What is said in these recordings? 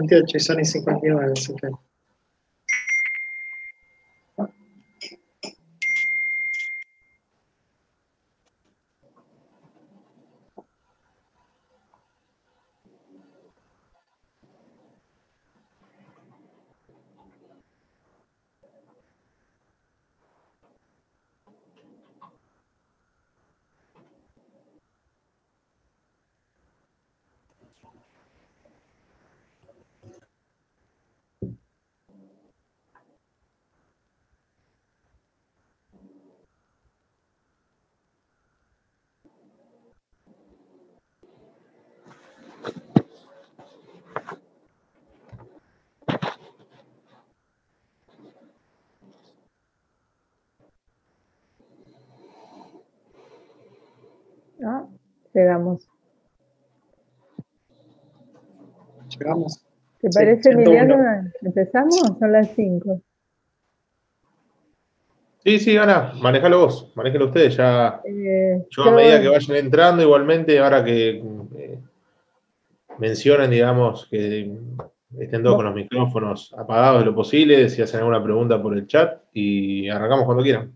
28 y Sony 59, así que. Llegamos. Llegamos. ¿Te parece, Emiliano? ¿Empezamos? Son las 5. Sí, sí, Ana, manejalo vos, manejalo ustedes. Ya, eh, yo a medida que vayan entrando, igualmente, ahora que eh, mencionan, digamos, que estén todos con los micrófonos apagados de lo posible, si hacen alguna pregunta por el chat y arrancamos cuando quieran.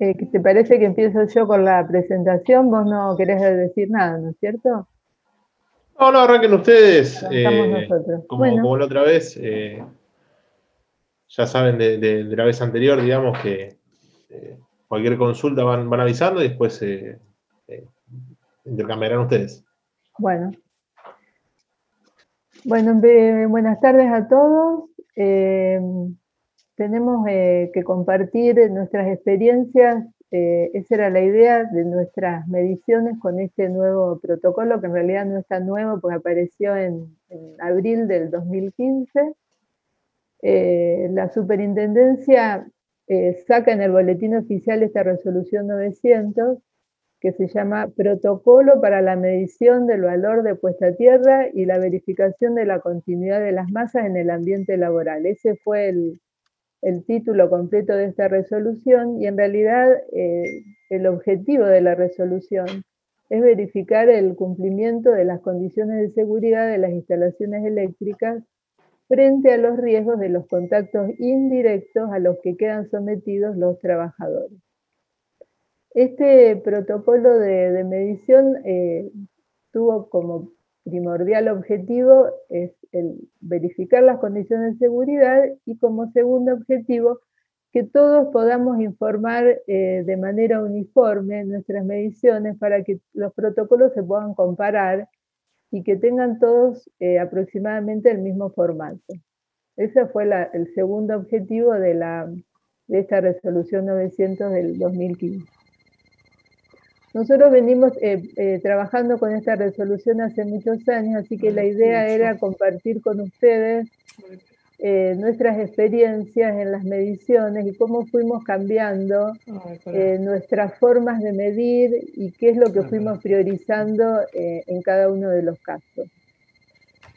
Eh, ¿Te parece que empiezo yo con la presentación? Vos no querés decir nada, ¿no es cierto? No, no, arranquen ustedes. Eh, como, la otra vez, eh, ya saben de, la vez anterior, digamos, que cualquier consulta van, avisando y después intercambiarán ustedes. Bueno. Bueno, buenas tardes a todos tenemos eh, que compartir nuestras experiencias, eh, esa era la idea de nuestras mediciones con este nuevo protocolo, que en realidad no está nuevo porque apareció en, abril del 2015. Eh, la superintendencia saca en el boletín oficial esta resolución 900, que se llama Protocolo para la medición del valor de puesta a tierra y la verificación de la continuidad de las masas en el ambiente laboral. Ese fue el, el título completo de esta resolución y en realidad eh, el objetivo de la resolución es verificar el cumplimiento de las condiciones de seguridad de las instalaciones eléctricas frente a los riesgos de los contactos indirectos a los que quedan sometidos los trabajadores. Este protocolo de, medición eh, tuvo como primordial objetivo es el verificar las condiciones de seguridad y como segundo objetivo que todos podamos informar eh, de manera uniforme nuestras mediciones para que los protocolos se puedan comparar y que tengan todos eh, aproximadamente el mismo formato. Ese fue el segundo objetivo de, de esta resolución 900 del 2015. Nosotros venimos eh, eh, trabajando con esta resolución hace muchos años, así que la idea era compartir con ustedes eh, nuestras experiencias en las mediciones y cómo fuimos cambiando nuestras formas de medir y qué es lo que fuimos priorizando en cada uno de los casos.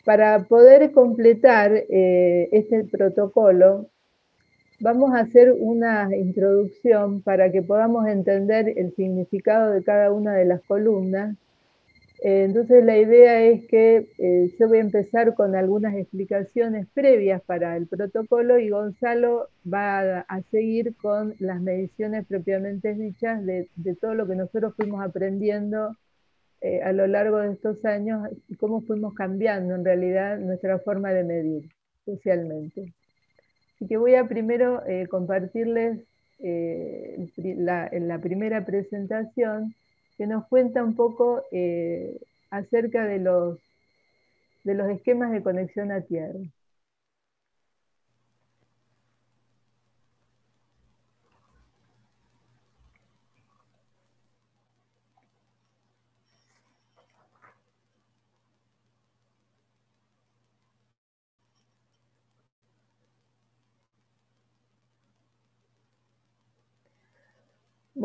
Para poder completar este protocolo, Vamos a hacer una introducción para que podamos entender el significado de cada una de las columnas. Eh, entonces la idea es que eh, yo voy a empezar con algunas explicaciones previas para el protocolo y Gonzalo va a, seguir con las mediciones propiamente dichas de, todo lo que nosotros fuimos aprendiendo eh, a lo largo de estos años y cómo fuimos cambiando en realidad nuestra forma de medir, especialmente. Así que voy a primero eh, compartirles eh, en la primera presentación que nos cuenta un poco eh, acerca de los, de los esquemas de conexión a tierra.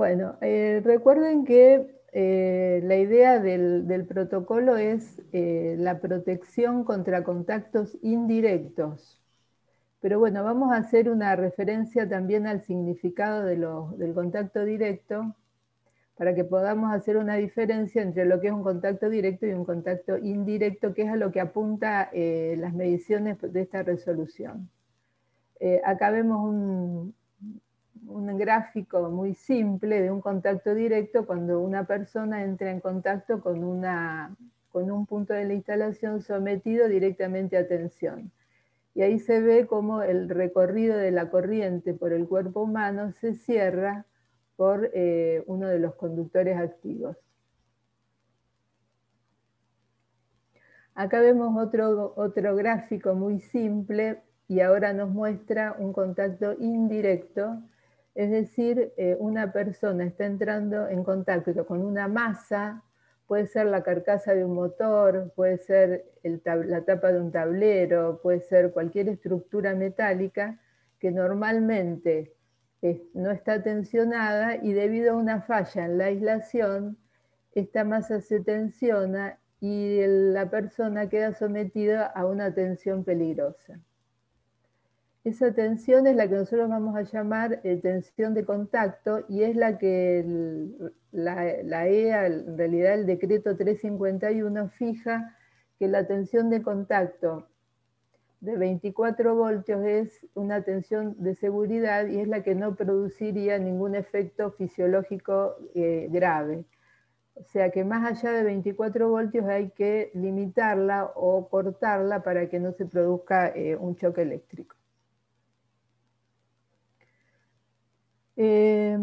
Bueno, eh, recuerden que eh, la idea del, protocolo es eh, la protección contra contactos indirectos. Pero bueno, vamos a hacer una referencia también al significado del contacto directo para que podamos hacer una diferencia entre lo que es un contacto directo y un contacto indirecto, que es a lo que apunta las mediciones de esta resolución. Acá vemos un, un gráfico muy simple de un contacto directo cuando una persona entra en contacto con, una, con un punto de la instalación sometido directamente a tensión. Y ahí se ve cómo el recorrido de la corriente por el cuerpo humano se cierra por eh, uno de los conductores activos. Acá vemos otro, otro gráfico muy simple y ahora nos muestra un contacto indirecto, es decir, eh, una persona está entrando en contacto con una masa, puede ser la carcasa de un motor, puede ser la tapa de un tablero, puede ser cualquier estructura metálica que normalmente no está tensionada y debido a una falla en la aislación, esta masa se tensiona y la persona queda sometida a una tensión peligrosa. Esa tensión es la que nosotros vamos a llamar eh, tensión de contacto y es la que la, la, EA, en realidad el decreto 351, fija que la tensión de contacto de 24 voltios es una tensión de seguridad y es la que no produciría ningún efecto fisiológico eh, grave. O sea que más allá de 24 voltios hay que limitarla o cortarla para que no se produzca eh, un choque eléctrico. Eh,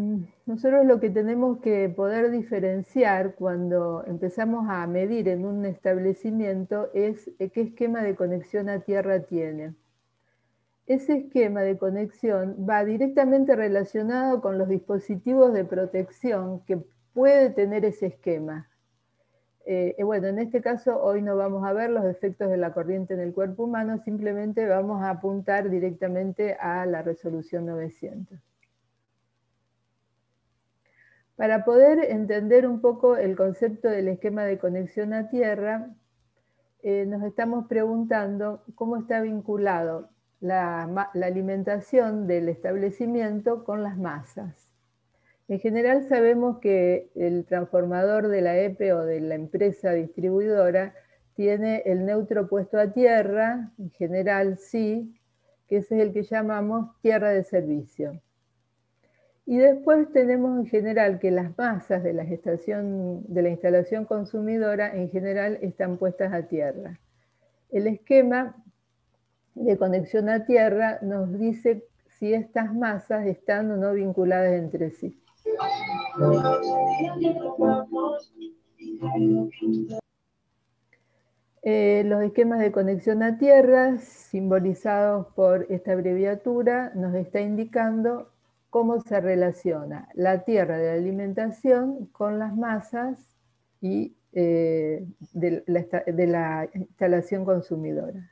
nosotros lo que tenemos que poder diferenciar cuando empezamos a medir en un establecimiento es eh, qué esquema de conexión a tierra tiene. Ese esquema de conexión va directamente relacionado con los dispositivos de protección que puede tener ese esquema. Eh, bueno, en este caso hoy no vamos a ver los efectos de la corriente en el cuerpo humano, simplemente vamos a apuntar directamente a la resolución 900. Para poder entender un poco el concepto del esquema de conexión a tierra, eh, nos estamos preguntando cómo está vinculado la, alimentación del establecimiento con las masas. En general sabemos que el transformador de la EPE o de la empresa distribuidora tiene el neutro puesto a tierra, en general sí, que ese es el que llamamos tierra de servicio. Y después tenemos en general que las masas de la, de la instalación consumidora en general están puestas a tierra. El esquema de conexión a tierra nos dice si estas masas están o no vinculadas entre sí. Eh, los esquemas de conexión a tierra, simbolizados por esta abreviatura, nos está indicando cómo se relaciona la tierra de la alimentación con las masas y eh, de, la, instalación consumidora.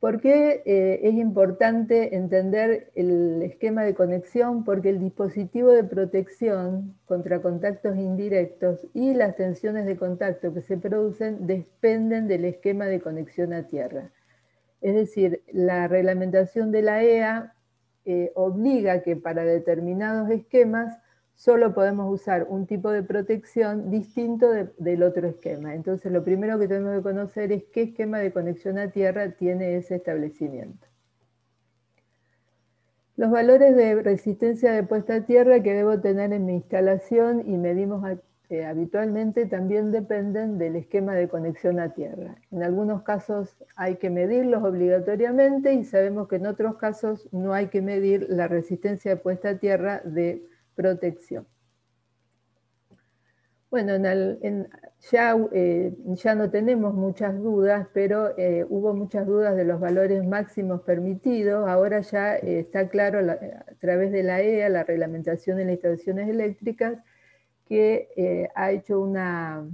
¿Por qué eh, es importante entender el esquema de conexión? Porque el dispositivo de protección contra contactos indirectos y las tensiones de contacto que se producen dependen del esquema de conexión a tierra. Es decir, la reglamentación de la EA eh, obliga que para determinados esquemas solo podemos usar un tipo de protección distinto del otro esquema. Entonces lo primero que tenemos que conocer es qué esquema de conexión a tierra tiene ese establecimiento. Los valores de resistencia de puesta a tierra que debo tener en mi instalación y medimos eh, habitualmente también dependen del esquema de conexión a tierra. En algunos casos hay que medirlos obligatoriamente y sabemos que en otros casos no hay que medir la resistencia puesta a tierra de protección. Bueno, ya, eh, ya, no tenemos muchas dudas, pero eh, hubo muchas dudas de los valores máximos permitidos. Ahora ya está claro a través de la EA, la reglamentación de las instalaciones eléctricas, que eh, ha hecho una,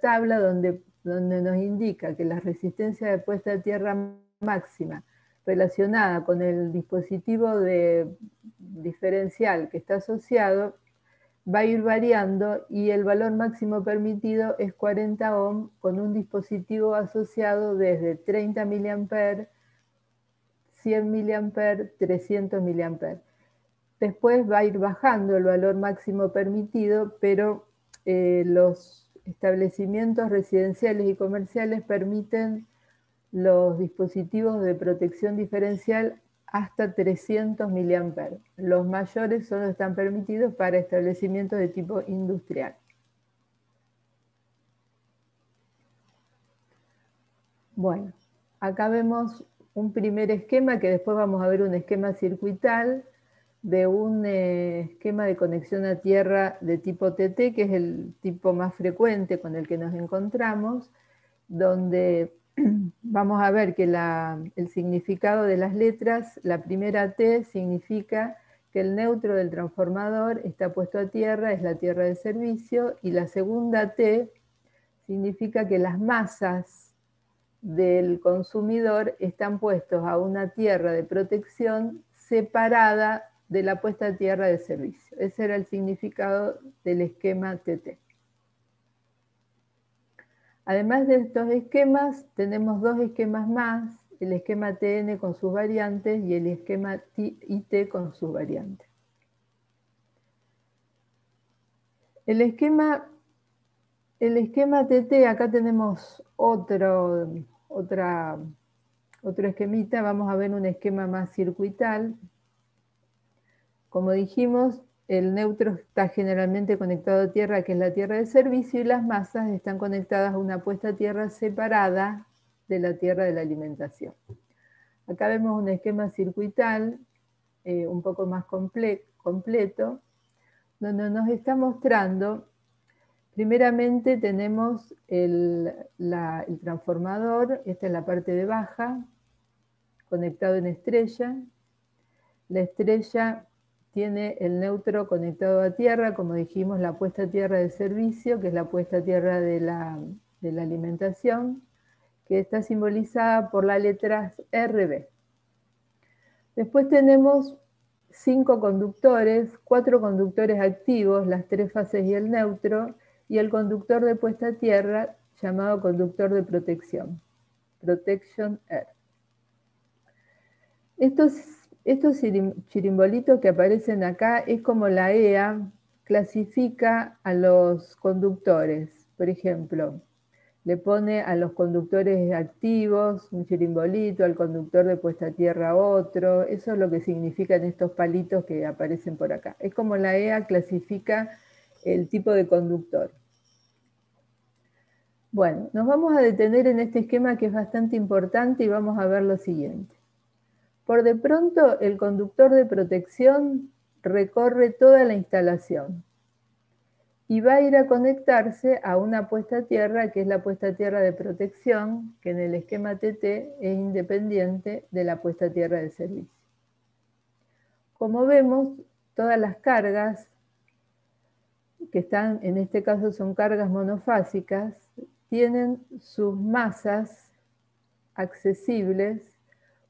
tabla donde, donde nos indica que la resistencia de puesta a tierra máxima relacionada con el dispositivo de diferencial que está asociado va a ir variando y el valor máximo permitido es 40 ohm con un dispositivo asociado desde 30 mA, 100 mA, 300 mA. Después va a ir bajando el valor máximo permitido, pero eh, los establecimientos residenciales y comerciales permiten los dispositivos de protección diferencial hasta 300 mA. Los mayores solo están permitidos para establecimientos de tipo industrial. Bueno, acá vemos un primer esquema que después vamos a ver un esquema circuital de un eh, esquema de conexión a tierra de tipo TT, que es el tipo más frecuente con el que nos encontramos, donde vamos a ver que el significado de las letras, la primera T significa que el neutro del transformador está puesto a tierra, es la tierra de servicio, y la segunda T significa que las masas del consumidor están puestos a una tierra de protección separada de la puesta a tierra de servicio. Ese era el significado del esquema TT. Además de estos esquemas, tenemos dos esquemas más, el esquema TN con sus variantes y el esquema IT con sus variantes. El esquema, el esquema TT, acá tenemos otro, otra, otro esquemita, vamos a ver un esquema más circuital. Como dijimos, el neutro está generalmente conectado a tierra, que es la tierra de servicio, y las masas están conectadas a una puesta a tierra separada de la tierra de la alimentación. Acá vemos un esquema circuital eh, un poco más completo, donde nos está mostrando, primeramente tenemos el, el transformador, esta es la parte de baja, conectado en estrella. La estrella tiene el neutro conectado a tierra, como dijimos, la puesta a tierra de servicio, que es la puesta a tierra de la, alimentación, que está simbolizada por las letras RB. Después tenemos cinco conductores, cuatro conductores activos, las tres fases y el neutro, y el conductor de puesta a tierra llamado conductor de protección, Protection Air. Estos estos chirimbolitos que aparecen acá es como la EA clasifica a los conductores. Por ejemplo, le pone a los conductores activos un chirimbolito, al conductor de puesta a tierra otro. Eso es lo que significan estos palitos que aparecen por acá. Es como la EA clasifica el tipo de conductor. Bueno, nos vamos a detener en este esquema que es bastante importante y vamos a ver lo siguiente. Por de pronto, el conductor de protección recorre toda la instalación y va a ir a conectarse a una puesta a tierra, que es la puesta a tierra de protección, que en el esquema TT es independiente de la puesta a tierra de servicio. Como vemos, todas las cargas, que están, en este caso son cargas monofásicas, tienen sus masas accesibles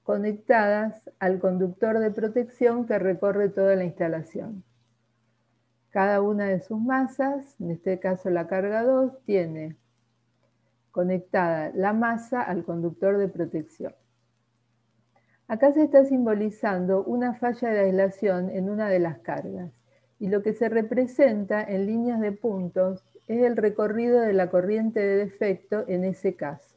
conectadas al conductor de protección que recorre toda la instalación. Cada una de sus masas, en este caso la carga 2, tiene conectada la masa al conductor de protección. Acá se está simbolizando una falla de aislación en una de las cargas y lo que se representa en líneas de puntos es el recorrido de la corriente de defecto en ese caso.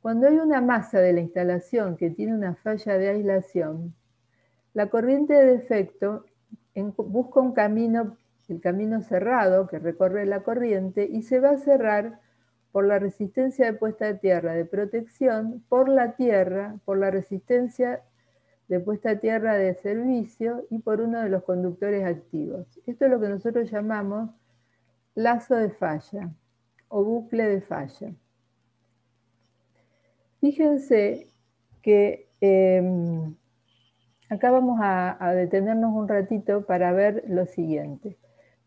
Cuando hay una masa de la instalación que tiene una falla de aislación, la corriente de defecto busca un camino, el camino cerrado que recorre la corriente y se va a cerrar por la resistencia de puesta de tierra de protección, por la tierra, por la resistencia de puesta a tierra de servicio y por uno de los conductores activos. Esto es lo que nosotros llamamos lazo de falla o bucle de falla. Fíjense que em, acá vamos a, detenernos un ratito para ver lo siguiente.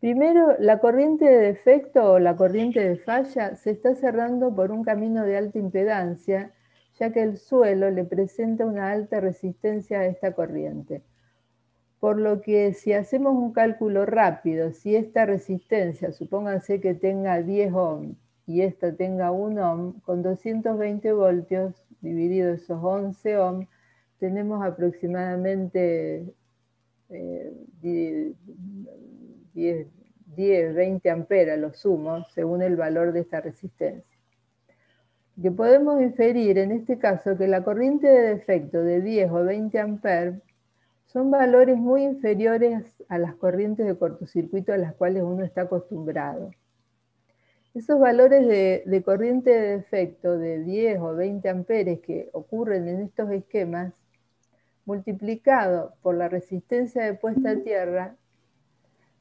Primero, la corriente de defecto o la corriente de falla se está cerrando por un camino de alta impedancia, ya que el suelo le presenta una alta resistencia a esta corriente. Por lo que si hacemos un cálculo rápido, si esta resistencia, supónganse que tenga 10 ohms, y esta tenga 1 ohm, con 220 voltios dividido esos 11 ohm, tenemos aproximadamente 10, 10, 20 amperes lo sumo, según el valor de esta resistencia. Que podemos inferir en este caso que la corriente de defecto de 10 o 20 amperes son valores muy inferiores a las corrientes de cortocircuito a las cuales uno está acostumbrado. Esos valores de, corriente de defecto de 10 o 20 amperes que ocurren en estos esquemas, multiplicado por la resistencia de puesta a tierra,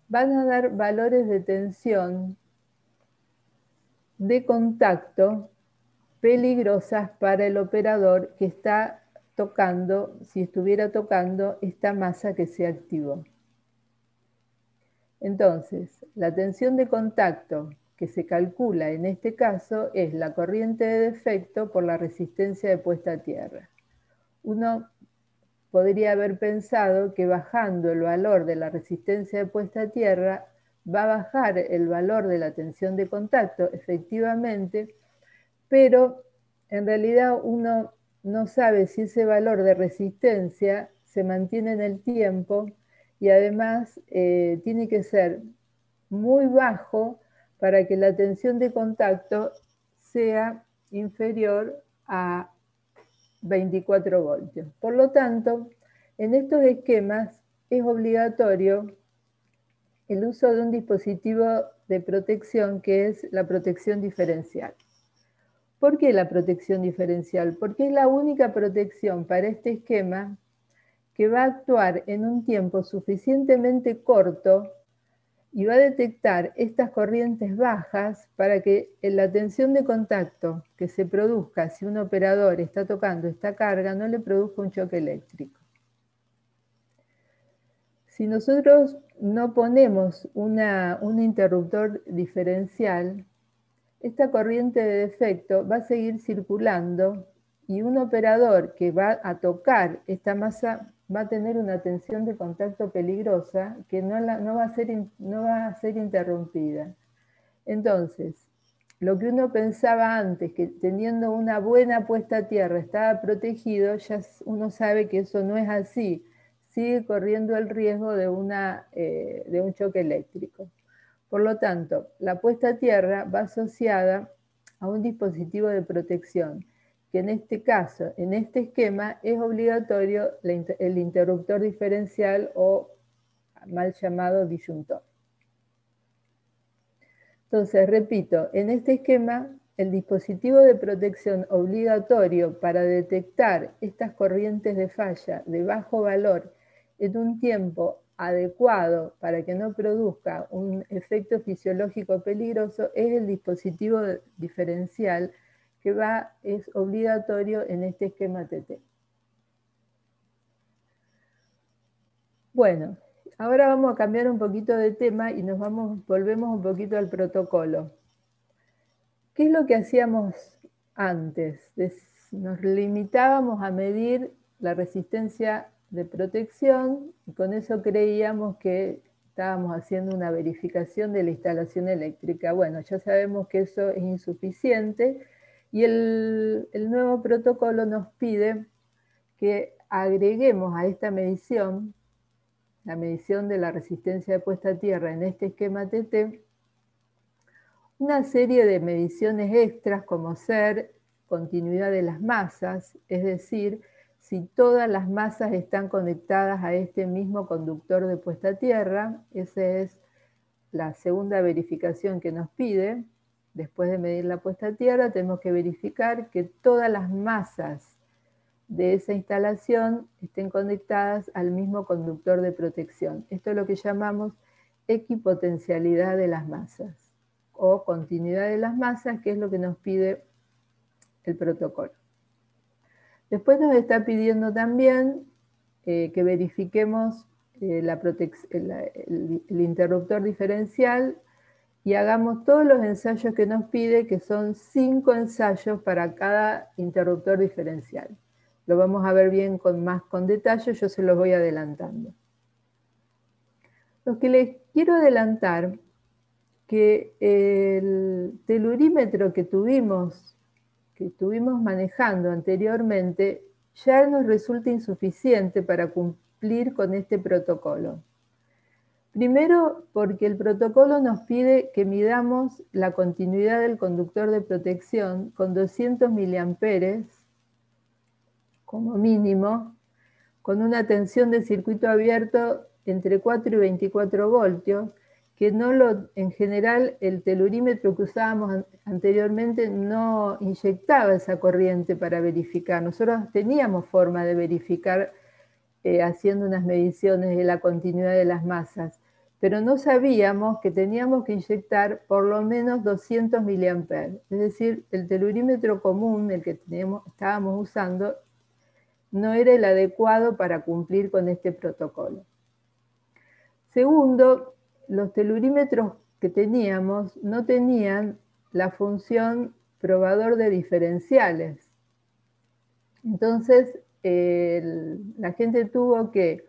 van a dar valores de tensión de contacto peligrosas para el operador que está tocando, si estuviera tocando esta masa que se activó. Entonces, la tensión de contacto que se calcula en este caso es la corriente de defecto por la resistencia de puesta a tierra. Uno podría haber pensado que bajando el valor de la resistencia de puesta a tierra va a bajar el valor de la tensión de contacto, efectivamente, pero en realidad uno no sabe si ese valor de resistencia se mantiene en el tiempo y además eh, tiene que ser muy bajo para que la tensión de contacto sea inferior a 24 voltios. Por lo tanto, en estos esquemas es obligatorio el uso de un dispositivo de protección que es la protección diferencial. ¿Por qué la protección diferencial? Porque es la única protección para este esquema que va a actuar en un tiempo suficientemente corto y va a detectar estas corrientes bajas para que la tensión de contacto que se produzca si un operador está tocando esta carga no le produzca un choque eléctrico. Si nosotros no ponemos un interruptor diferencial, esta corriente de defecto va a seguir circulando y un operador que va a tocar esta masa va a tener una tensión de contacto peligrosa que no, va, a ser, no va a ser interrumpida. Entonces, lo que uno pensaba antes, que teniendo una buena puesta a tierra estaba protegido, ya uno sabe que eso no es así. Sigue corriendo el riesgo de, una, eh, de un choque eléctrico. Por lo tanto, la puesta a tierra va asociada a un dispositivo de protección que en este caso, en este esquema, es obligatorio el interruptor diferencial o mal llamado disyuntor. Entonces, repito, en este esquema, el dispositivo de protección obligatorio para detectar estas corrientes de falla de bajo valor en un tiempo adecuado para que no produzca un efecto fisiológico peligroso es el dispositivo diferencial que va, es obligatorio en este esquema TT. Bueno, ahora vamos a cambiar un poquito de tema y nos vamos, volvemos un poquito al protocolo. ¿Qué es lo que hacíamos antes? Nos limitábamos a medir la resistencia de protección y con eso creíamos que estábamos haciendo una verificación de la instalación eléctrica. Bueno, ya sabemos que eso es insuficiente y el, nuevo protocolo nos pide que agreguemos a esta medición, la medición de la resistencia de puesta a tierra en este esquema TT, una serie de mediciones extras como ser continuidad de las masas, es decir, si todas las masas están conectadas a este mismo conductor de puesta a tierra, esa es la segunda verificación que nos pide, Después de medir la puesta a tierra, tenemos que verificar que todas las masas de esa instalación estén conectadas al mismo conductor de protección. Esto es lo que llamamos equipotencialidad de las masas o continuidad de las masas, que es lo que nos pide el protocolo. Después nos está pidiendo también eh, que verifiquemos eh, el interruptor diferencial y hagamos todos los ensayos que nos pide, que son cinco ensayos para cada interruptor diferencial. Lo vamos a ver bien con más con detalle, yo se los voy adelantando. Lo que les quiero adelantar, que el telurímetro que tuvimos, que estuvimos manejando anteriormente, ya nos resulta insuficiente para cumplir con este protocolo. Primero, porque el protocolo nos pide que midamos la continuidad del conductor de protección con 200 miliamperes como mínimo, con una tensión de circuito abierto entre 4 y 24 voltios, que no lo, en general el telurímetro que usábamos anteriormente no inyectaba esa corriente para verificar. Nosotros teníamos forma de verificar eh, haciendo unas mediciones de la continuidad de las masas, pero no sabíamos que teníamos que inyectar por lo menos 200 mA. Es decir, el telurímetro común, el que teníamos, estábamos usando, no era el adecuado para cumplir con este protocolo. Segundo, los telurímetros que teníamos no tenían la función probador de diferenciales. Entonces, la gente tuvo que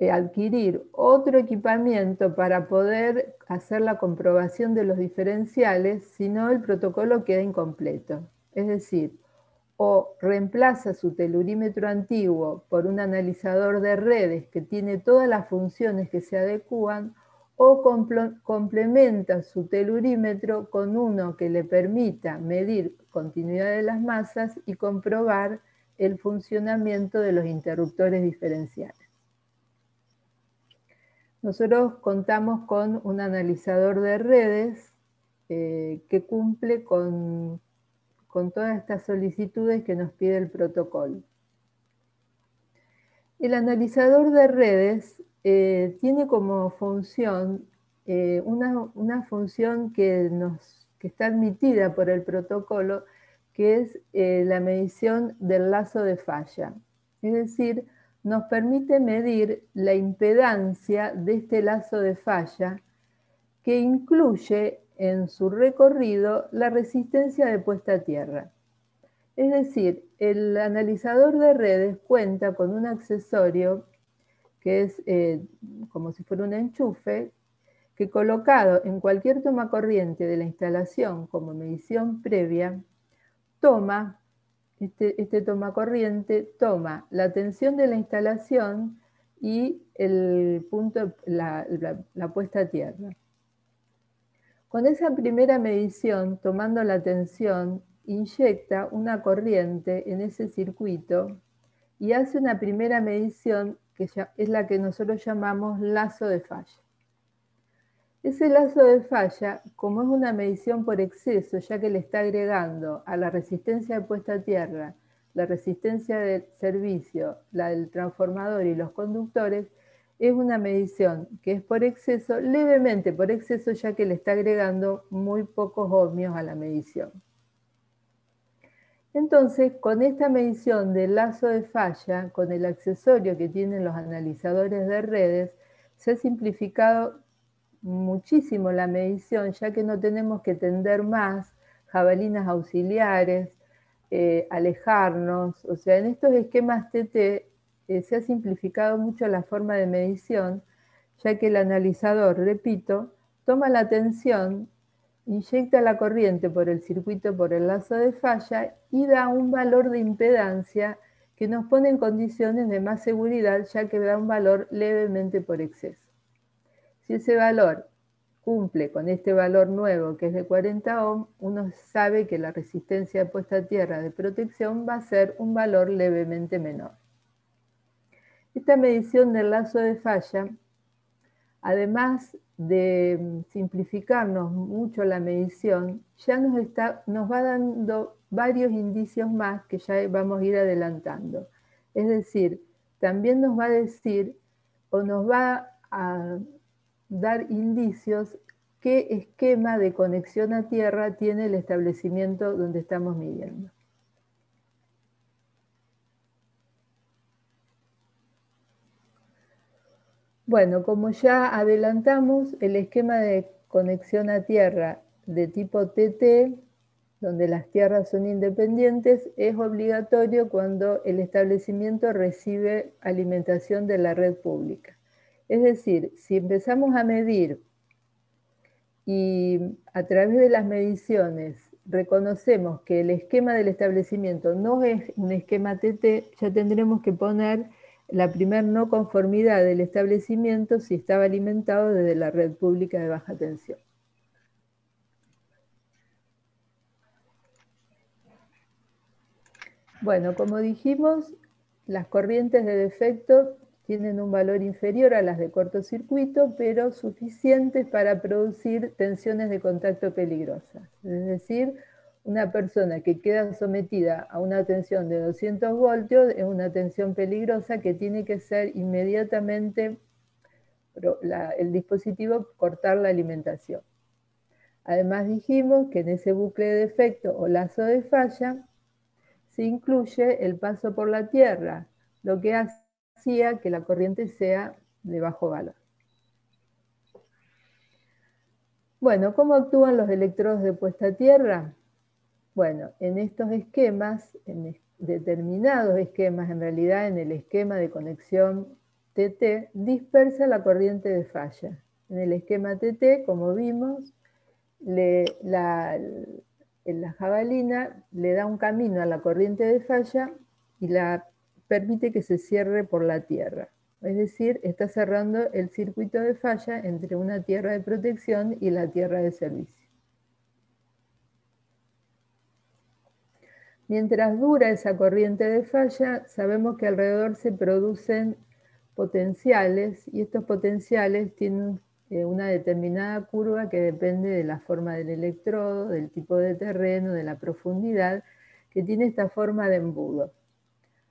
adquirir otro equipamiento para poder hacer la comprobación de los diferenciales, si no el protocolo queda incompleto. Es decir, o reemplaza su telurímetro antiguo por un analizador de redes que tiene todas las funciones que se adecúan, o complementa su telurímetro con uno que le permita medir continuidad de las masas y comprobar el funcionamiento de los interruptores diferenciales. Nosotros contamos con un analizador de redes eh, que cumple con todas estas solicitudes que nos pide el protocolo. El analizador de redes eh, tiene como función eh, una, función que, está admitida por el protocolo, que es la medición del lazo de falla. Es decir, nos permite medir la impedancia de este lazo de falla que incluye en su recorrido la resistencia de puesta a tierra. Es decir, el analizador de redes cuenta con un accesorio que es eh, como si fuera un enchufe, que colocado en cualquier toma corriente de la instalación como medición previa, toma, este, este toma corriente toma la tensión de la instalación y el punto, la puesta a tierra. Con esa primera medición, tomando la tensión, inyecta una corriente en ese circuito y hace una primera medición que es la que nosotros llamamos lazo de falla. Ese lazo de falla, como es una medición por exceso, ya que le está agregando a la resistencia de puesta a tierra, la resistencia de servicio, la del transformador y los conductores, es una medición que es por exceso, levemente por exceso, ya que le está agregando muy pocos ohmios a la medición. Entonces, con esta medición del lazo de falla, con el accesorio que tienen los analizadores de redes, se ha simplificado muchísimo la medición, ya que no tenemos que tender más jabalinas auxiliares, eh, alejarnos, o sea, en estos esquemas TT eh, se ha simplificado mucho la forma de medición, ya que el analizador, repito, toma la tensión, inyecta la corriente por el circuito por el lazo de falla y da un valor de impedancia que nos pone en condiciones de más seguridad, ya que da un valor levemente por exceso. Si ese valor cumple con este valor nuevo que es de 40 ohm, uno sabe que la resistencia puesta a tierra de protección va a ser un valor levemente menor. Esta medición del lazo de falla, además de simplificarnos mucho la medición, ya nos, está, nos va dando varios indicios más que ya vamos a ir adelantando. Es decir, también nos va a decir o nos va a dar indicios qué esquema de conexión a tierra tiene el establecimiento donde estamos midiendo. Bueno, como ya adelantamos, el esquema de conexión a tierra de tipo TT, donde las tierras son independientes, es obligatorio cuando el establecimiento recibe alimentación de la red pública. Es decir, si empezamos a medir y a través de las mediciones reconocemos que el esquema del establecimiento no es un esquema TT, ya tendremos que poner la primer no conformidad del establecimiento si estaba alimentado desde la red pública de baja tensión. Bueno, como dijimos, las corrientes de defecto tienen un valor inferior a las de cortocircuito, pero suficientes para producir tensiones de contacto peligrosas. Es decir, una persona que queda sometida a una tensión de 200 voltios es una tensión peligrosa que tiene que ser inmediatamente el dispositivo cortar la alimentación. Además dijimos que en ese bucle de defecto o lazo de falla se incluye el paso por la tierra, lo que hacía que la corriente sea de bajo valor. Bueno, ¿cómo actúan los electrodos de puesta a tierra? Bueno, en estos esquemas, en determinados esquemas, en realidad en el esquema de conexión TT, dispersa la corriente de falla. En el esquema TT, como vimos, la, la jabalina le da un camino a la corriente de falla y la permite que se cierre por la tierra. Es decir, está cerrando el circuito de falla entre una tierra de protección y la tierra de servicio. Mientras dura esa corriente de falla, sabemos que alrededor se producen potenciales y estos potenciales tienen eh, una determinada curva que depende de la forma del electrodo, del tipo de terreno, de la profundidad, que tiene esta forma de embudo.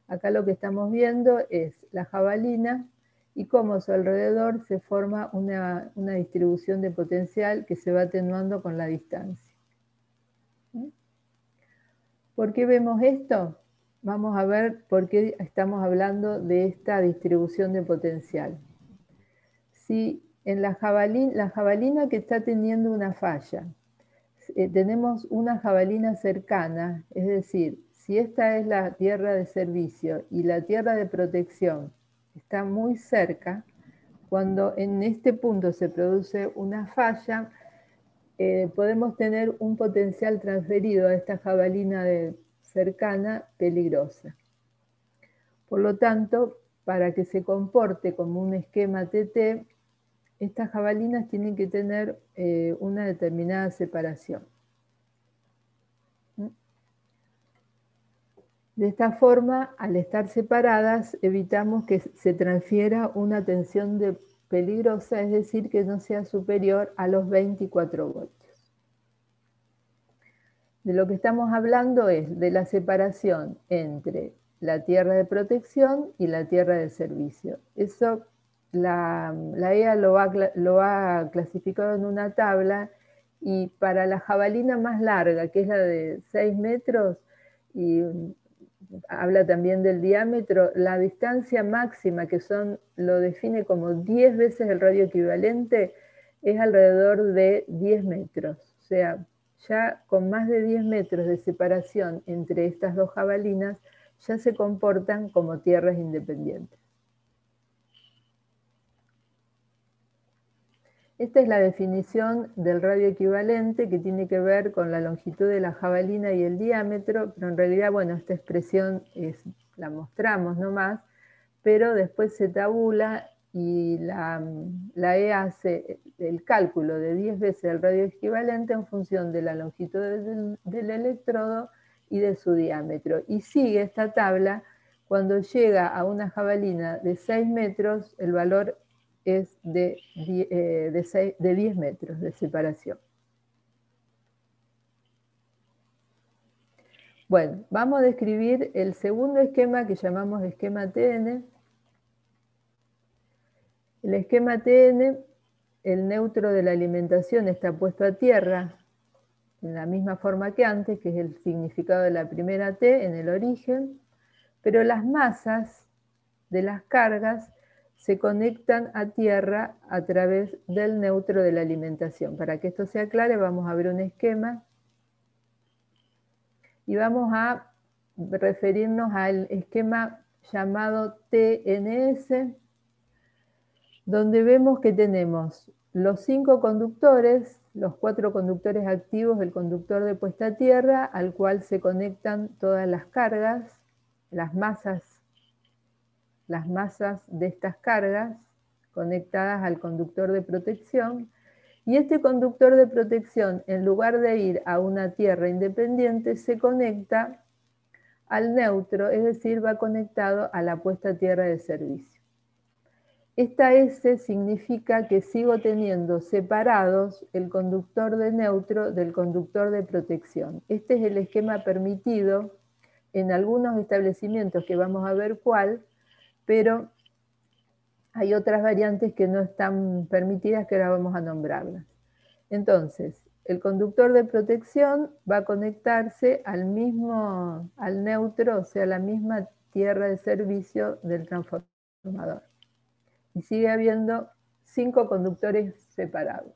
Acá lo que estamos viendo es la jabalina y cómo a su alrededor se forma una distribución de potencial que se va atenuando con la distancia. ¿Por qué vemos esto? Vamos a ver por qué estamos hablando de esta distribución de potencial. Si en la jabalina, la jabalina que está teniendo una falla, eh, tenemos una jabalina cercana, es decir, si esta es la tierra de servicio y la tierra de protección está muy cerca, cuando en este punto se produce una falla, eh, podemos tener un potencial transferido a esta jabalina cercana peligrosa. Por lo tanto, para que se comporte como un esquema TT, estas jabalinas tienen que tener eh, una determinada separación. De esta forma, al estar separadas, evitamos que se transfiera una tensión de peligrosa, es decir, que no sea superior a los 24 voltios. De lo que estamos hablando es de la separación entre la tierra de protección y la tierra de servicio. Eso la, EA lo ha, lo ha clasificado en una tabla y para la jabalina más larga, que es la de 6 metros, y habla también del diámetro, la distancia máxima, que son, lo define como 10 veces el radio equivalente, es alrededor de 10 metros. O sea, ya con más de 10 metros de separación entre estas dos jabalinas, ya se comportan como tierras independientes. Esta es la definición del radio equivalente que tiene que ver con la longitud de la jabalina y el diámetro, pero en realidad, bueno, esta expresión la mostramos nomás, pero después se tabula y la, E hace el cálculo de 10 veces el radio equivalente en función de la longitud del, del electrodo y de su diámetro. Y sigue esta tabla cuando llega a una jabalina de 6 metros, el valor es de, eh, de, 10 metros de separación. Bueno, vamos a describir el segundo esquema que llamamos esquema TN. El esquema TN, el neutro de la alimentación está puesto a tierra en la misma forma que antes, que es el significado de la primera T en el origen, pero las masas de las cargas se conectan a tierra a través del neutro de la alimentación. Para que esto sea claro, vamos a ver un esquema y vamos a referirnos al esquema llamado TNS, donde vemos que tenemos los cinco conductores, los cuatro conductores activos del conductor de puesta a tierra, al cual se conectan todas las cargas, las masas las masas de estas cargas conectadas al conductor de protección y este conductor de protección, en lugar de ir a una tierra independiente, se conecta al neutro, es decir, va conectado a la puesta tierra de servicio. Esta S significa que sigo teniendo separados el conductor de neutro del conductor de protección. Este es el esquema permitido en algunos establecimientos que vamos a ver cuál, pero hay otras variantes que no están permitidas que ahora vamos a nombrarlas. Entonces, el conductor de protección va a conectarse al mismo, al neutro, o sea, la misma tierra de servicio del transformador. Y sigue habiendo cinco conductores separados.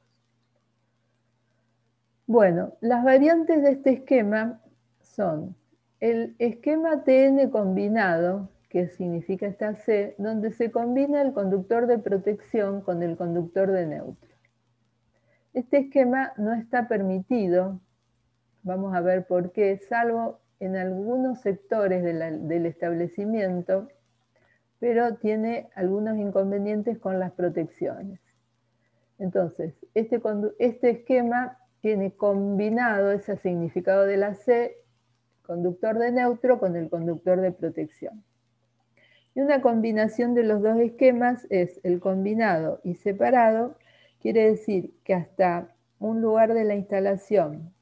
Bueno, las variantes de este esquema son el esquema TN combinado, que significa esta C, donde se combina el conductor de protección con el conductor de neutro. Este esquema no está permitido, vamos a ver por qué, salvo en algunos sectores del establecimiento, pero tiene algunos inconvenientes con las protecciones. Entonces, este, este esquema tiene combinado ese significado de la C, conductor de neutro, con el conductor de protección. Y una combinación de los dos esquemas es el combinado y separado, quiere decir que hasta un lugar de la instalación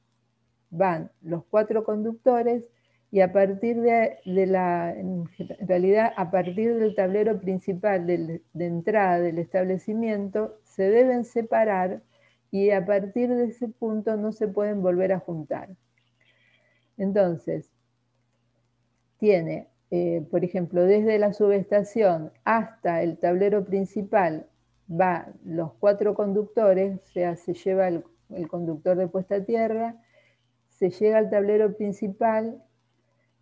van los cuatro conductores y a partir de, la, en realidad a partir del tablero principal de, de entrada del establecimiento se deben separar y a partir de ese punto no se pueden volver a juntar. Entonces, tiene eh, por ejemplo, desde la subestación hasta el tablero principal va los cuatro conductores, o sea, se lleva el, conductor de puesta a tierra, se llega al tablero principal,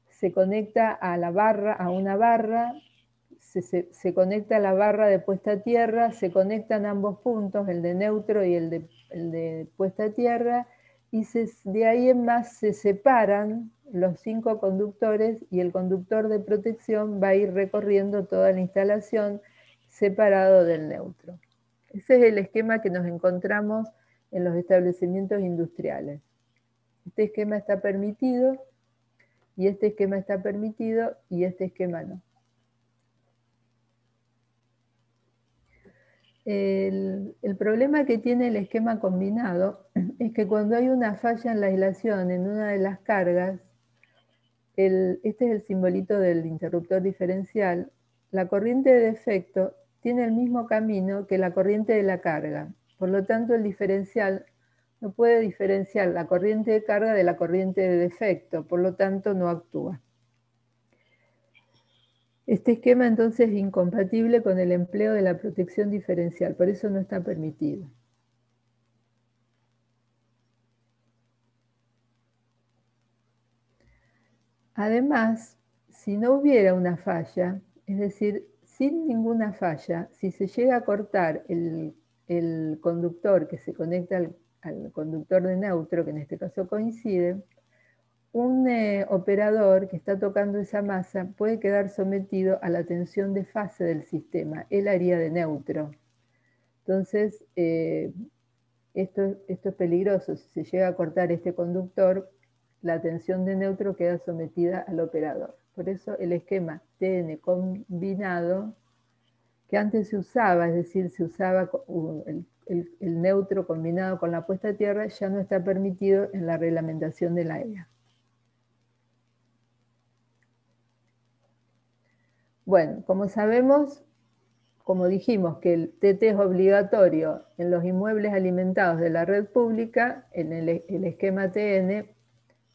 se conecta a la barra, a una barra, se, conecta a la barra de puesta a tierra, se conectan ambos puntos, el de neutro y el de, el de puesta a tierra, y de ahí en más se separan los cinco conductores y el conductor de protección va a ir recorriendo toda la instalación separado del neutro. Ese es el esquema que nos encontramos en los establecimientos industriales. Este esquema está permitido y este esquema está permitido y este esquema no. El, problema que tiene el esquema combinado es que cuando hay una falla en la aislación en una de las cargas, este es el simbolito del interruptor diferencial, la corriente de defecto tiene el mismo camino que la corriente de la carga. Por lo tanto, el diferencial no puede diferenciar la corriente de carga de la corriente de defecto, por lo tanto no actúa. Este esquema entonces es incompatible con el empleo de la protección diferencial, por eso no está permitido. Además, si no hubiera una falla, es decir, sin ninguna falla, si se llega a cortar el, conductor que se conecta al conductor de neutro, que en este caso coincide, un eh, operador que está tocando esa masa puede quedar sometido a la tensión de fase del sistema. Él haría de neutro. Entonces, eh, esto, es peligroso. Si se llega a cortar este conductor, la tensión de neutro queda sometida al operador. Por eso el esquema TN combinado, que antes se usaba, es decir, se usaba el, neutro combinado con la puesta a tierra, ya no está permitido en la reglamentación de la EA. Bueno, como sabemos, como dijimos que el TT es obligatorio en los inmuebles alimentados de la red pública, en el, esquema TN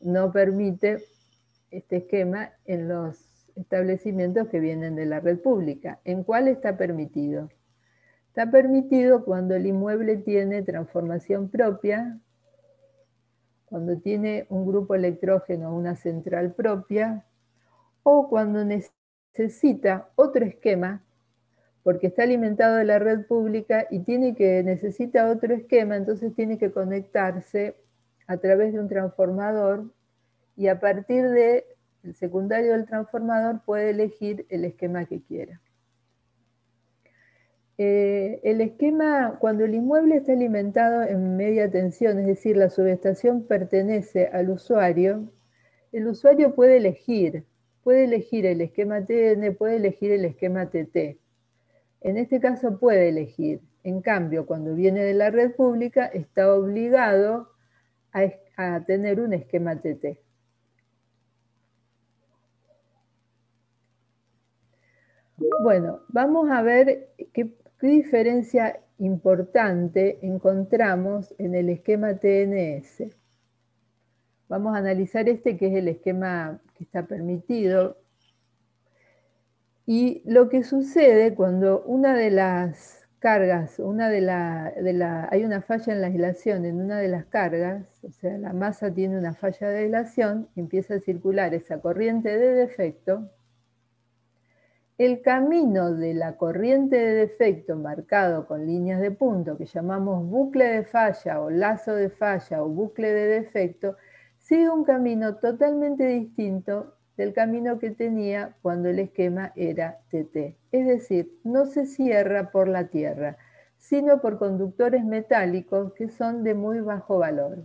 no permite este esquema en los establecimientos que vienen de la red pública. ¿En cuál está permitido? Está permitido cuando el inmueble tiene transformación propia, cuando tiene un grupo electrógeno una central propia, o cuando necesita necesita otro esquema porque está alimentado de la red pública y tiene que, necesita otro esquema, entonces tiene que conectarse a través de un transformador y a partir del secundario del transformador puede elegir el esquema que quiera. eh, el esquema, cuando el inmueble está alimentado en media tensión, es decir, la subestación pertenece al usuario, el usuario puede elegir, puede elegir el esquema TN, puede elegir el esquema TT. En este caso puede elegir. En cambio, cuando viene de la red pública, está obligado a, tener un esquema TT. Bueno, vamos a ver qué, qué, diferencia importante encontramos en el esquema TNS. Vamos a analizar este que es el esquema que está permitido. Y lo que sucede cuando una de las cargas, una de la, hay una falla en la aislación en una de las cargas, o sea, la masa tiene una falla de aislación, empieza a circular esa corriente de defecto, el camino de la corriente de defecto marcado con líneas de punto, que llamamos bucle de falla o lazo de falla o bucle de defecto, sigue un camino totalmente distinto del camino que tenía cuando el esquema era TT. Es decir, no se cierra por la tierra, sino por conductores metálicos que son de muy bajo valor.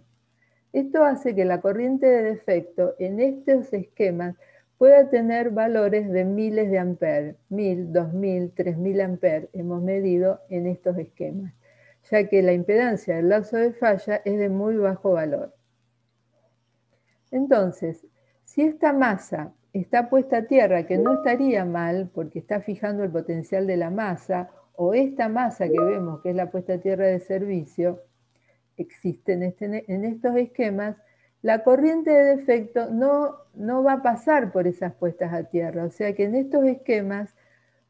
Esto hace que la corriente de defecto en estos esquemas pueda tener valores de miles de amperes, 1000, 2000, 3000 amperes hemos medido en estos esquemas, ya que la impedancia del lazo de falla es de muy bajo valor. Entonces, si esta masa está puesta a tierra, que no estaría mal porque está fijando el potencial de la masa, o esta masa que vemos que es la puesta a tierra de servicio, existe en, este, estos esquemas, la corriente de defecto no, no, va a pasar por esas puestas a tierra. O sea que en estos esquemas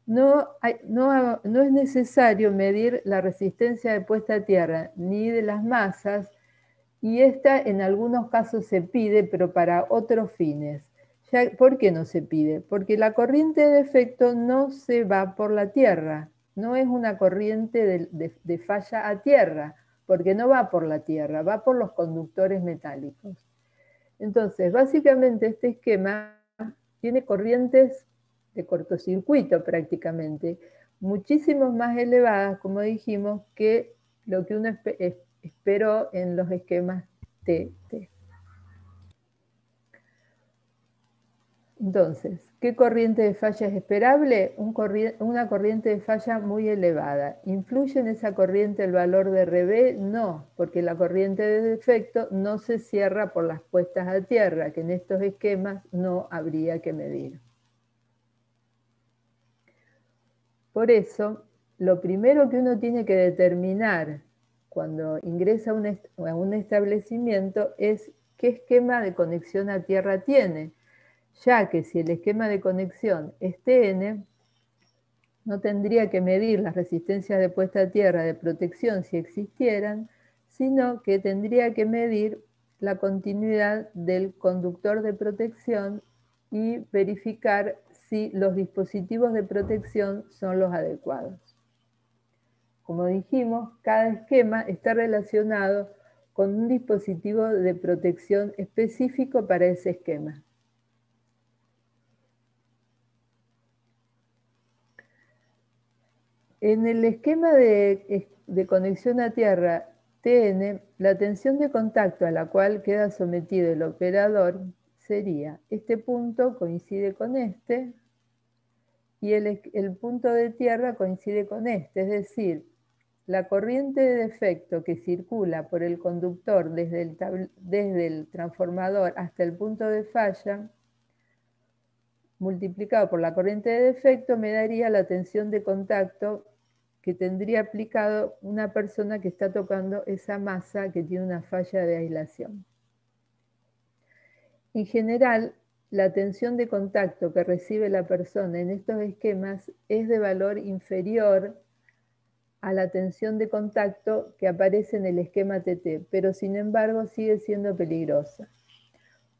no, no, no es necesario medir la resistencia de puesta a tierra ni de las masas, y esta en algunos casos se pide, pero para otros fines. ¿Por qué no se pide? Porque la corriente de defecto no se va por la tierra, no es una corriente de, falla a tierra, porque no va por la tierra, va por los conductores metálicos. Entonces, básicamente este esquema tiene corrientes de cortocircuito prácticamente, muchísimo más elevadas, como dijimos, que lo que uno esperó en los esquemas TT. Entonces, ¿qué corriente de falla es esperable? una corriente de falla muy elevada. ¿Influye en esa corriente el valor de RB? No, porque la corriente de defecto no se cierra por las puestas a tierra, que en estos esquemas no habría que medir. Por eso, lo primero que uno tiene que determinar cuando ingresa a un establecimiento es qué esquema de conexión a tierra tiene ya que si el esquema de conexión es TN, no tendría que medir las resistencias de puesta a tierra de protección si existieran, sino que tendría que medir la continuidad del conductor de protección y verificar si los dispositivos de protección son los adecuados. Como dijimos, cada esquema está relacionado con un dispositivo de protección específico para ese esquema. En el esquema de, conexión a tierra TN, la tensión de contacto a la cual queda sometido el operador sería, este punto coincide con este y el, punto de tierra coincide con este, es decir, la corriente de defecto que circula por el conductor desde el, transformador hasta el punto de falla multiplicado por la corriente de defecto me daría la tensión de contacto que tendría aplicado una persona que está tocando esa masa que tiene una falla de aislación. En general, la tensión de contacto que recibe la persona en estos esquemas es de valor inferior a la tensión de contacto que aparece en el esquema TT, pero sin embargo sigue siendo peligrosa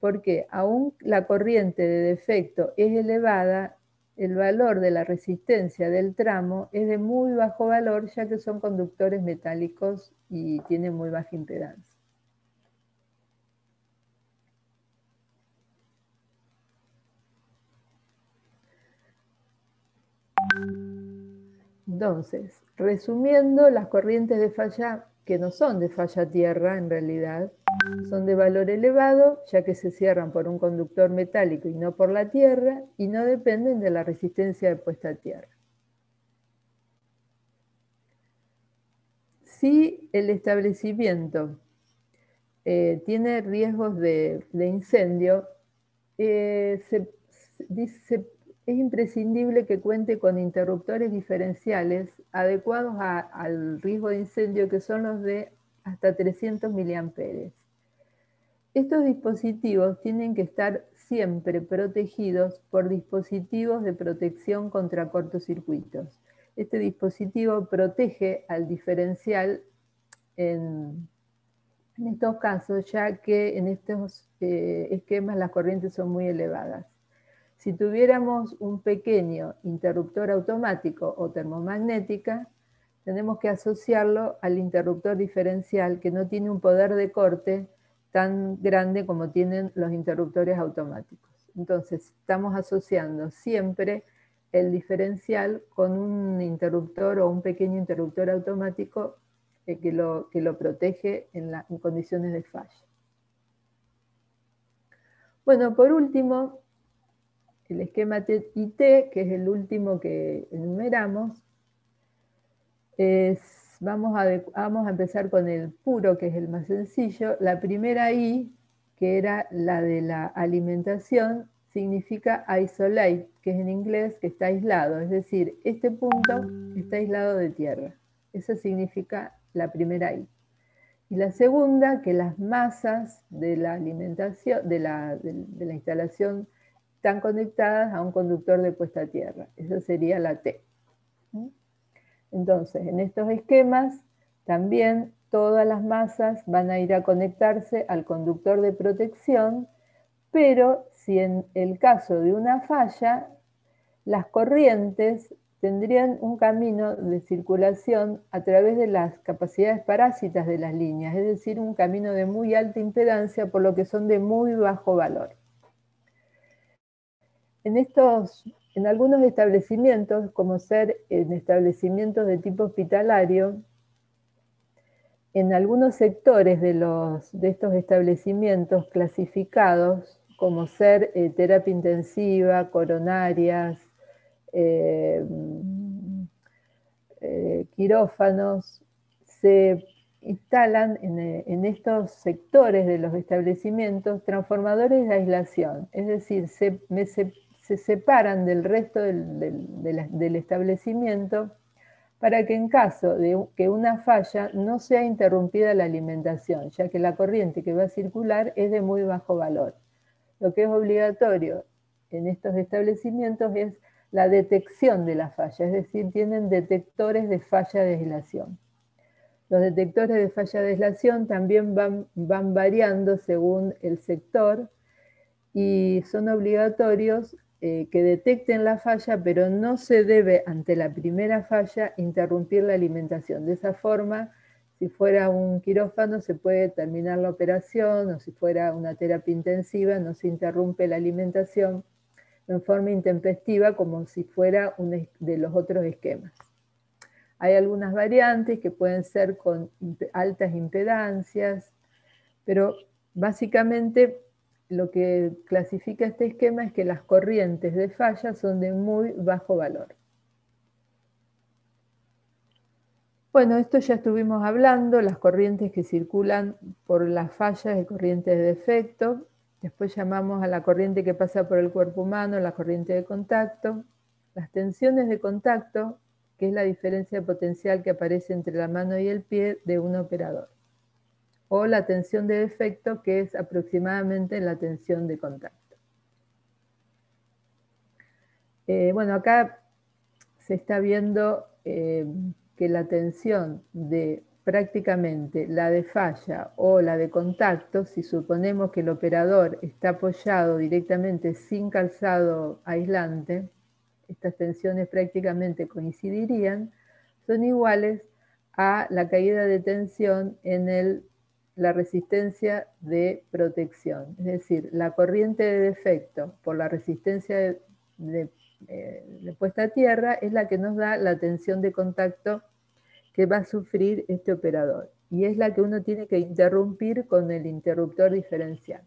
porque aún la corriente de defecto es elevada, el valor de la resistencia del tramo es de muy bajo valor ya que son conductores metálicos y tienen muy baja impedancia. Entonces, resumiendo, las corrientes de falla, que no son de falla tierra en realidad, son de valor elevado, ya que se cierran por un conductor metálico y no por la tierra, y no dependen de la resistencia de puesta a tierra. Si el establecimiento eh, tiene riesgos de, incendio, eh, es imprescindible que cuente con interruptores diferenciales adecuados al riesgo de incendio, que son los de hasta 300 miliamperes. Estos dispositivos tienen que estar siempre protegidos por dispositivos de protección contra cortocircuitos. Este dispositivo protege al diferencial en, estos casos, ya que en estos eh, esquemas las corrientes son muy elevadas. Si tuviéramos un pequeño interruptor automático o termomagnética, tenemos que asociarlo al interruptor diferencial que no tiene un poder de corte tan grande como tienen los interruptores automáticos. Entonces, estamos asociando siempre el diferencial con un interruptor o un pequeño interruptor automático que, lo, que lo protege en, en condiciones de falla. Bueno, por último, el esquema IT, que es el último que enumeramos, vamos, a, vamos a empezar con el puro, que es el más sencillo. La primera I, que era la de la alimentación, significa isolate, que es en inglés que está aislado, es decir, este punto está aislado de tierra. Eso significa la primera I. Y la segunda, que las masas de la alimentación, de la, de la instalación, están conectadas a un conductor de puesta a tierra. Esa sería la T. Entonces, en estos esquemas también todas las masas van a ir a conectarse al conductor de protección, pero si en el caso de una falla, las corrientes tendrían un camino de circulación a través de las capacidades parásitas de las líneas, es decir, un camino de muy alta impedancia, por lo que son de muy bajo valor. En estos en algunos establecimientos, como ser en establecimientos de tipo hospitalario, en algunos sectores de, los, de estos establecimientos clasificados, como ser eh, terapia intensiva, coronarias, eh, eh, quirófanos, se instalan en, estos sectores de los establecimientos transformadores de aislación, es decir, se, se se separan del resto del, establecimiento para que en caso de que una falla no sea interrumpida la alimentación, ya que la corriente que va a circular es de muy bajo valor. Lo que es obligatorio en estos establecimientos es la detección de la falla, es decir, tienen detectores de falla de aislación. Los detectores de falla de aislación también van, van variando según el sector y son obligatorios eh, que detecten la falla, pero no se debe ante la primera falla interrumpir la alimentación. De esa forma, si fuera un quirófano se puede terminar la operación o si fuera una terapia intensiva no se interrumpe la alimentación en forma intempestiva como si fuera uno de los otros esquemas. Hay algunas variantes que pueden ser con altas impedancias, pero básicamente lo que clasifica este esquema es que las corrientes de falla son de muy bajo valor. Bueno, esto ya estuvimos hablando, las corrientes que circulan por las fallas de corrientes de defecto. Después llamamos a la corriente que pasa por el cuerpo humano la corriente de contacto. Las tensiones de contacto, que es la diferencia potencial que aparece entre la mano y el pie de un operador o la tensión de defecto, que es aproximadamente la tensión de contacto. Eh, bueno, acá se está viendo eh, que la tensión de prácticamente la de falla o la de contacto, si suponemos que el operador está apoyado directamente sin calzado aislante, estas tensiones prácticamente coincidirían, son iguales a la caída de tensión en el la resistencia de protección. Es decir, la corriente de defecto por la resistencia de, de puesta a tierra es la que nos da la tensión de contacto que va a sufrir este operador. Y es la que uno tiene que interrumpir con el interruptor diferencial.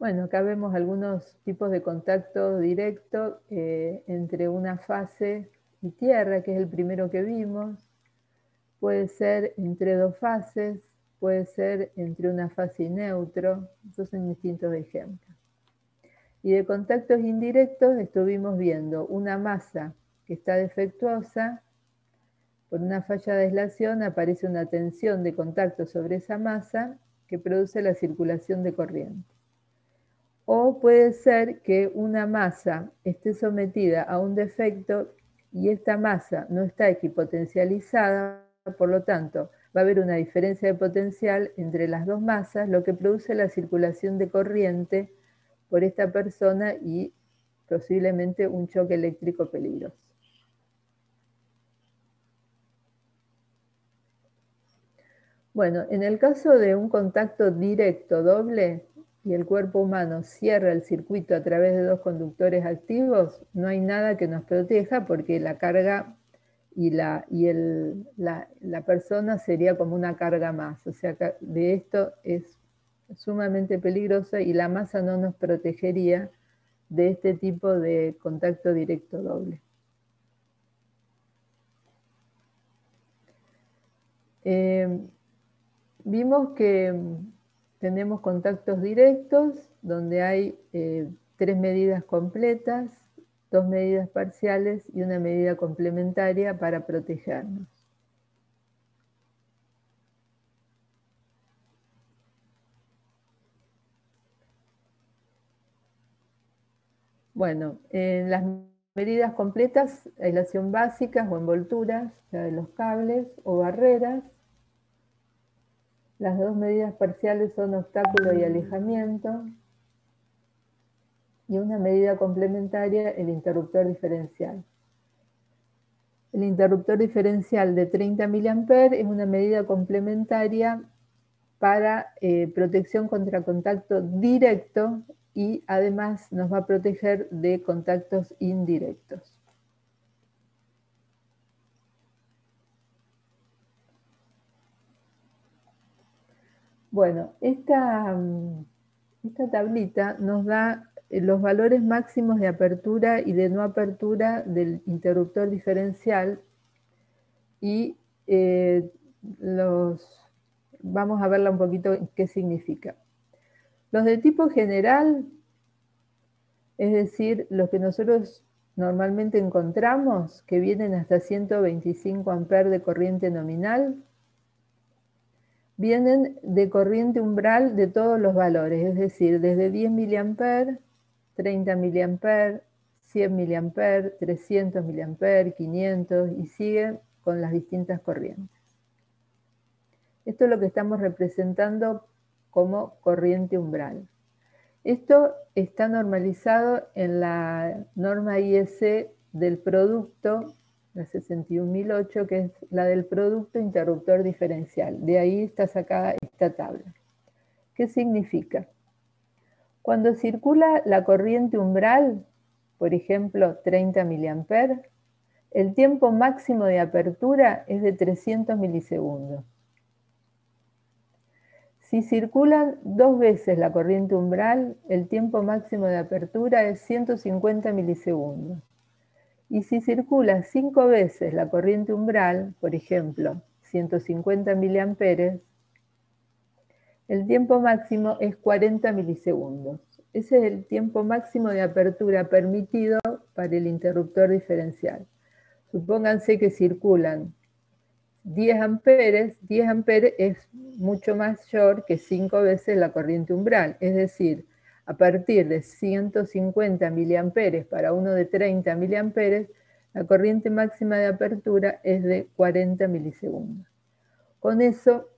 Bueno, acá vemos algunos tipos de contacto directo eh, entre una fase y tierra, que es el primero que vimos. Puede ser entre dos fases, puede ser entre una fase y neutro. Esos son distintos ejemplos. Y de contactos indirectos estuvimos viendo una masa que está defectuosa. Por una falla de aislación aparece una tensión de contacto sobre esa masa que produce la circulación de corriente. O puede ser que una masa esté sometida a un defecto y esta masa no está equipotencializada, por lo tanto, va a haber una diferencia de potencial entre las dos masas, lo que produce la circulación de corriente por esta persona y posiblemente un choque eléctrico peligroso. Bueno, en el caso de un contacto directo doble, y el cuerpo humano cierra el circuito a través de dos conductores activos, no hay nada que nos proteja porque la carga y la, y la, persona sería como una carga más. O sea, de esto es sumamente peligroso y la masa no nos protegería de este tipo de contacto directo doble. Eh, vimos que tenemos contactos directos donde hay eh, tres medidas completas, dos medidas parciales y una medida complementaria para protegernos. Bueno, en las medidas completas, aislación básicas o envolturas, ya de los cables o barreras, las dos medidas parciales son obstáculo y alejamiento. Y una medida complementaria, el interruptor diferencial. El interruptor diferencial de 30 mA es una medida complementaria para eh, protección contra contacto directo y además nos va a proteger de contactos indirectos. Bueno, esta, mm, esta tablita nos da eh, los valores máximos de apertura y de no apertura del interruptor diferencial y eh, los, vamos a verla un poquito qué significa. Los de tipo general, es decir, los que nosotros normalmente encontramos, que vienen hasta 125 amperes de corriente nominal, vienen de corriente umbral de todos los valores, es decir, desde 10 mA, 30 mA, 100 mA, 300 mA, 500 y sigue con las distintas corrientes. Esto es lo que estamos representando como corriente umbral. Esto está normalizado en la norma IEC del producto la 61008, que es la del producto interruptor diferencial. De ahí está sacada esta tabla. ¿Qué significa? Cuando circula la corriente umbral, por ejemplo 30 mA, el tiempo máximo de apertura es de 300 milisegundos. Si circulan dos veces la corriente umbral, el tiempo máximo de apertura es 150 milisegundos. Y si circula cinco veces la corriente umbral, por ejemplo, 150 mA, el tiempo máximo es 40 milisegundos. Ese es el tiempo máximo de apertura permitido para el interruptor diferencial. Supónganse que circulan 10 amperes, 10 amperes es mucho mayor que 5 veces la corriente umbral, es decir, a partir de 150 miliamperes para uno de 30 miliamperes, la corriente máxima de apertura es de 40 milisegundos. Con eso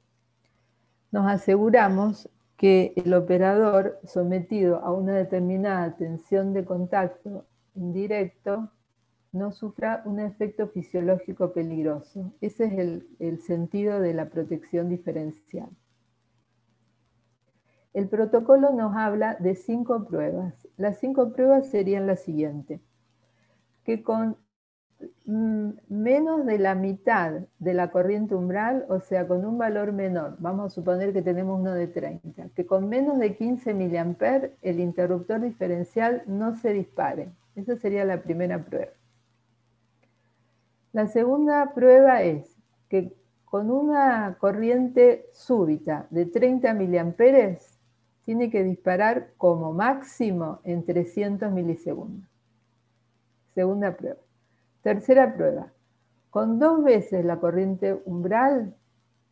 nos aseguramos que el operador sometido a una determinada tensión de contacto indirecto no sufra un efecto fisiológico peligroso. Ese es el, el sentido de la protección diferencial. El protocolo nos habla de cinco pruebas. Las cinco pruebas serían las siguientes. Que con mm, menos de la mitad de la corriente umbral, o sea, con un valor menor, vamos a suponer que tenemos uno de 30, que con menos de 15 mA el interruptor diferencial no se dispare. Esa sería la primera prueba. La segunda prueba es que con una corriente súbita de 30 mA tiene que disparar como máximo en 300 milisegundos. Segunda prueba. Tercera prueba. Con dos veces la corriente umbral,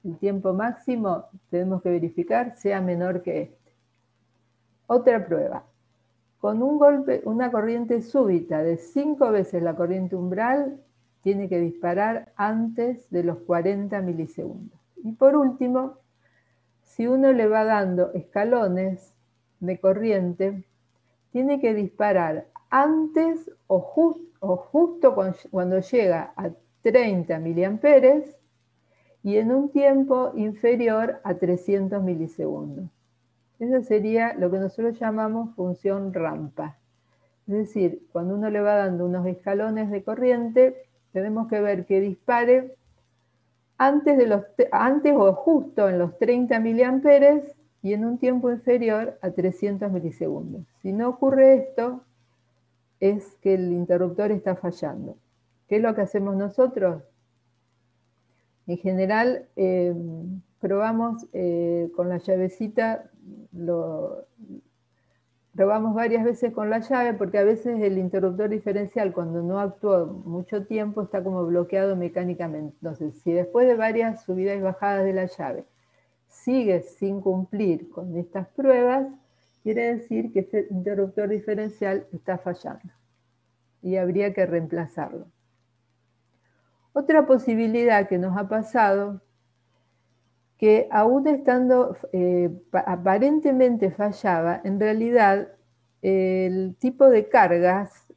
el tiempo máximo tenemos que verificar sea menor que este. Otra prueba. Con un golpe, una corriente súbita de cinco veces la corriente umbral, tiene que disparar antes de los 40 milisegundos. Y por último, si uno le va dando escalones de corriente, tiene que disparar antes o, justo cuando llega a 30 miliamperes y en un tiempo inferior a 300 milisegundos. Eso sería lo que nosotros llamamos función rampa. Es decir, cuando uno le va dando unos escalones de corriente, tenemos que ver que dispare antes, de los, antes o justo en los 30 miliamperes y en un tiempo inferior a 300 milisegundos. Si no ocurre esto, es que el interruptor está fallando. ¿Qué es lo que hacemos nosotros? En general, eh, probamos eh, con la llavecita, lo, Probamos varias veces con la llave porque a veces el interruptor diferencial cuando no actúa mucho tiempo está como bloqueado mecánicamente. Entonces, si después de varias subidas y bajadas de la llave sigue sin cumplir con estas pruebas, quiere decir que este interruptor diferencial está fallando y habría que reemplazarlo. Otra posibilidad que nos ha pasado que aún estando eh, aparentemente fallaba, en realidad el tipo de cargas,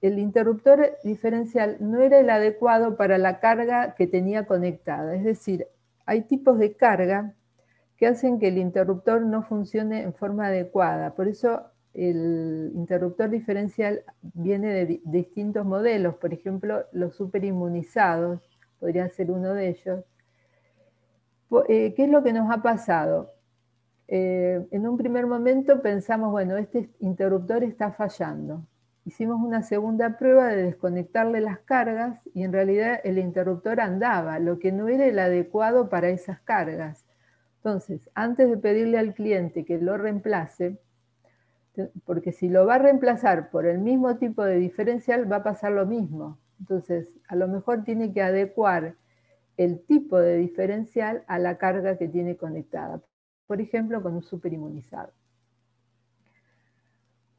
el interruptor diferencial no era el adecuado para la carga que tenía conectada. Es decir, hay tipos de carga que hacen que el interruptor no funcione en forma adecuada. Por eso el interruptor diferencial viene de distintos modelos. Por ejemplo, los superinmunizados podría ser uno de ellos eh, ¿Qué es lo que nos ha pasado? Eh, en un primer momento pensamos, bueno, este interruptor está fallando. Hicimos una segunda prueba de desconectarle las cargas y en realidad el interruptor andaba, lo que no era el adecuado para esas cargas. Entonces, antes de pedirle al cliente que lo reemplace, porque si lo va a reemplazar por el mismo tipo de diferencial va a pasar lo mismo. Entonces, a lo mejor tiene que adecuar el tipo de diferencial a la carga que tiene conectada. Por ejemplo, con un superinmunizado.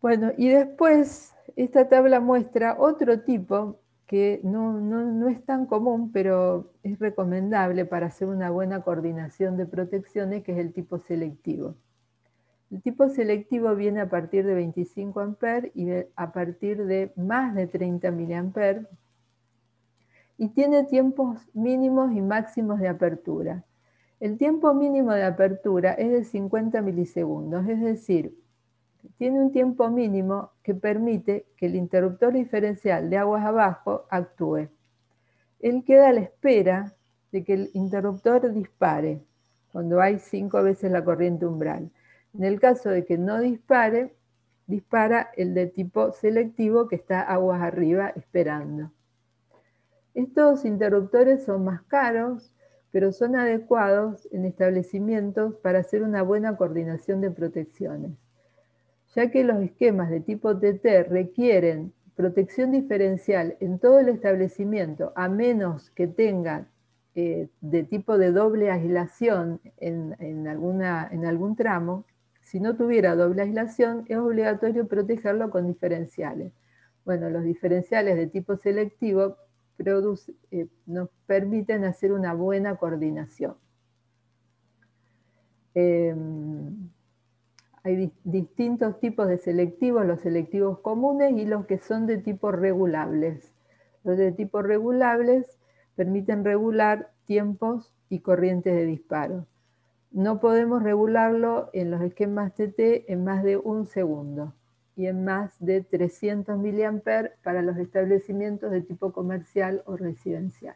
Bueno, y después esta tabla muestra otro tipo que no, no, es tan común, pero es recomendable para hacer una buena coordinación de protecciones, que es el tipo selectivo. El tipo selectivo viene a partir de 25 A y a partir de más de 30 mA, y tiene tiempos mínimos y máximos de apertura. El tiempo mínimo de apertura es de 50 milisegundos, es decir, tiene un tiempo mínimo que permite que el interruptor diferencial de aguas abajo actúe. Él queda a la espera de que el interruptor dispare cuando hay cinco veces la corriente umbral. En el caso de que no dispare, dispara el de tipo selectivo que está aguas arriba esperando. Estos interruptores son más caros, pero son adecuados en establecimientos para hacer una buena coordinación de protecciones, ya que los esquemas de tipo TT requieren protección diferencial en todo el establecimiento, a menos que tenga eh, de tipo de doble aislación en, en algún tramo, si no tuviera doble aislación, es obligatorio protegerlo con diferenciales. Bueno, los diferenciales de tipo selectivo eh, nos permiten hacer una buena coordinación. Em, hay distintos tipos de selectivos, los selectivos comunes y los que son de tipo regulables. Los de tipo regulables permiten regular tiempos y corrientes de disparo. no podemos regularlo en los esquemas TT en más de un segundo y en más de 300 mA para los establecimientos de tipo comercial o residencial.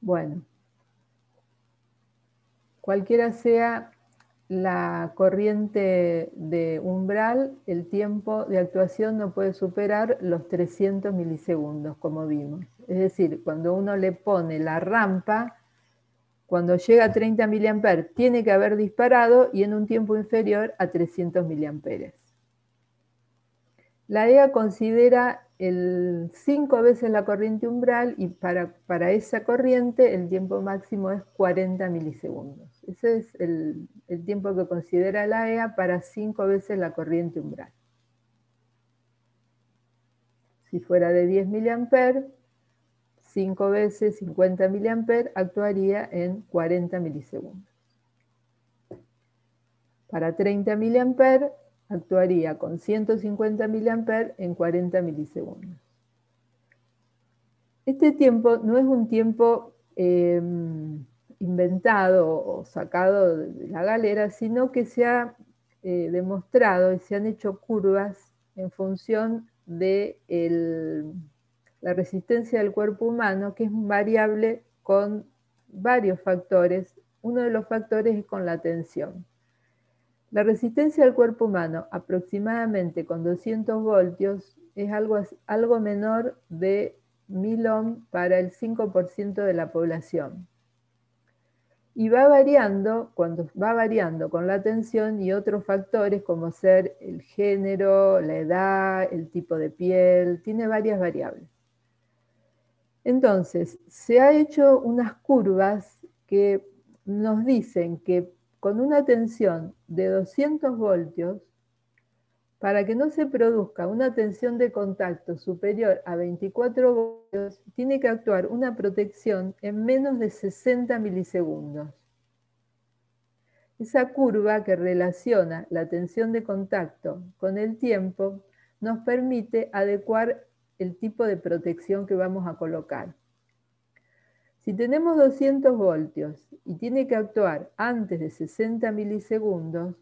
Bueno, cualquiera sea la corriente de umbral, el tiempo de actuación no puede superar los 300 milisegundos, como vimos. Es decir, cuando uno le pone la rampa, cuando llega a 30 mA, tiene que haber disparado y en un tiempo inferior a 300 mA. La EA considera el cinco veces la corriente umbral y para, para, esa corriente el tiempo máximo es 40 milisegundos. Ese es el, el tiempo que considera la EA para cinco veces la corriente umbral. Si fuera de 10 mA, 5 veces 50 mA actuaría en 40 milisegundos. Para 30 mA actuaría con 150 mA en 40 milisegundos. Este tiempo no es un tiempo em, inventado o sacado de la galera, sino que se ha eh, demostrado y se han hecho curvas en función de la resistencia del cuerpo humano, que es variable con varios factores. Uno de los factores es con la tensión. La resistencia del cuerpo humano, aproximadamente con 200 voltios, es algo, algo menor de 1000 ohm para el 5% de la población. Y va variando, cuando va variando con la tensión y otros factores como ser el género, la edad, el tipo de piel, tiene varias variables. Entonces, se ha hecho unas curvas que nos dicen que con una tensión de 200 voltios, para que no se produzca una tensión de contacto superior a 24 voltios, tiene que actuar una protección en menos de 60 milisegundos. Esa curva que relaciona la tensión de contacto con el tiempo nos permite adecuar el tipo de protección que vamos a colocar. Si tenemos 200 voltios y tiene que actuar antes de 60 milisegundos,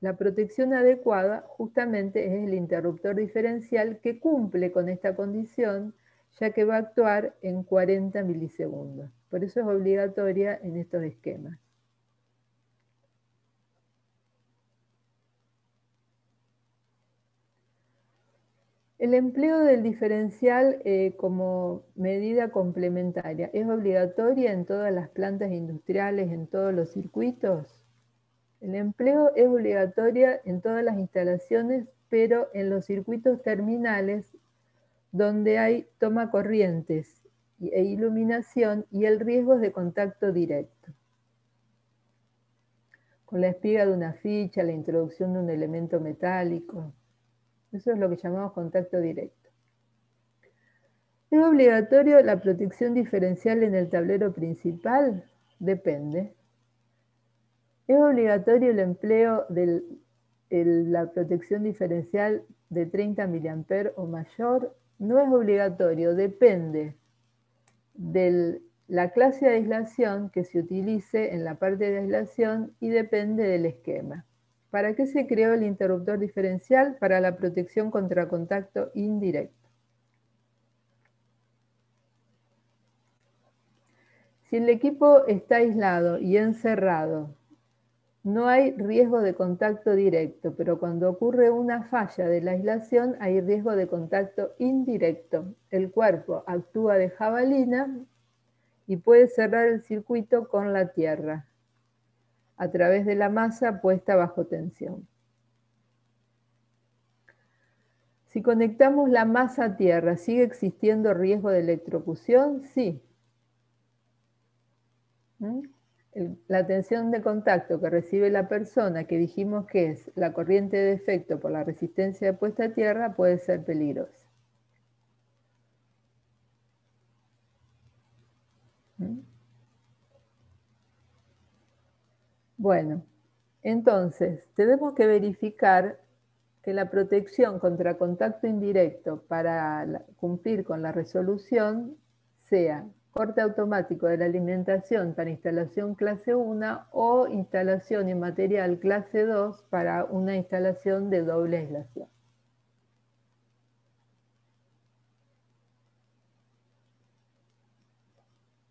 la protección adecuada justamente es el interruptor diferencial que cumple con esta condición, ya que va a actuar en 40 milisegundos. Por eso es obligatoria en estos esquemas. El empleo del diferencial eh, como medida complementaria es obligatoria en todas las plantas industriales, en todos los circuitos. El empleo es obligatoria en todas las instalaciones, pero en los circuitos terminales donde hay toma corrientes e iluminación y el riesgo de contacto directo. Con la espiga de una ficha, la introducción de un elemento metálico, eso es lo que llamamos contacto directo. ¿Es obligatorio la protección diferencial en el tablero principal? Depende. ¿Es obligatorio el empleo de la protección diferencial de 30 mA o mayor? No es obligatorio, depende de la clase de aislación que se utilice en la parte de aislación y depende del esquema. ¿Para qué se creó el interruptor diferencial? Para la protección contra contacto indirecto. Si el equipo está aislado y encerrado, no hay riesgo de contacto directo, pero cuando ocurre una falla de la aislación hay riesgo de contacto indirecto. El cuerpo actúa de jabalina y puede cerrar el circuito con la tierra a través de la masa puesta bajo tensión. Si conectamos la masa a tierra, ¿sigue existiendo riesgo de electrocución? Sí. ¿Mm? La tensión de contacto que recibe la persona, que dijimos que es la corriente de efecto por la resistencia puesta a tierra, puede ser peligrosa. ¿Mm? Bueno, entonces tenemos que verificar que la protección contra contacto indirecto para cumplir con la resolución sea corte automático de la alimentación para instalación clase 1 o instalación inmaterial clase 2 para una instalación de doble aislación.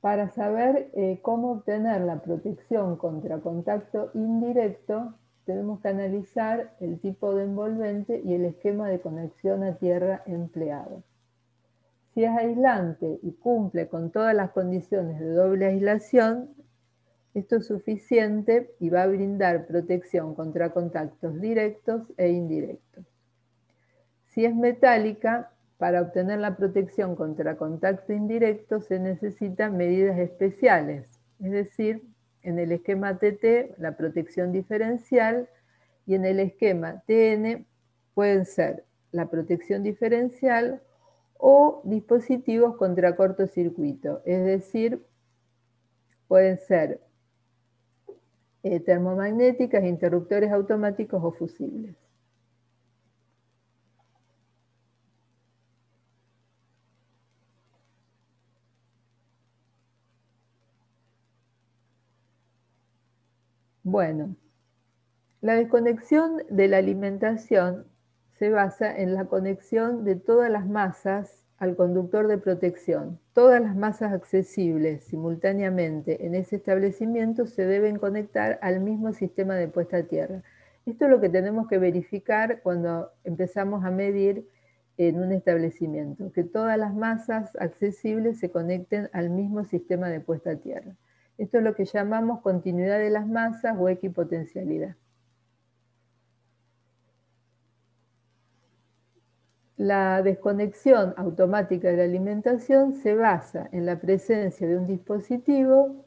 Para saber eh, cómo obtener la protección contra contacto indirecto, tenemos que analizar el tipo de envolvente y el esquema de conexión a tierra empleado. Si es aislante y cumple con todas las condiciones de doble aislación, esto es suficiente y va a brindar protección contra contactos directos e indirectos. Si es metálica, para obtener la protección contra contacto indirecto se necesitan medidas especiales, es decir, en el esquema TT la protección diferencial y en el esquema TN pueden ser la protección diferencial o dispositivos contra cortocircuito, es decir, pueden ser eh, termomagnéticas, interruptores automáticos o fusibles. Bueno, la desconexión de la alimentación se basa en la conexión de todas las masas al conductor de protección. Todas las masas accesibles simultáneamente en ese establecimiento se deben conectar al mismo sistema de puesta a tierra. Esto es lo que tenemos que verificar cuando empezamos a medir en un establecimiento, que todas las masas accesibles se conecten al mismo sistema de puesta a tierra. Esto es lo que llamamos continuidad de las masas o equipotencialidad. La desconexión automática de la alimentación se basa en la presencia de un dispositivo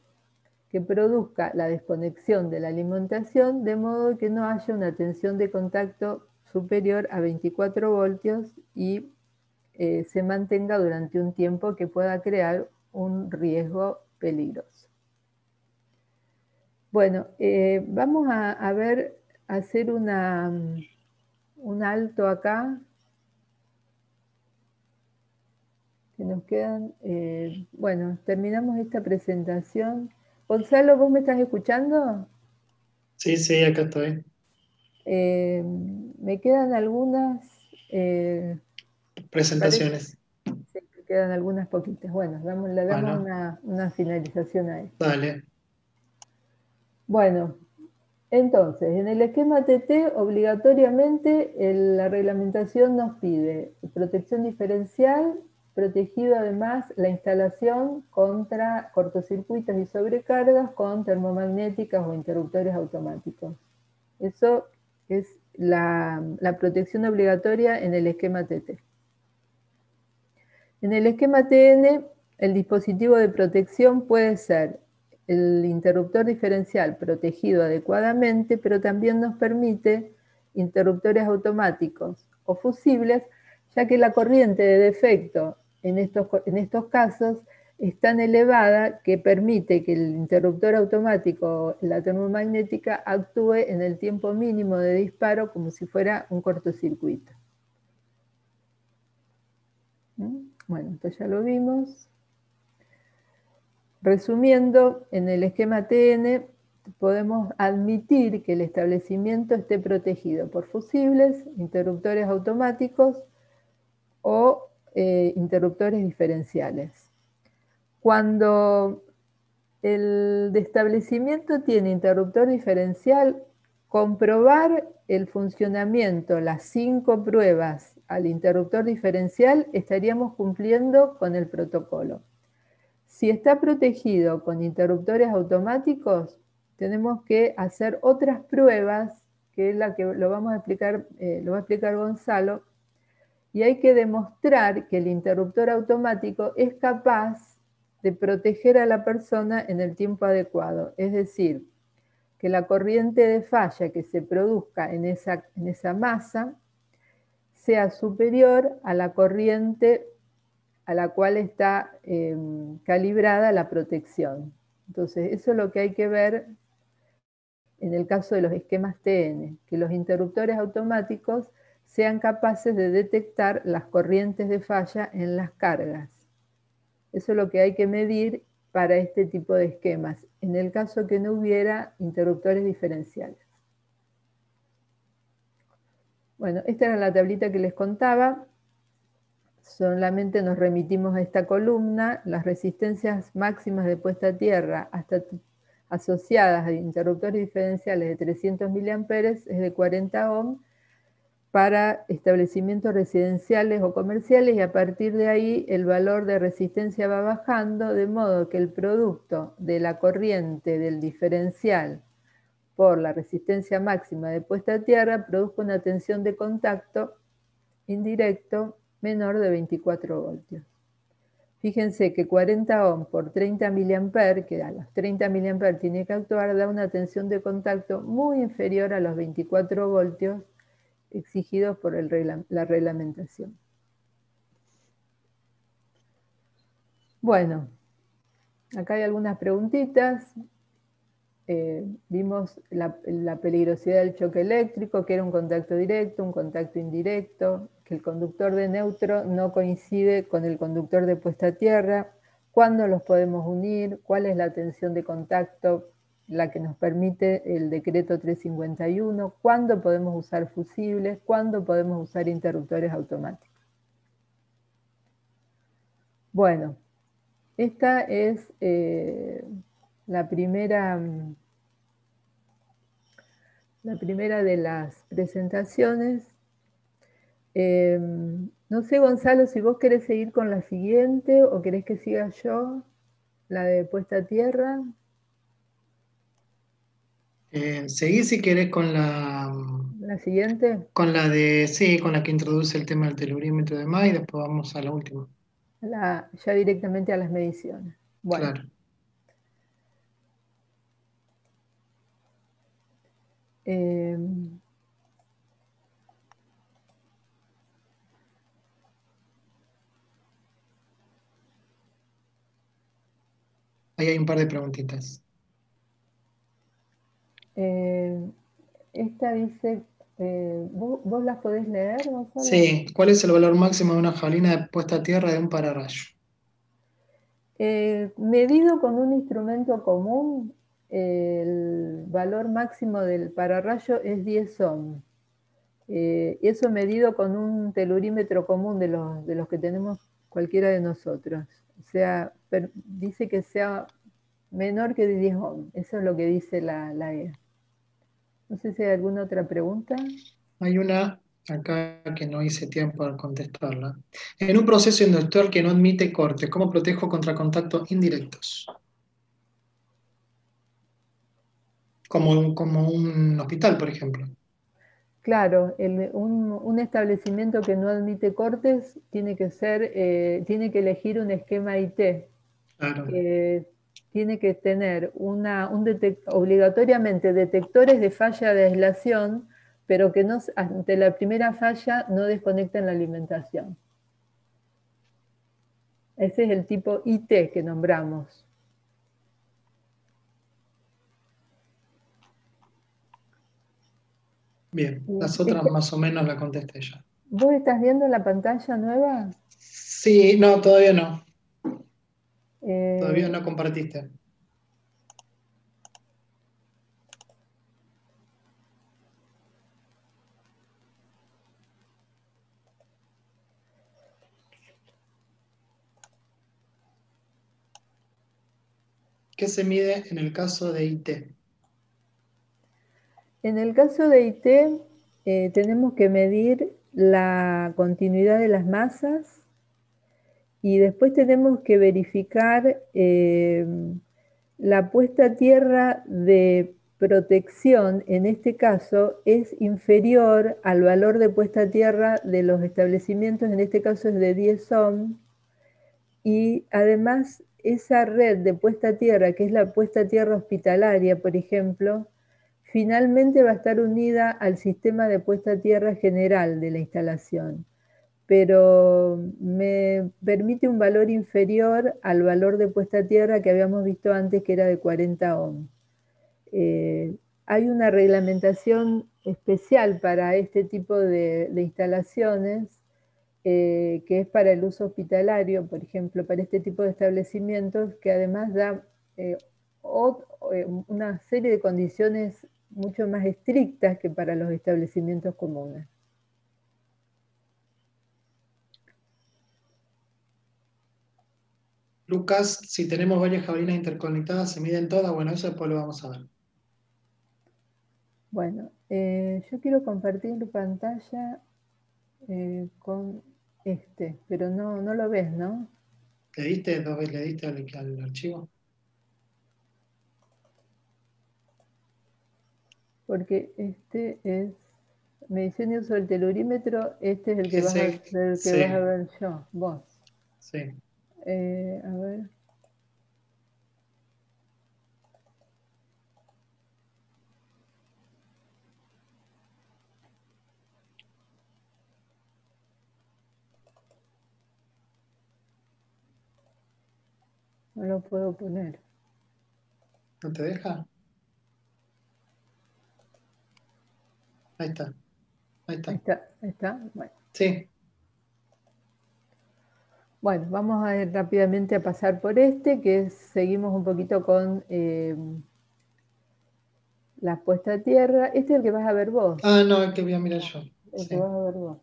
que produzca la desconexión de la alimentación de modo que no haya una tensión de contacto superior a 24 voltios y eh, se mantenga durante un tiempo que pueda crear un riesgo peligroso. Bueno, eh, vamos a, ver, hacer una, un alto acá nos quedan, eh, bueno, terminamos esta presentación. Gonzalo, ¿vos me estás escuchando? Sí, sí, acá estoy. Eh, me quedan algunas... Presentaciones. sí, me quedan algunas poquitas. Bueno, le damos una, finalización a esto. Vale. Bueno, entonces, en el esquema TT, obligatoriamente la reglamentación nos pide protección diferencial protegido además la instalación contra cortocircuitos y sobrecargas con termomagnéticas o interruptores automáticos. Eso es la, protección obligatoria en el esquema TT. En el esquema TN, el dispositivo de protección puede ser el interruptor diferencial protegido adecuadamente, pero también nos permite interruptores automáticos o fusibles, ya que la corriente de defecto en estos, en estos casos es tan elevada que permite que el interruptor automático, la termomagnética, actúe en el tiempo mínimo de disparo como si fuera un cortocircuito. ¿Mm? Bueno, esto ya lo vimos. Resumiendo, en el esquema TN podemos admitir que el establecimiento esté protegido por fusibles, interruptores automáticos o eh, interruptores diferenciales. Cuando el establecimiento tiene interruptor diferencial, comprobar el funcionamiento, las cinco pruebas al interruptor diferencial, estaríamos cumpliendo con el protocolo. Si está protegido con interruptores automáticos, tenemos que hacer otras pruebas, que es la que lo vamos a explicar, eh, lo va a explicar Gonzalo, y hay que demostrar que el interruptor automático es capaz de proteger a la persona en el tiempo adecuado. Es decir, que la corriente de falla que se produzca en esa, en esa masa sea superior a la corriente a la cual está em, calibrada la protección. Entonces, eso es lo que hay que ver en el caso de los esquemas TN, que los interruptores automáticos sean capaces de detectar las corrientes de falla en las cargas. Eso es lo que hay que medir para este tipo de esquemas, en el caso que no hubiera interruptores diferenciales. Bueno, esta era la tablita que les contaba. Solamente nos remitimos a esta columna. Las resistencias máximas de puesta a tierra hasta asociadas a interruptores diferenciales de 300 mA es de 40 ohm para establecimientos residenciales o comerciales y a partir de ahí el valor de resistencia va bajando, de modo que el producto de la corriente del diferencial por la resistencia máxima de puesta a tierra produzca una tensión de contacto indirecto menor de 24 voltios. Fíjense que 40 ohm por 30 mA, que a los 30 mA tiene que actuar, da una tensión de contacto muy inferior a los 24 voltios exigidos por la reglamentación. Bueno, acá hay algunas preguntitas. Eh, vimos la, peligrosidad del choque eléctrico, que era un contacto directo, un contacto indirecto, el conductor de neutro no coincide con el conductor de puesta a tierra, cuándo los podemos unir, cuál es la tensión de contacto, la que nos permite el decreto 351, cuándo podemos usar fusibles, cuándo podemos usar interruptores automáticos. Bueno, esta es eh, la primera la primera de las presentaciones. Em, no sé, Gonzalo, si vos querés seguir con la siguiente o querés que siga yo, la de puesta a tierra. Eh, seguí si querés con la... ¿La siguiente? Con la de, sí, con la que introduce el tema del telurímetro y demás, y después vamos a la última. ya directamente a las mediciones. Bueno. Claro. Em, Ahí hay un par de preguntitas. Eh, esta dice, eh, ¿vos, las podés leer? Sí, ¿cuál es el valor máximo de una jabalina de puesta a tierra de un pararrayo? Eh, medido con un instrumento común, el valor máximo del pararrayo es 10 ohm. Eh, eso medido con un telurímetro común de los, de los que tenemos cualquiera de nosotros. Sea, dice que sea menor que 10 ohm. Eso es lo que dice la, la EA. No sé si hay alguna otra pregunta. Hay una acá que no hice tiempo para contestarla. En un proceso industrial que no admite cortes, ¿cómo protejo contra contactos indirectos? como un, como un hospital, por ejemplo. Claro, un, establecimiento que no admite cortes tiene que ser, eh, tiene que elegir un esquema IT. Claro. tiene que tener una, un obligatoriamente detectores de falla de aislación, pero que no, ante la primera falla no desconecten la alimentación. Ese es el tipo IT que nombramos. Bien, las otras más o menos la contesté ya. ¿Vos estás viendo la pantalla nueva? Sí, no, todavía no. Eh, todavía no compartiste. ¿Qué se mide en el caso de IT? En el caso de IT, eh, tenemos que medir la continuidad de las masas y después tenemos que verificar eh, la puesta a tierra de protección, en este caso, es inferior al valor de puesta a tierra de los establecimientos, en este caso es de 10 ohm, y además esa red de puesta a tierra, que es la puesta a tierra hospitalaria, por ejemplo, finalmente va a estar unida al sistema de puesta a tierra general de la instalación, pero me permite un valor inferior al valor de puesta a tierra que habíamos visto antes, que era de 40 ohm. Eh, hay una reglamentación especial para este tipo de, instalaciones eh, que es para el uso hospitalario, por ejemplo, para este tipo de establecimientos, que además da eh, una serie de condiciones mucho más estrictas que para los establecimientos comunes. Lucas, si tenemos varias jabalinas interconectadas, ¿se miden todas? Bueno, eso después lo vamos a ver. Bueno, eh, yo quiero compartir pantalla eh, con este, pero no, no lo ves, ¿no? ¿Le diste, ¿Le diste al, archivo? Porque este es medición y uso del telurímetro, este es el que, vas, a, el que vas a ver yo, vos. Sí. Eh, a ver. No lo puedo poner. ¿No te deja? Ahí está. Ahí está. Ahí está. Ahí está. Bueno. Sí. Bueno, vamos a ir rápidamente a pasar por este, que seguimos un poquito con eh, la puesta a tierra. Este es el que vas a ver vos. Ah, no, el que voy a mirar yo. El que vas a ver vos.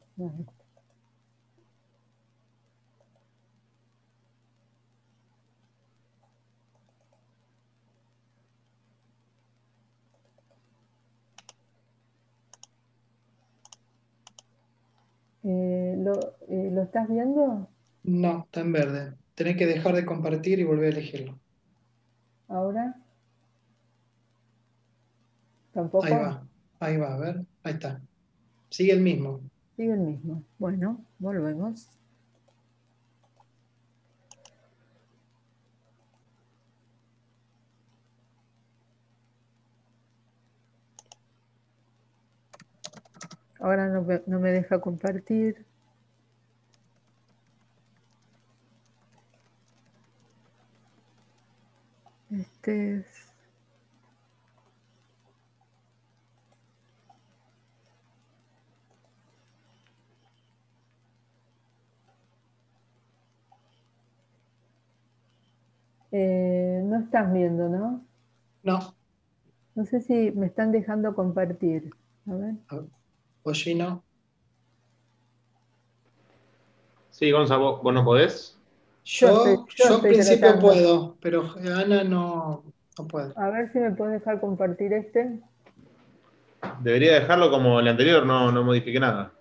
¿Lo, eh, ¿Lo estás viendo? No, está en verde. Tenés que dejar de compartir y volver a elegirlo. ¿Ahora? ¿Tampoco? Ahí va, ahí va, a ver, ahí está. Sigue el mismo. Sigue el mismo. Bueno, volvemos. Ahora no no me deja compartir. Este eh, no estás viendo, ¿no? No. No sé si me están dejando compartir. A ver. Oye, no. Sí, Gonzalo, ¿vos no podés? Yo, yo, en principio puedo, pero Ana no, no puede. A ver si me puedes dejar compartir este. Debería dejarlo como el anterior, no, no modifique nada.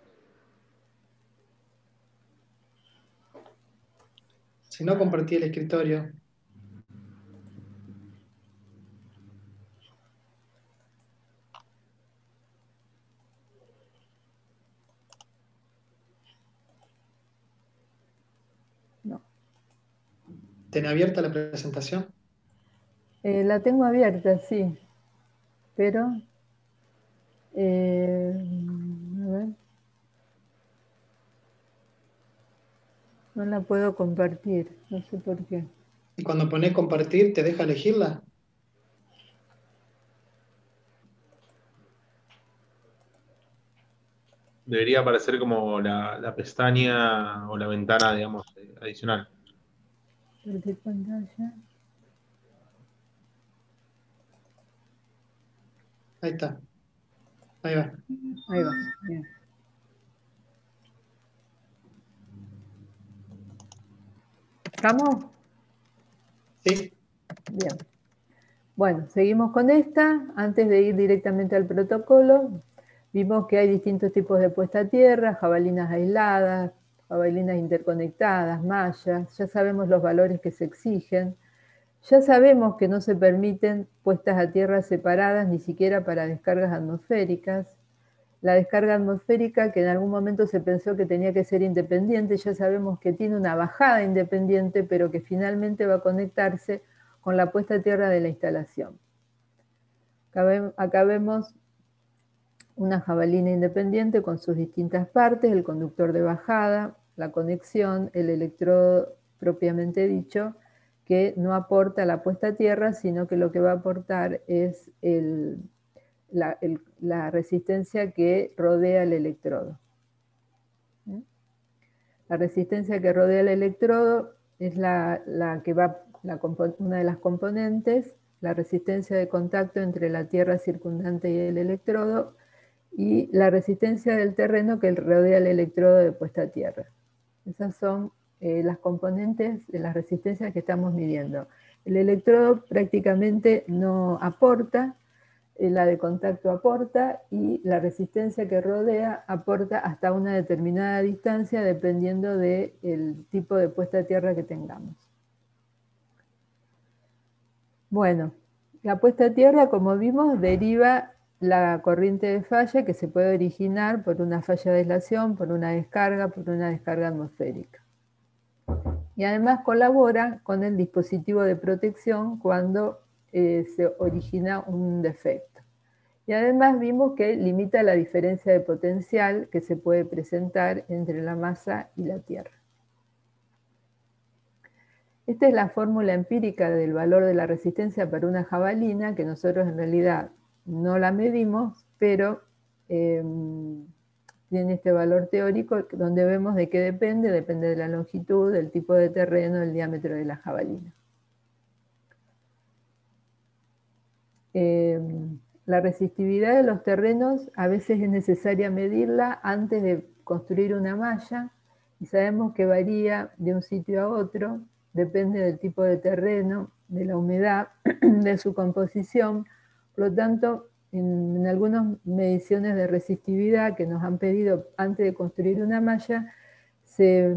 Si no, compartí el escritorio. ¿Tiene abierta la presentación? Eh, la tengo abierta, sí. Pero. Eh, a ver. No la puedo compartir, no sé por qué. ¿Y cuando pones compartir, te deja elegirla? Debería aparecer como la, la pestaña o la ventana, digamos, adicional de pantalla. Ahí está. Ahí va. Ahí va. Bien. ¿Estamos? Sí. Bien. Bueno, seguimos con esta. Antes de ir directamente al protocolo, vimos que hay distintos tipos de puesta a tierra, jabalinas aisladas, a bailinas interconectadas, mallas, ya sabemos los valores que se exigen, ya sabemos que no se permiten puestas a tierra separadas ni siquiera para descargas atmosféricas. La descarga atmosférica, que en algún momento se pensó que tenía que ser independiente, ya sabemos que tiene una bajada independiente, pero que finalmente va a conectarse con la puesta a tierra de la instalación. Acá vemos una jabalina independiente con sus distintas partes, el conductor de bajada, la conexión, el electrodo propiamente dicho, que no aporta la puesta a tierra, sino que lo que va a aportar es la, resistencia que rodea el electrodo. La resistencia que rodea el electrodo es la, que va, una de las componentes, la resistencia de contacto entre la tierra circundante y el electrodo, y la resistencia del terreno que rodea el electrodo de puesta a tierra. Esas son eh, las componentes de las resistencias que estamos midiendo. El electrodo prácticamente no aporta, eh, la de contacto aporta y la resistencia que rodea aporta hasta una determinada distancia dependiendo del tipo de puesta a tierra que tengamos. Bueno, la puesta a tierra, como vimos, deriva la corriente de falla que se puede originar por una falla de aislación, por una descarga, por una descarga atmosférica. Y además colabora con el dispositivo de protección cuando eh, se origina un defecto. Y además vimos que limita la diferencia de potencial que se puede presentar entre la masa y la Tierra. Esta es la fórmula empírica del valor de la resistencia para una jabalina, que nosotros en realidad no la medimos, pero em, tiene este valor teórico donde vemos de qué depende, depende de la longitud, del tipo de terreno, del diámetro de la jabalina. Em, la resistividad de los terrenos a veces es necesaria medirla antes de construir una malla y sabemos que varía de un sitio a otro, depende del tipo de terreno, de la humedad, de su composición, por lo tanto, en, algunas mediciones de resistividad que nos han pedido antes de construir una malla, se,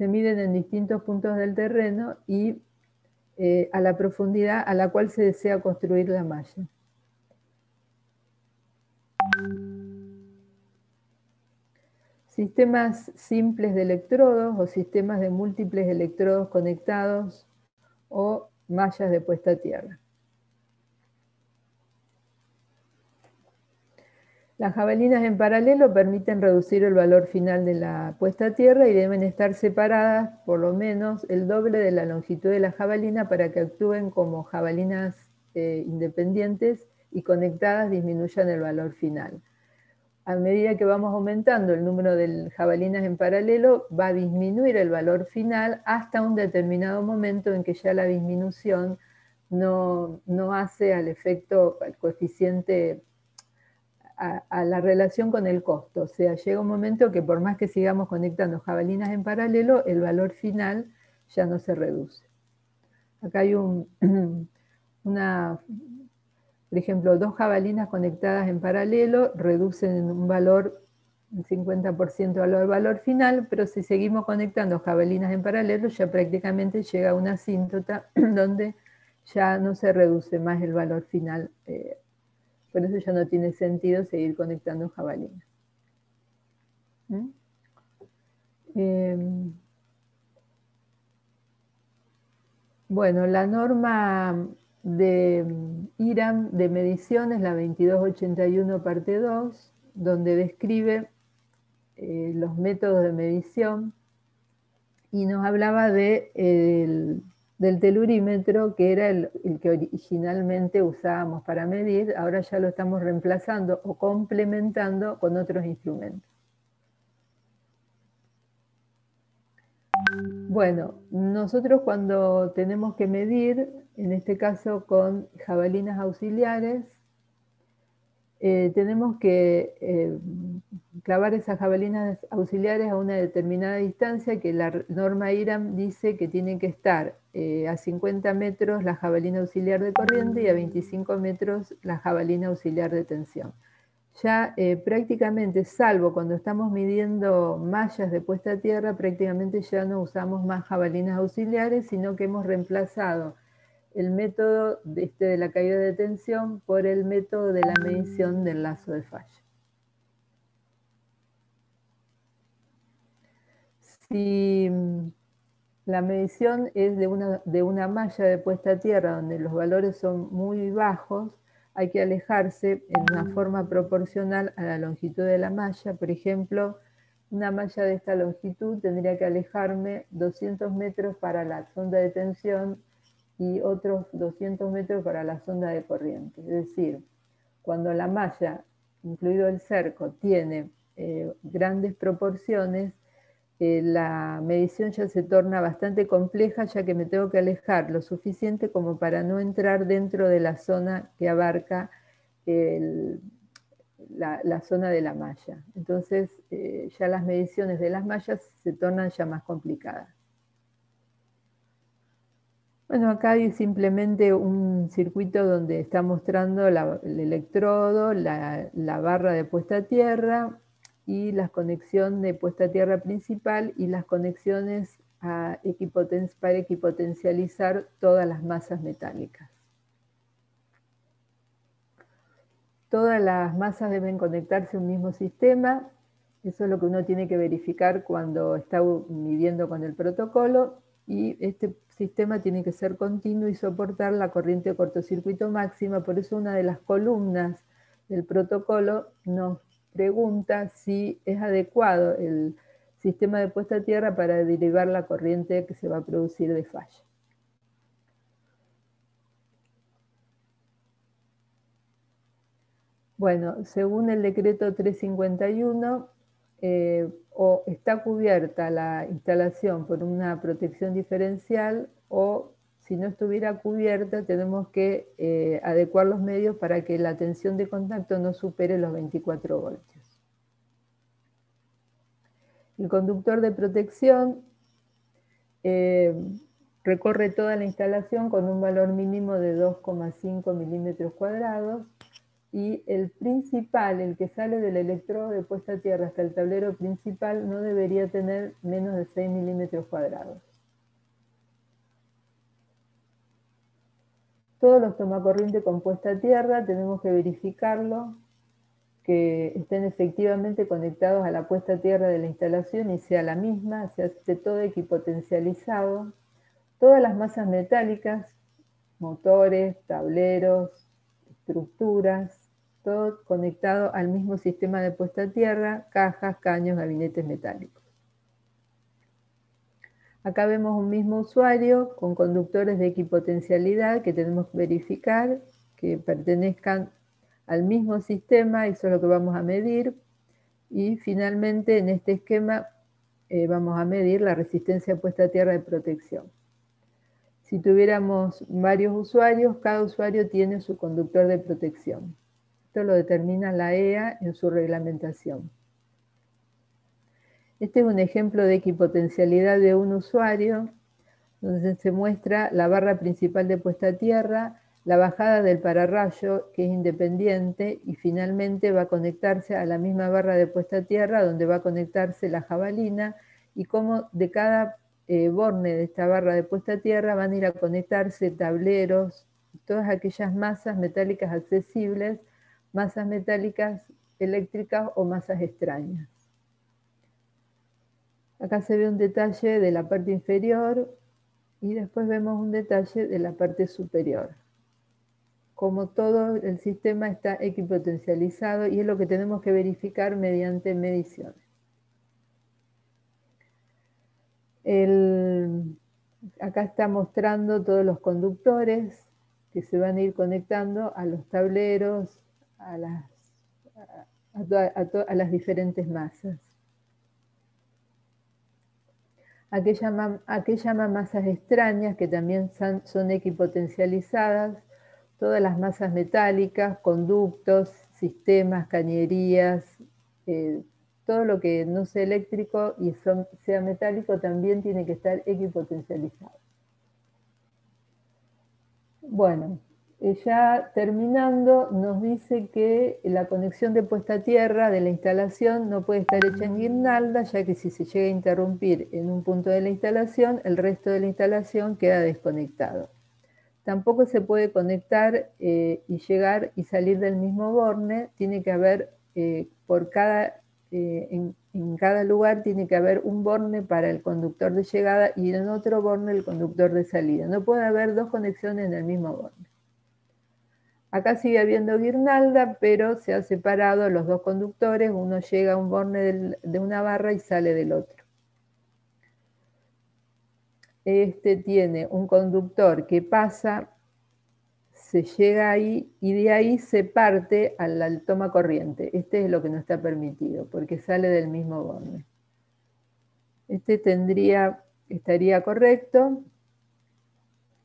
miden en distintos puntos del terreno y eh, a la profundidad a la cual se desea construir la malla. Sistemas simples de electrodos o sistemas de múltiples electrodos conectados o mallas de puesta a tierra. Las jabalinas en paralelo permiten reducir el valor final de la puesta a tierra y deben estar separadas por lo menos el doble de la longitud de la jabalina para que actúen como jabalinas eh, independientes y conectadas disminuyan el valor final. A medida que vamos aumentando el número de jabalinas en paralelo, va a disminuir el valor final hasta un determinado momento en que ya la disminución no, no hace al efecto, al coeficiente a, la relación con el costo. O sea, llega un momento que por más que sigamos conectando jabalinas en paralelo, el valor final ya no se reduce. Acá hay un, una, por ejemplo, dos jabalinas conectadas en paralelo reducen un valor, un 50% al valor final, pero si seguimos conectando jabalinas en paralelo, ya prácticamente llega a una asíntota donde ya no se reduce más el valor final eh, por eso ya no tiene sentido seguir conectando jabalinas. ¿Mm? Em, bueno, la norma de IRAM de medición es la 2281 parte 2, donde describe eh, los métodos de medición y nos hablaba de del telurímetro, que era el, que originalmente usábamos para medir, ahora ya lo estamos reemplazando o complementando con otros instrumentos. Bueno, nosotros cuando tenemos que medir, en este caso con jabalinas auxiliares, eh, tenemos que eh, clavar esas jabalinas auxiliares a una determinada distancia que la norma IRAM dice que tiene que estar eh, a 50 metros la jabalina auxiliar de corriente y a 25 metros la jabalina auxiliar de tensión. Ya prácticamente, salvo cuando estamos midiendo mallas de puesta a tierra, prácticamente ya no usamos más jabalinas auxiliares, sino que hemos reemplazado el método de, este, de la caída de tensión por el método de la medición del lazo de falla. Si mm, la medición es de una, de una malla de puesta a tierra donde los valores son muy bajos, hay que alejarse en una forma proporcional a la longitud de la malla. Por ejemplo, una malla de esta longitud tendría que alejarme 200 metros para la sonda de tensión y otros 200 metros para la sonda de corriente. Es decir, cuando la malla, incluido el cerco, tiene eh, grandes proporciones, eh, la medición ya se torna bastante compleja ya que me tengo que alejar lo suficiente como para no entrar dentro de la zona que abarca la, zona de la malla. Entonces eh, ya las mediciones de las mallas se tornan ya más complicadas. Bueno, acá hay simplemente un circuito donde está mostrando el electrodo, la, barra de puesta a tierra, y la conexión de puesta a tierra principal y las conexiones a para equipotencializar todas las masas metálicas. Todas las masas deben conectarse a un mismo sistema, eso es lo que uno tiene que verificar cuando está midiendo con el protocolo y este sistema tiene que ser continuo y soportar la corriente de cortocircuito máxima, por eso una de las columnas del protocolo nos pregunta si es adecuado el sistema de puesta a tierra para derivar la corriente que se va a producir de falla. Bueno, según el decreto 351, eh, o está cubierta la instalación por una protección diferencial o si no estuviera cubierta, tenemos que eh, adecuar los medios para que la tensión de contacto no supere los 24 voltios. El conductor de protección eh, recorre toda la instalación con un valor mínimo de 2,5 milímetros cuadrados y el principal, el que sale del electrodo de puesta a tierra hasta el tablero principal, no debería tener menos de 6 milímetros cuadrados. Todos los tomacorriente compuesta a tierra tenemos que verificarlo, que estén efectivamente conectados a la puesta a tierra de la instalación y sea la misma, sea esté todo equipotencializado. Todas las masas metálicas, motores, tableros, estructuras, todo conectado al mismo sistema de puesta a tierra, cajas, caños, gabinetes metálicos. Acá vemos un mismo usuario con conductores de equipotencialidad que tenemos que verificar que pertenezcan al mismo sistema, eso es lo que vamos a medir. Y finalmente en este esquema eh, vamos a medir la resistencia puesta a tierra de protección. Si tuviéramos varios usuarios, cada usuario tiene su conductor de protección. Esto lo determina la EA en su reglamentación. Este es un ejemplo de equipotencialidad de un usuario, donde se muestra la barra principal de puesta a tierra, la bajada del pararrayo, que es independiente, y finalmente va a conectarse a la misma barra de puesta a tierra, donde va a conectarse la jabalina, y cómo de cada eh, borne de esta barra de puesta a tierra van a ir a conectarse tableros, todas aquellas masas metálicas accesibles, masas metálicas eléctricas o masas extrañas. Acá se ve un detalle de la parte inferior y después vemos un detalle de la parte superior. Como todo el sistema está equipotencializado y es lo que tenemos que verificar mediante mediciones. Acá está mostrando todos los conductores que se van a ir conectando a los tableros, a las diferentes masas. aquella masas extrañas que también son, equipotencializadas, todas las masas metálicas, conductos, sistemas, cañerías, eh, todo lo que no sea eléctrico y sea metálico también tiene que estar equipotencializado. Bueno, ya terminando, nos dice que la conexión de puesta a tierra de la instalación no puede estar hecha en guirnalda, ya que si se llega a interrumpir en un punto de la instalación, el resto de la instalación queda desconectado. Tampoco se puede conectar eh, y llegar y salir del mismo borne, tiene que haber eh, por cada, eh, en, en cada lugar tiene que haber un borne para el conductor de llegada y en otro borne el conductor de salida. No puede haber dos conexiones en el mismo borne. Acá sigue habiendo guirnalda, pero se ha separado los dos conductores, uno llega a un borne de una barra y sale del otro. Este tiene un conductor que pasa se llega ahí y de ahí se parte al toma corriente. Este es lo que no está permitido porque sale del mismo borne. Este tendría, estaría correcto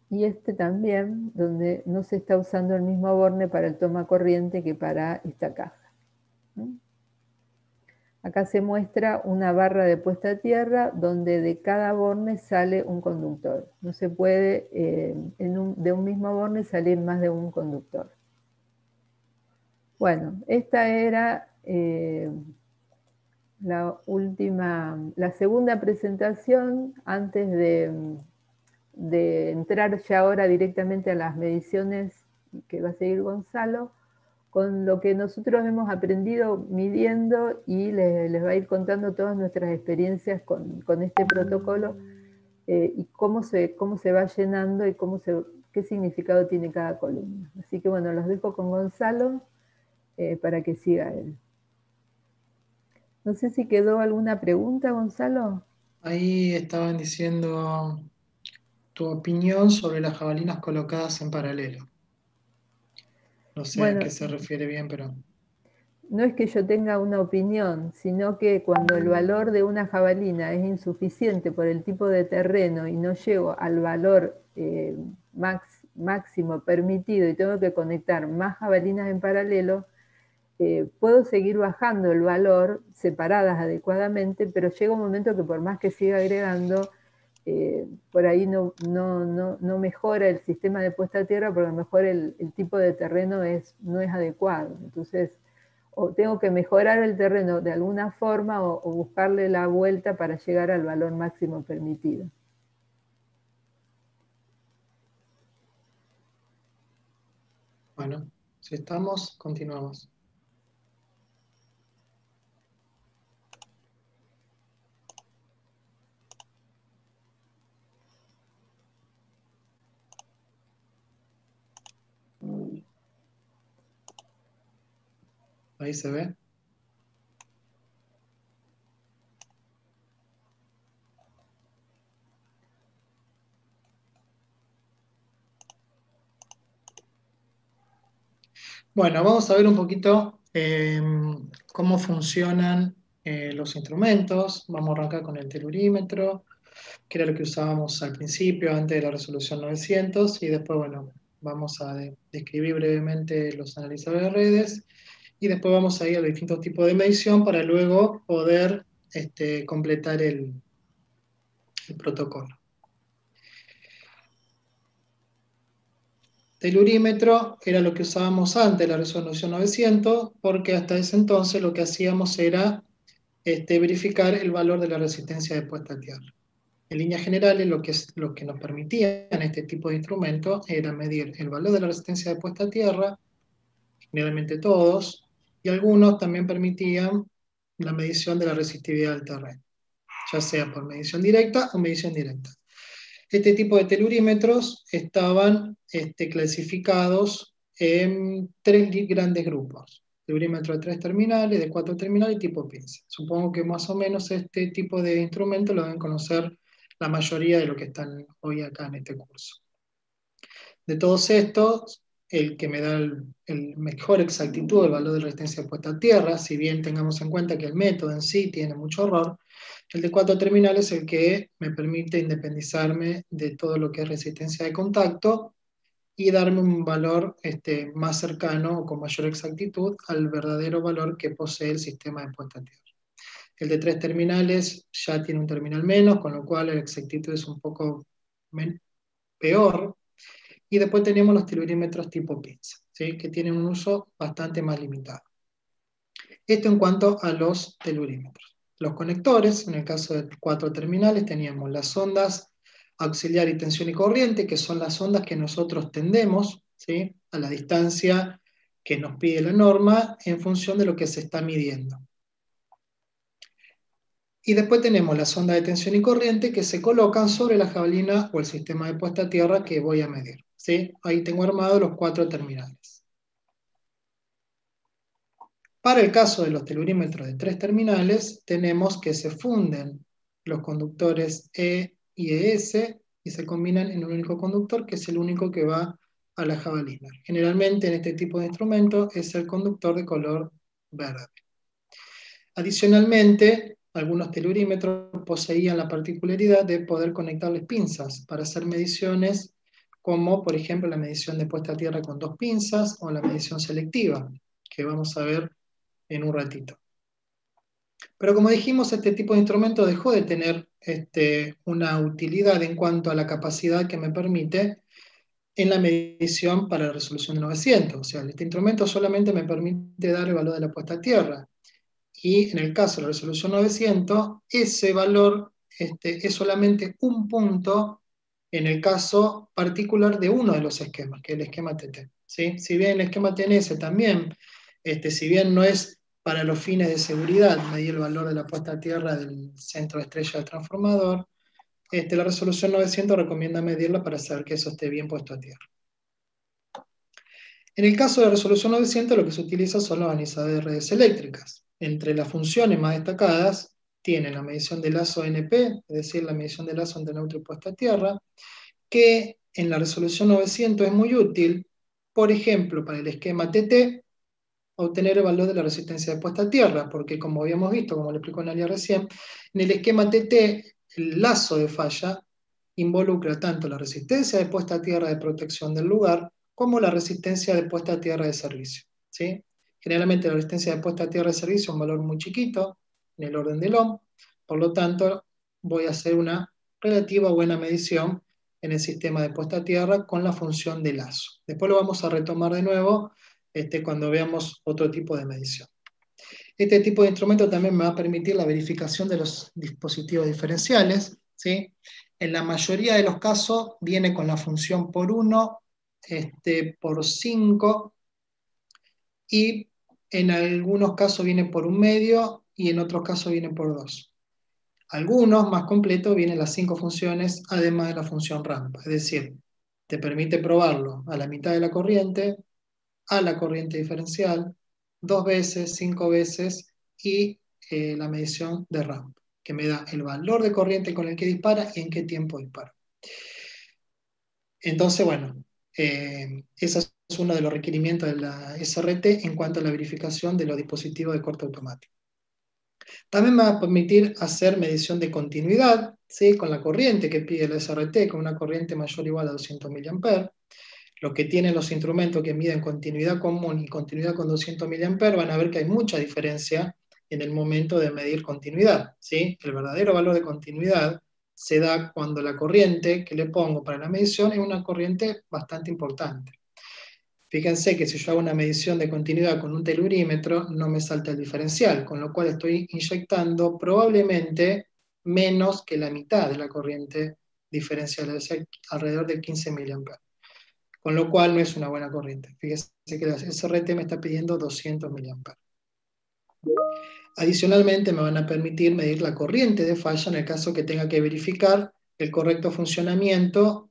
y este también, donde no se está usando el mismo borne para el toma corriente que para esta caja. Acá se muestra una barra de puesta a tierra donde de cada borne sale un conductor. No se puede eh, de un mismo borne salir más de un conductor. Bueno, esta era eh, la última, la segunda presentación antes de, de entrar ya ahora directamente a las mediciones que va a seguir Gonzalo con lo que nosotros hemos aprendido midiendo y les, va a ir contando todas nuestras experiencias con, este protocolo eh, y cómo se, cómo se va llenando y cómo qué significado tiene cada columna. Así que bueno, los dejo con Gonzalo eh, para que siga él. No sé si quedó alguna pregunta, Gonzalo. Ahí estaban diciendo tu opinión sobre las jabalinas colocadas en paralelo. No sé a qué se refiere bien, pero... No es que yo tenga una opinión, sino que cuando el valor de una jabalina es insuficiente por el tipo de terreno y no llego al valor eh, máximo permitido y tengo que conectar más jabalinas en paralelo, eh, puedo seguir bajando el valor separadas adecuadamente, pero llega un momento que por más que siga agregando, eh, por ahí no, no, mejora el sistema de puesta a tierra porque a lo mejor el, tipo de terreno es, no es adecuado. Entonces, o tengo que mejorar el terreno de alguna forma o, buscarle la vuelta para llegar al valor máximo permitido. Bueno, si estamos, continuamos. Ahí se ve. Bueno, vamos a ver un poquito em, cómo funcionan eh, los instrumentos. Vamos a arrancar con el telurímetro, que era lo que usábamos al principio, antes de la resolución 900, y después, bueno, vamos a describir brevemente los analizadores de redes y después vamos a ir a distintos tipos de medición para luego poder este, completar el, el protocolo. Telurímetro era lo que usábamos antes la resolución 900, porque hasta ese entonces lo que hacíamos era este, verificar el valor de la resistencia de puesta a tierra. En líneas generales, lo que, lo que nos permitían este tipo de instrumentos era medir el valor de la resistencia de puesta a tierra, generalmente todos, y algunos también permitían la medición de la resistividad del terreno, ya sea por medición directa o medición directa. Este tipo de telurímetros estaban este, clasificados en tres grandes grupos. Telurímetro de tres terminales, de cuatro terminales y tipo pinza. Supongo que más o menos este tipo de instrumentos lo deben conocer la mayoría de los que están hoy acá en este curso. De todos estos, el que me da el, mejor exactitud del valor de resistencia puesta a tierra, si bien tengamos en cuenta que el método en sí tiene mucho error, el de cuatro terminales es el que me permite independizarme de todo lo que es resistencia de contacto y darme un valor este, más cercano o con mayor exactitud al verdadero valor que posee el sistema de puesta a tierra. El de tres terminales ya tiene un terminal menos, con lo cual la exactitud es un poco peor, y después tenemos los telurímetros tipo pinza, que tienen un uso bastante más limitado. Esto en cuanto a los telurímetros. Los conectores, en el caso de cuatro terminales, teníamos las ondas auxiliar y tensión y corriente, que son las ondas que nosotros tendemos ¿sí? a la distancia que nos pide la norma en función de lo que se está midiendo. Y después tenemos las ondas de tensión y corriente que se colocan sobre la jabalina o el sistema de puesta a tierra que voy a medir. Ahí tengo armados los cuatro terminales. Para el caso de los telurímetros de tres terminales, tenemos que se funden los conductores E y ES y se combinan en un único conductor, que es el único que va a la jabalina. Generalmente en este tipo de instrumento es el conductor de color verde. Adicionalmente, algunos telurímetros poseían la particularidad de poder conectarles pinzas para hacer mediciones como por ejemplo la medición de puesta a tierra con dos pinzas o la medición selectiva, que vamos a ver en un ratito. Pero como dijimos, este tipo de instrumento dejó de tener este, una utilidad en cuanto a la capacidad que me permite en la medición para la resolución de 900. O sea, este instrumento solamente me permite dar el valor de la puesta a tierra. Y en el caso de la resolución 900, ese valor este, es solamente un punto en el caso particular de uno de los esquemas, que es el esquema TT. ¿sí? Si bien el esquema TNS también, este, si bien no es para los fines de seguridad, medir el valor de la puesta a tierra del centro de estrella del transformador, este, la resolución 900 recomienda medirla para saber que eso esté bien puesto a tierra. En el caso de la resolución 900, lo que se utiliza son los organizadores de redes eléctricas. Entre las funciones más destacadas tienen la medición de lazo NP, es decir, la medición de lazo entre neutro y puesta a tierra, que en la resolución 900 es muy útil, por ejemplo, para el esquema TT, obtener el valor de la resistencia de puesta a tierra, porque como habíamos visto, como le explicó Nalia recién, en el esquema TT, el lazo de falla involucra tanto la resistencia de puesta a tierra de protección del lugar, como la resistencia de puesta a tierra de servicio. ¿sí? Generalmente la resistencia de puesta a tierra de servicio es un valor muy chiquito, en el orden del ohm, por lo tanto voy a hacer una relativa buena medición en el sistema de puesta a tierra con la función de lazo. Después lo vamos a retomar de nuevo este, cuando veamos otro tipo de medición. Este tipo de instrumento también me va a permitir la verificación de los dispositivos diferenciales. ¿sí? En la mayoría de los casos viene con la función por 1, este, por 5 y en algunos casos viene por un medio y en otros casos viene por dos. Algunos más completos vienen las cinco funciones, además de la función rampa. Es decir, te permite probarlo a la mitad de la corriente, a la corriente diferencial, dos veces, cinco veces y eh, la medición de rampa, que me da el valor de corriente con el que dispara y en qué tiempo dispara. Entonces, bueno, eh, ese es uno de los requerimientos de la SRT en cuanto a la verificación de los dispositivos de corte automático. También me va a permitir hacer medición de continuidad ¿sí? con la corriente que pide la SRT, con una corriente mayor o igual a 200 mA. Lo que tienen los instrumentos que miden continuidad común y continuidad con 200 mA van a ver que hay mucha diferencia en el momento de medir continuidad. ¿sí? El verdadero valor de continuidad se da cuando la corriente que le pongo para la medición es una corriente bastante importante. Fíjense que si yo hago una medición de continuidad con un telurímetro, no me salta el diferencial, con lo cual estoy inyectando probablemente menos que la mitad de la corriente diferencial, es decir, alrededor de 15 mA. Con lo cual no es una buena corriente. Fíjense que la SRT me está pidiendo 200 mA. Adicionalmente me van a permitir medir la corriente de falla en el caso que tenga que verificar el correcto funcionamiento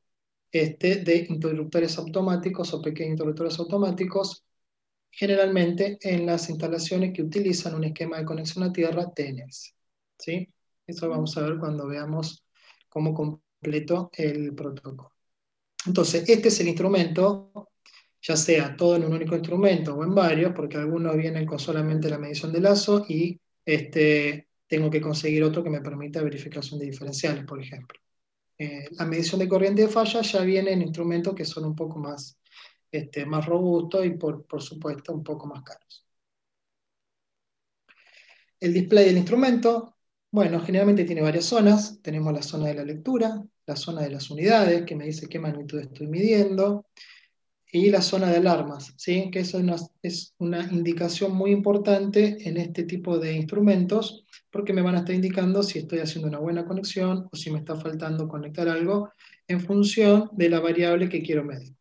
este, de interruptores automáticos o pequeños interruptores automáticos, generalmente en las instalaciones que utilizan un esquema de conexión a tierra TNS. ¿sí? Eso vamos a ver cuando veamos cómo completo el protocolo. Entonces, este es el instrumento ya sea todo en un único instrumento o en varios, porque algunos vienen con solamente la medición de lazo y este, tengo que conseguir otro que me permita verificación de diferenciales, por ejemplo. Eh, la medición de corriente de falla ya viene en instrumentos que son un poco más, este, más robustos y por, por supuesto un poco más caros. El display del instrumento, bueno, generalmente tiene varias zonas. Tenemos la zona de la lectura, la zona de las unidades, que me dice qué magnitud estoy midiendo, y la zona de alarmas, ¿sí? que eso es una, indicación muy importante en este tipo de instrumentos porque me van a estar indicando si estoy haciendo una buena conexión o si me está faltando conectar algo en función de la variable que quiero medir.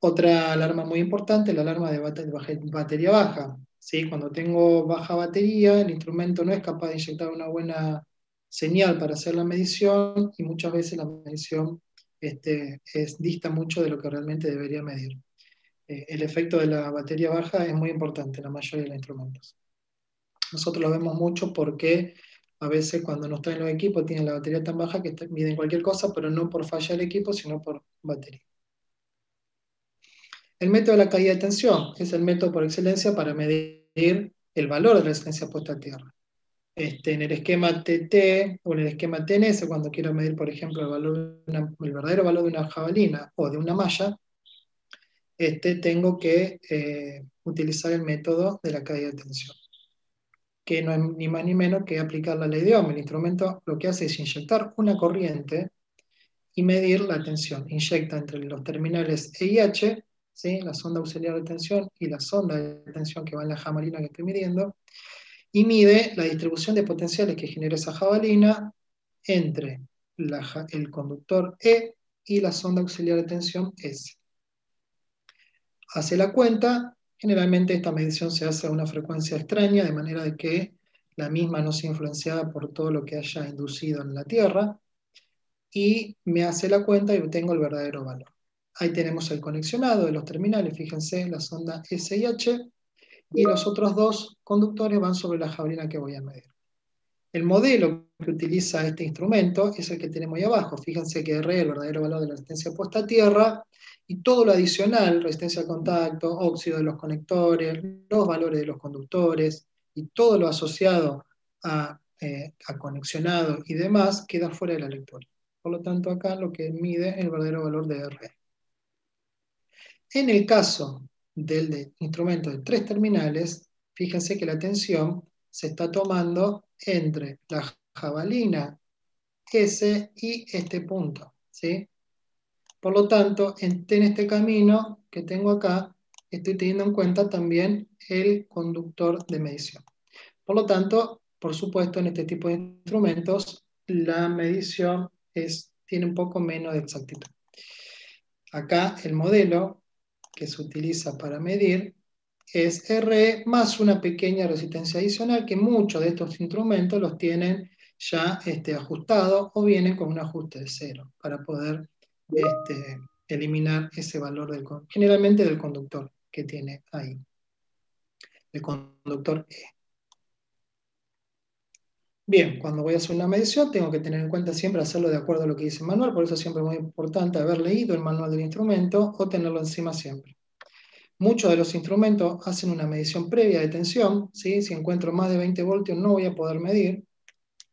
Otra alarma muy importante, la alarma de batería baja. ¿sí? Cuando tengo baja batería, el instrumento no es capaz de inyectar una buena señal para hacer la medición y muchas veces la medición este, es, dista mucho de lo que realmente debería medir. Eh, el efecto de la batería baja es muy importante en la mayoría de los instrumentos. Nosotros lo vemos mucho porque a veces cuando nos traen los equipos tienen la batería tan baja que miden cualquier cosa, pero no por falla del equipo, sino por batería. El método de la caída de tensión es el método por excelencia para medir el valor de la resistencia puesta a tierra. Este, en el esquema TT o en el esquema TNS, cuando quiero medir, por ejemplo, el, valor el verdadero valor de una jabalina o de una malla, este, tengo que eh, utilizar el método de la caída de tensión, que no es ni más ni menos que aplicar la ley de Ohm. El instrumento lo que hace es inyectar una corriente y medir la tensión. Inyecta entre los terminales E y H la sonda auxiliar de tensión y la sonda de tensión que va en la jabalina que estoy midiendo, y mide la distribución de potenciales que genera esa jabalina entre el conductor E y la sonda auxiliar de tensión S. Hace la cuenta, generalmente esta medición se hace a una frecuencia extraña, de manera de que la misma no sea influenciada por todo lo que haya inducido en la Tierra, y me hace la cuenta y obtengo el verdadero valor. Ahí tenemos el conexionado de los terminales, fíjense, la sonda S y H, y los otros dos conductores van sobre la jabalina que voy a medir. El modelo que utiliza este instrumento es el que tenemos ahí abajo. Fíjense que R, el verdadero valor de la resistencia puesta a tierra, y todo lo adicional, resistencia al contacto, óxido de los conectores, los valores de los conductores, y todo lo asociado a, eh, a conexionado y demás, queda fuera de la lectura. Por lo tanto, acá lo que mide es el verdadero valor de R. En el caso del instrumento de tres terminales, fíjense que la tensión se está tomando entre la jabalina S y este punto. ¿sí? Por lo tanto, en, este camino que tengo acá, estoy teniendo en cuenta también el conductor de medición. Por lo tanto, por supuesto, en este tipo de instrumentos, la medición tiene un poco menos de exactitud. Acá el modelo que se utiliza para medir es RE más una pequeña resistencia adicional que muchos de estos instrumentos los tienen ya este, ajustados o vienen con un ajuste de cero para poder este, eliminar ese valor del, generalmente del conductor que tiene ahí, el conductor E. Bien, cuando voy a hacer una medición tengo que tener en cuenta siempre hacerlo de acuerdo a lo que dice el manual, por eso siempre muy importante haber leído el manual del instrumento o tenerlo encima siempre. Muchos de los instrumentos hacen una medición previa de tensión, ¿sí? si encuentro más de 20 voltios no voy a poder medir,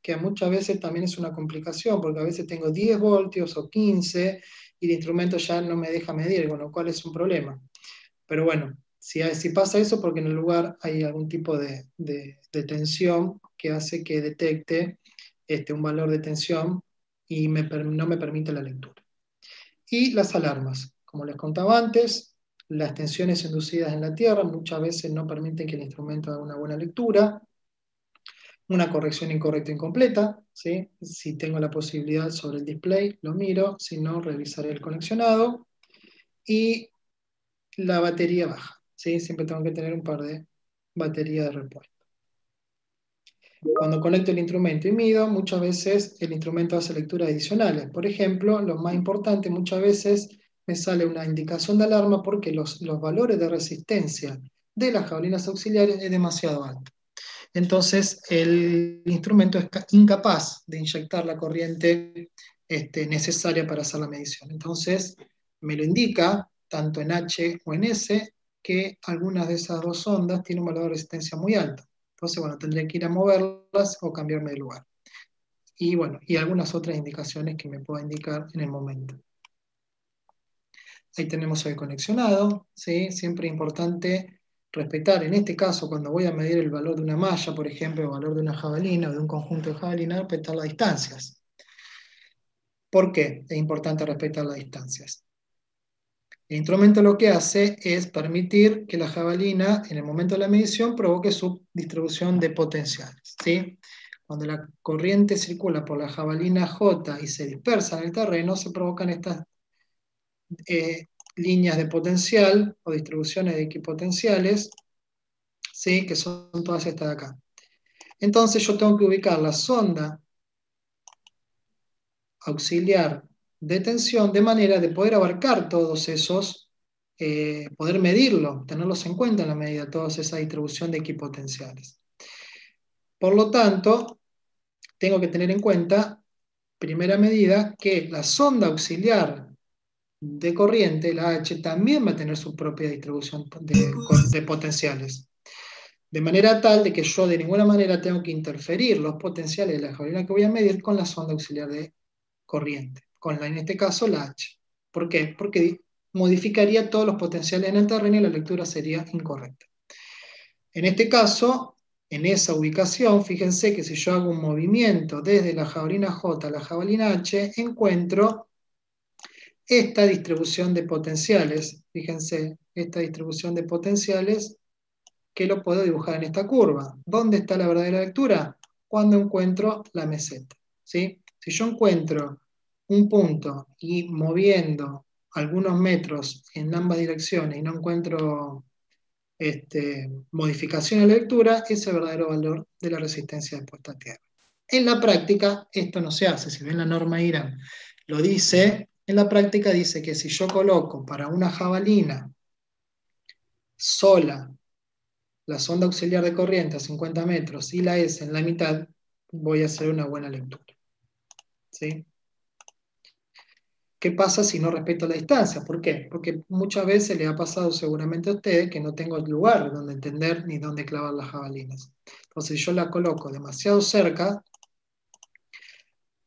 que muchas veces también es una complicación, porque a veces tengo 10 voltios o 15 y el instrumento ya no me deja medir, con lo cual es un problema. Pero bueno, si, si pasa eso, porque en el lugar hay algún tipo de, de tensión que hace que detecte este, un valor de tensión y no me permite la lectura. Y las alarmas. Como les contaba antes, las tensiones inducidas en la Tierra muchas veces no permiten que el instrumento haga una buena lectura. Una corrección incorrecta o incompleta. ¿sí? Si tengo la posibilidad sobre el display, lo miro. Si no, revisaré el conexionado. Y la batería baja. ¿sí? Siempre tengo que tener un par de baterías de repuesto. Cuando conecto el instrumento y mido, muchas veces el instrumento hace lecturas adicionales. Por ejemplo, lo más importante, muchas veces me sale una indicación de alarma porque los, los valores de resistencia de las jabalinas auxiliares es demasiado alto. Entonces, el instrumento es incapaz de inyectar la corriente este, necesaria para hacer la medición. Entonces, me lo indica, tanto en H o en S, que algunas de esas dos ondas tienen un valor de resistencia muy alto. Entonces, bueno, tendría que ir a moverlas o cambiarme de lugar. Y bueno, y algunas otras indicaciones que me pueda indicar en el momento. Ahí tenemos el conexionado, ¿sí? Siempre importante respetar, en este caso, cuando voy a medir el valor de una malla, por ejemplo, el valor de una jabalina o de un conjunto de jabalinas, respetar las distancias. ¿Por qué es importante respetar las distancias? El instrumento lo que hace es permitir que la jabalina, en el momento de la medición, provoque su distribución de potenciales. ¿sí? Cuando la corriente circula por la jabalina J y se dispersa en el terreno, se provocan estas eh, líneas de potencial o distribuciones de equipotenciales, ¿sí? que son todas estas de acá. Entonces yo tengo que ubicar la sonda auxiliar de tensión de manera de poder abarcar todos esos, eh, poder medirlo, tenerlos en cuenta en la medida, toda esa distribución de equipotenciales. Por lo tanto, tengo que tener en cuenta, primera medida, que la sonda auxiliar de corriente, la H, también va a tener su propia distribución de, potenciales. De manera tal de que yo de ninguna manera tengo que interferir los potenciales de la jabalina que voy a medir con la sonda auxiliar de corriente, con la, en este caso la H. ¿Por qué? Porque modificaría todos los potenciales en el terreno y la lectura sería incorrecta. En este caso, en esa ubicación, fíjense que si yo hago un movimiento desde la jabalina J a la jabalina H, encuentro esta distribución de potenciales, fíjense, esta distribución de potenciales que lo puedo dibujar en esta curva. ¿Dónde está la verdadera lectura? Cuando encuentro la meseta. ¿sí? Si yo encuentro un punto y moviendo algunos metros en ambas direcciones y no encuentro este, modificación en la lectura, es el verdadero valor de la resistencia de puesta a tierra. En la práctica esto no se hace, si bien la norma IRAM lo dice, en la práctica dice que si yo coloco para una jabalina sola la sonda auxiliar de corriente a 50 metros y la S en la mitad, voy a hacer una buena lectura. ¿Sí? ¿Qué pasa si no respeto la distancia? ¿Por qué? Porque muchas veces le ha pasado seguramente a ustedes que no tengo lugar donde entender ni dónde clavar las jabalinas. Entonces, si yo la coloco demasiado cerca,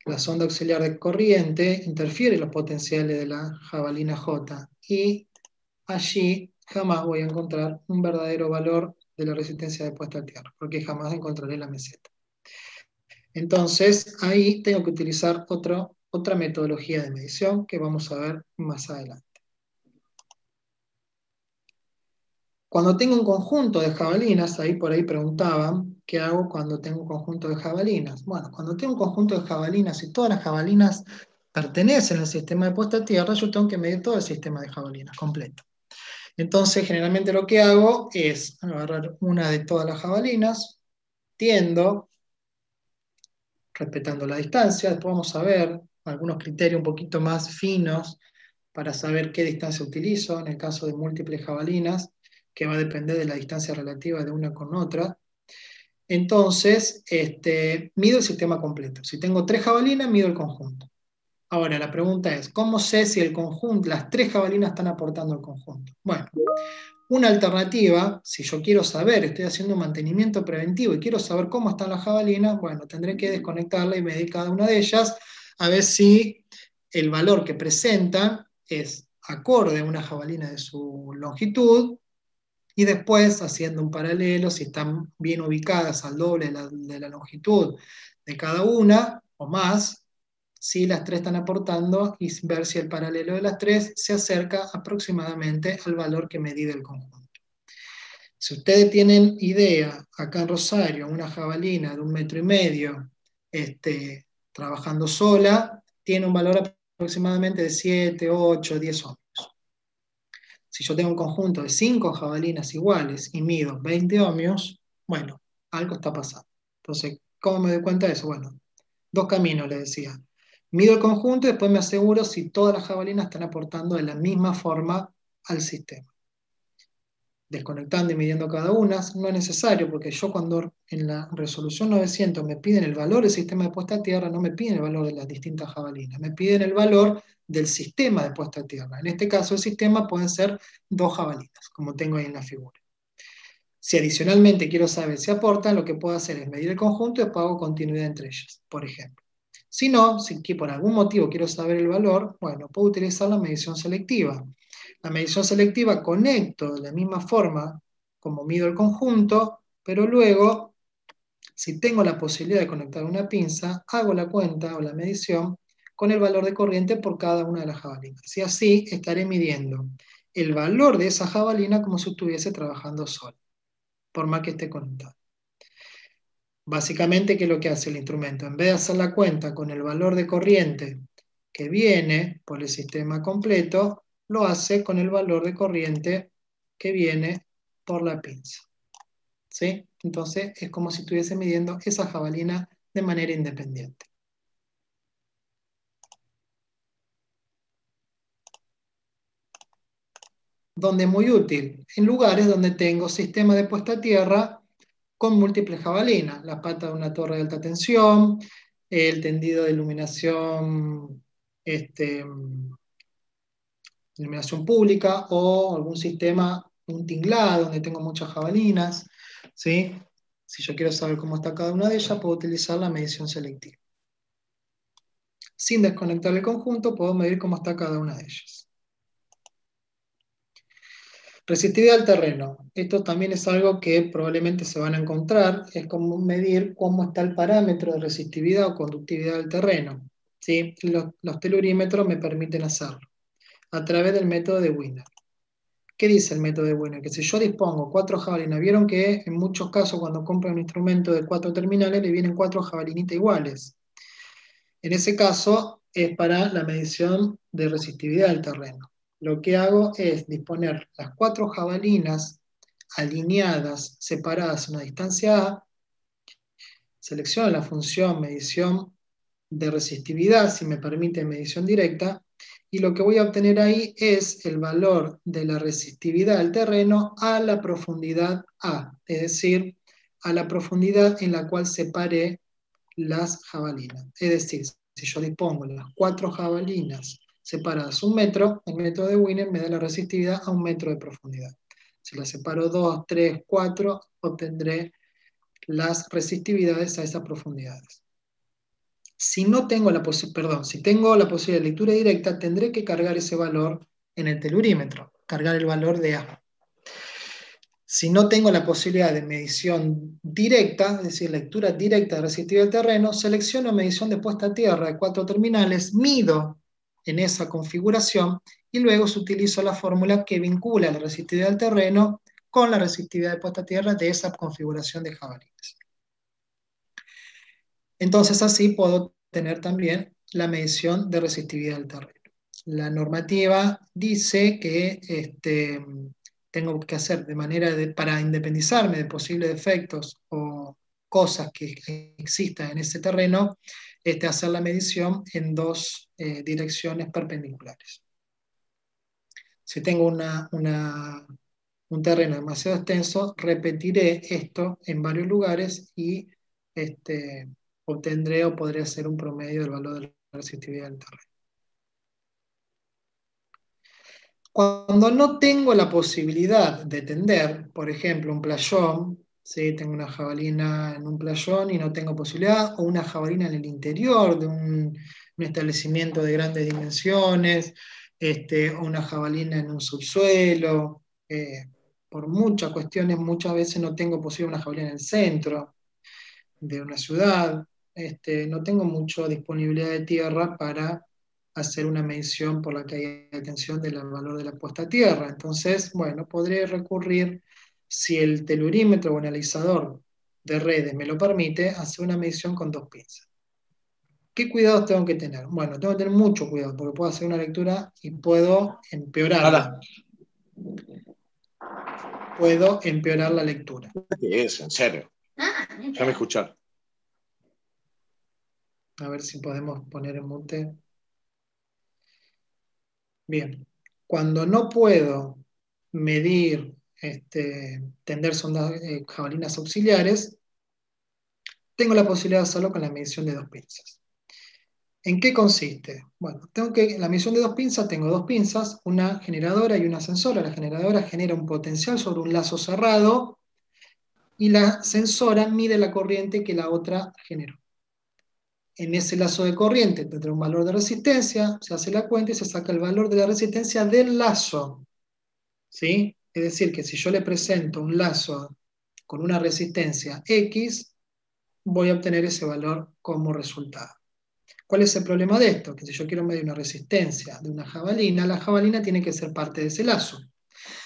la sonda auxiliar de corriente interfiere los potenciales de la jabalina J y allí jamás voy a encontrar un verdadero valor de la resistencia de puesta a tierra, porque jamás encontraré la meseta. Entonces, ahí tengo que utilizar otra metodología de medición que vamos a ver más adelante. Cuando tengo un conjunto de jabalinas, ahí por ahí preguntaban, ¿qué hago cuando tengo un conjunto de jabalinas? Bueno, cuando tengo un conjunto de jabalinas y todas las jabalinas pertenecen al sistema de puesta a tierra, yo tengo que medir todo el sistema de jabalinas completo. Entonces, generalmente lo que hago es agarrar una de todas las jabalinas, tiendo, respetando la distancia, después vamos a ver algunos criterios un poquito más finos para saber qué distancia utilizo, en el caso de múltiples jabalinas, que va a depender de la distancia relativa de una con otra. Entonces, este, mido el sistema completo. Si tengo tres jabalinas, mido el conjunto. Ahora, la pregunta es, ¿cómo sé si el conjunto, las tres jabalinas están aportando al conjunto? Bueno, una alternativa, si yo quiero saber, estoy haciendo un mantenimiento preventivo y quiero saber cómo están las jabalinas, bueno, tendré que desconectarla y medir cada una de ellas a ver si el valor que presentan es acorde a una jabalina de su longitud y después haciendo un paralelo, si están bien ubicadas al doble de la, longitud de cada una o más, si las tres están aportando y ver si el paralelo de las tres se acerca aproximadamente al valor que medide el conjunto. Si ustedes tienen idea, acá en Rosario, una jabalina de un metro y medio este, trabajando sola, tiene un valor aproximadamente de 7, 8, 10 ohmios. Si yo tengo un conjunto de 5 jabalinas iguales y mido 20 ohmios, bueno, algo está pasando. Entonces, ¿cómo me doy cuenta de eso? Bueno, dos caminos, le decía. Mido el conjunto y después me aseguro si todas las jabalinas están aportando de la misma forma al sistema desconectando y midiendo cada una, no es necesario, porque yo cuando en la resolución 900 me piden el valor del sistema de puesta a tierra, no me piden el valor de las distintas jabalinas, me piden el valor del sistema de puesta a tierra. En este caso, el sistema pueden ser dos jabalinas, como tengo ahí en la figura. Si adicionalmente quiero saber si aportan, lo que puedo hacer es medir el conjunto y hago continuidad entre ellas, por ejemplo. Si no, si por algún motivo quiero saber el valor, bueno, puedo utilizar la medición selectiva la medición selectiva conecto de la misma forma como mido el conjunto, pero luego, si tengo la posibilidad de conectar una pinza, hago la cuenta o la medición con el valor de corriente por cada una de las jabalinas. Y así estaré midiendo el valor de esa jabalina como si estuviese trabajando sola, por más que esté conectado. Básicamente, ¿qué es lo que hace el instrumento? En vez de hacer la cuenta con el valor de corriente que viene por el sistema completo, lo hace con el valor de corriente que viene por la pinza. ¿Sí? Entonces es como si estuviese midiendo esa jabalina de manera independiente. Donde es muy útil, en lugares donde tengo sistema de puesta a tierra con múltiples jabalinas, la pata de una torre de alta tensión, el tendido de iluminación este, iluminación pública o algún sistema, un tinglado donde tengo muchas jabalinas. ¿sí? Si yo quiero saber cómo está cada una de ellas, puedo utilizar la medición selectiva. Sin desconectar el conjunto, puedo medir cómo está cada una de ellas. Resistividad al terreno. Esto también es algo que probablemente se van a encontrar. Es como medir cómo está el parámetro de resistividad o conductividad del terreno. ¿Sí? Los, los telurímetros me permiten hacerlo a través del método de Wiener. ¿Qué dice el método de Wiener? Que si yo dispongo cuatro jabalinas, vieron que en muchos casos cuando compran un instrumento de cuatro terminales le vienen cuatro jabalinitas iguales. En ese caso es para la medición de resistividad del terreno lo que hago es disponer las cuatro jabalinas alineadas, separadas en una distancia A, selecciono la función medición de resistividad, si me permite medición directa, y lo que voy a obtener ahí es el valor de la resistividad del terreno a la profundidad A, es decir, a la profundidad en la cual separé las jabalinas. Es decir, si yo dispongo las cuatro jabalinas separadas un metro, el método de Wiener me da la resistividad a un metro de profundidad. Si la separo 2, 3, 4, obtendré las resistividades a esas profundidades. Si no tengo la perdón, si tengo la posibilidad de lectura directa, tendré que cargar ese valor en el telurímetro, cargar el valor de A. Si no tengo la posibilidad de medición directa, es decir, lectura directa de resistividad del terreno, selecciono medición de puesta a tierra de cuatro terminales, mido en esa configuración y luego se utiliza la fórmula que vincula la resistividad del terreno con la resistividad de puesta a tierra de esa configuración de jabalines. Entonces así puedo tener también la medición de resistividad del terreno. La normativa dice que este, tengo que hacer de manera para independizarme de posibles defectos o cosas que existan en ese terreno, este, hacer la medición en dos eh, direcciones perpendiculares. Si tengo una, un terreno demasiado extenso, repetiré esto en varios lugares y este, obtendré o podré hacer un promedio del valor de la resistividad del terreno. Cuando no tengo la posibilidad de tender, por ejemplo, un playón, ¿sí? tengo una jabalina en un playón y no tengo posibilidad, o una jabalina en el interior de un, establecimiento de grandes dimensiones, este, o una jabalina en un subsuelo. Eh, por muchas cuestiones, muchas veces no tengo posible una jabalina en el centro de una ciudad. Este, no tengo mucha disponibilidad de tierra para hacer una medición por la que hay atención del valor de la puesta a tierra. Entonces, bueno, podré recurrir si el telurímetro o analizador de redes me lo permite, hacer una medición con dos pinzas. ¿Qué cuidados tengo que tener? Bueno, tengo que tener mucho cuidado porque puedo hacer una lectura y puedo empeorar. Puedo empeorar la lectura. ¿Qué es? ¿En serio? Ah, Déjame escuchar. A ver si podemos poner en mute. Bien. Cuando no puedo medir este, tender sondas eh, jabalinas auxiliares, tengo la posibilidad de hacerlo con la medición de dos pinzas. ¿En qué consiste? Bueno, tengo que, la medición de dos pinzas, tengo dos pinzas, una generadora y una sensora. La generadora genera un potencial sobre un lazo cerrado y la sensora mide la corriente que la otra generó. En ese lazo de corriente tendrá un valor de resistencia, se hace la cuenta y se saca el valor de la resistencia del lazo. ¿Sí? Es decir, que si yo le presento un lazo con una resistencia X, voy a obtener ese valor como resultado. ¿Cuál es el problema de esto? Que si yo quiero medir una resistencia de una jabalina, la jabalina tiene que ser parte de ese lazo.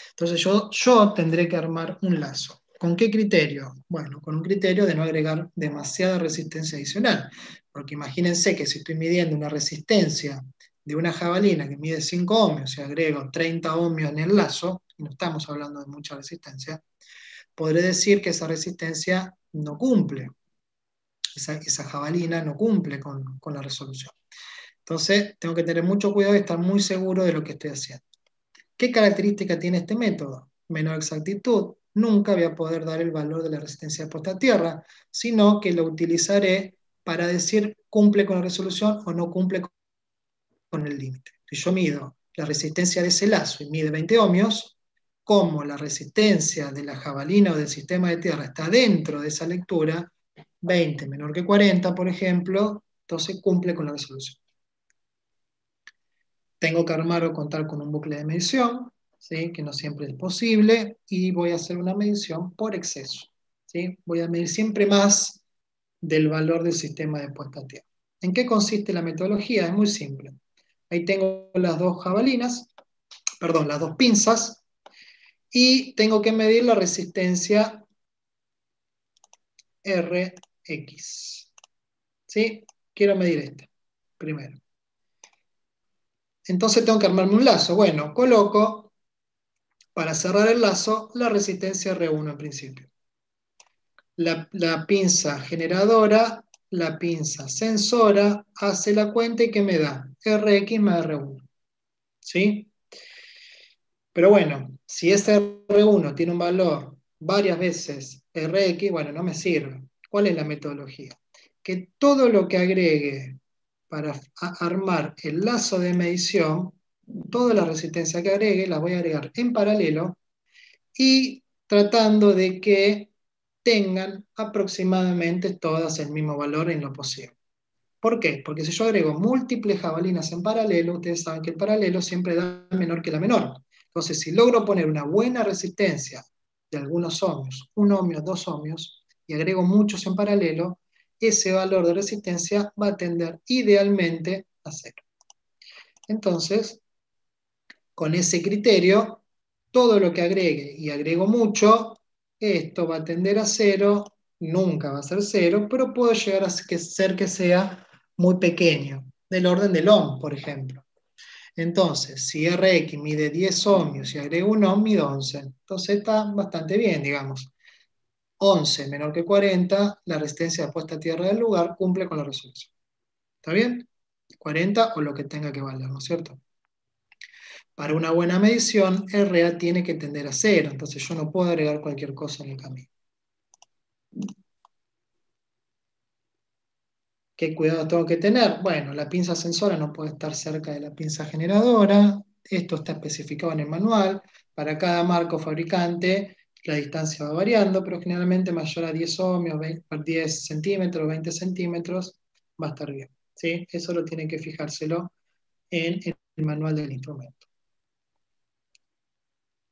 Entonces yo, yo tendré que armar un lazo. ¿Con qué criterio? Bueno, con un criterio de no agregar demasiada resistencia adicional. Porque imagínense que si estoy midiendo una resistencia de una jabalina que mide 5 ohmios y agrego 30 ohmios en el lazo, no estamos hablando de mucha resistencia, podré decir que esa resistencia no cumple, esa, jabalina no cumple con, con la resolución. Entonces, tengo que tener mucho cuidado y estar muy seguro de lo que estoy haciendo. ¿Qué característica tiene este método? Menor exactitud. Nunca voy a poder dar el valor de la resistencia puesta tierra, sino que lo utilizaré para decir cumple con la resolución o no cumple con el límite. Si yo mido la resistencia de ese lazo y mide 20 ohmios, como la resistencia de la jabalina o del sistema de tierra está dentro de esa lectura, 20 menor que 40, por ejemplo, entonces cumple con la resolución. Tengo que armar o contar con un bucle de medición, que no siempre es posible, y voy a hacer una medición por exceso. Voy a medir siempre más del valor del sistema de puesta a tierra. ¿En qué consiste la metodología? Es muy simple. Ahí tengo las dos jabalinas, perdón, las dos pinzas, y tengo que medir la resistencia Rx. Quiero medir esta, primero. Entonces tengo que armarme un lazo. Bueno, coloco, para cerrar el lazo, la resistencia R1 en principio. La, pinza generadora la pinza sensora hace la cuenta y que me da Rx más R1. ¿Sí? Pero bueno, si ese R1 tiene un valor varias veces Rx, bueno, no me sirve. ¿Cuál es la metodología? Que todo lo que agregue para armar el lazo de medición, toda la resistencia que agregue, la voy a agregar en paralelo y tratando de que tengan aproximadamente todas el mismo valor en lo posible. ¿Por qué? Porque si yo agrego múltiples jabalinas en paralelo, ustedes saben que el paralelo siempre da menor que la menor. Entonces, si logro poner una buena resistencia de algunos ohmios, un ohmio, dos ohmios, y agrego muchos en paralelo, ese valor de resistencia va a tender idealmente a cero. Entonces, con ese criterio, todo lo que agregue y agrego mucho, esto va a tender a cero, nunca va a ser cero, pero puedo llegar a ser que sea muy pequeño, del orden del ohm, por ejemplo. Entonces, si Rx mide 10 ohmios y agrego un ohm, mide 11. Entonces está bastante bien, digamos. 11 menor que 40, la resistencia de puesta a tierra del lugar cumple con la resolución. ¿Está bien? 40 o lo que tenga que valer, ¿no es cierto? Para una buena medición, RA tiene que tender a cero, entonces yo no puedo agregar cualquier cosa en el camino. ¿Qué cuidado tengo que tener? Bueno, la pinza sensora no puede estar cerca de la pinza generadora. Esto está especificado en el manual. Para cada marco fabricante, la distancia va variando, pero generalmente mayor a 10 ohmios, 10 centímetros, 20 centímetros, va a estar bien. ¿sí? Eso lo tienen que fijárselo en el manual del instrumento.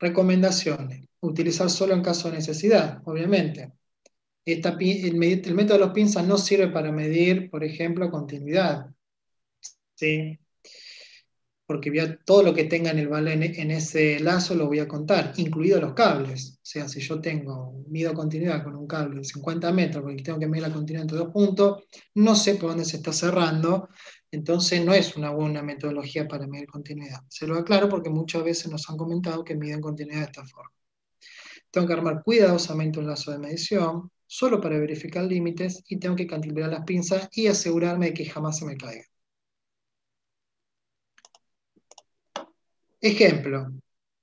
Recomendaciones. Utilizar solo en caso de necesidad, obviamente. el, método de los pinzas no sirve para medir, por ejemplo, continuidad. ¿sí? Porque todo lo que tenga en, el, en ese lazo lo voy a contar, incluidos los cables. O sea, si yo tengo, mido continuidad con un cable de 50 metros, porque tengo que medir la continuidad entre dos puntos, no sé por dónde se está cerrando, entonces no es una buena metodología para medir continuidad. Se lo aclaro porque muchas veces nos han comentado que miden continuidad de esta forma. Tengo que armar cuidadosamente un lazo de medición, solo para verificar límites, y tengo que calibrar las pinzas y asegurarme de que jamás se me caiga. Ejemplo,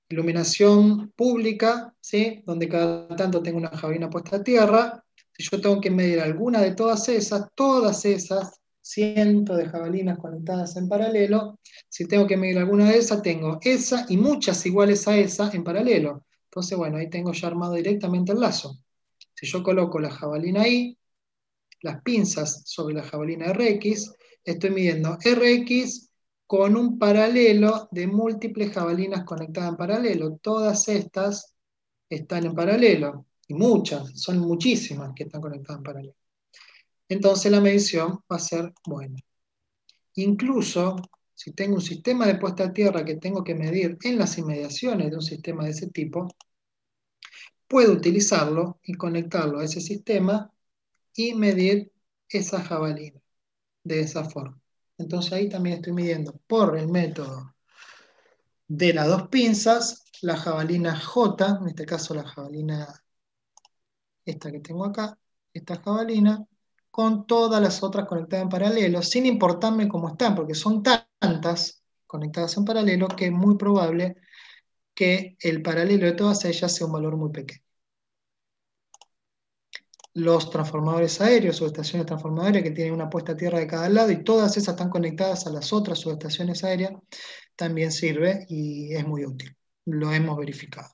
iluminación pública, ¿sí? donde cada tanto tengo una jabina puesta a tierra. Si yo tengo que medir alguna de todas esas, todas esas cientos de jabalinas conectadas en paralelo. Si tengo que medir alguna de esas, tengo esa y muchas iguales a esa en paralelo. Entonces, bueno, ahí tengo ya armado directamente el lazo. Si yo coloco la jabalina ahí, las pinzas sobre la jabalina RX, estoy midiendo RX con un paralelo de múltiples jabalinas conectadas en paralelo. Todas estas están en paralelo, y muchas, son muchísimas que están conectadas en paralelo entonces la medición va a ser buena. Incluso si tengo un sistema de puesta a tierra que tengo que medir en las inmediaciones de un sistema de ese tipo, puedo utilizarlo y conectarlo a ese sistema y medir esa jabalina de esa forma. Entonces ahí también estoy midiendo por el método de las dos pinzas, la jabalina J, en este caso la jabalina esta que tengo acá, esta jabalina, con todas las otras conectadas en paralelo, sin importarme cómo están, porque son tantas conectadas en paralelo que es muy probable que el paralelo de todas ellas sea un valor muy pequeño. los transformadores aéreos, subestaciones transformadoras que tienen una puesta a tierra de cada lado y todas esas están conectadas a las otras subestaciones aéreas, también sirve y es muy útil. Lo hemos verificado.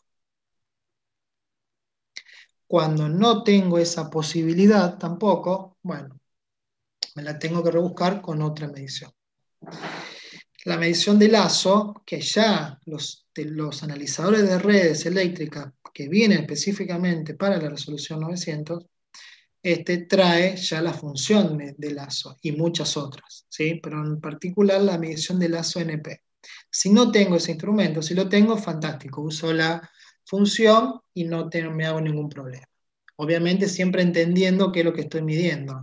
Cuando no tengo esa posibilidad tampoco, bueno, me la tengo que rebuscar con otra medición. La medición de lazo, que ya los, los analizadores de redes eléctricas que vienen específicamente para la resolución 900, este trae ya la función de, lazo y muchas otras, ¿sí? pero en particular la medición de lazo NP. Si no tengo ese instrumento, si lo tengo, fantástico, uso la función y no me hago ningún problema. Obviamente siempre entendiendo qué es lo que estoy midiendo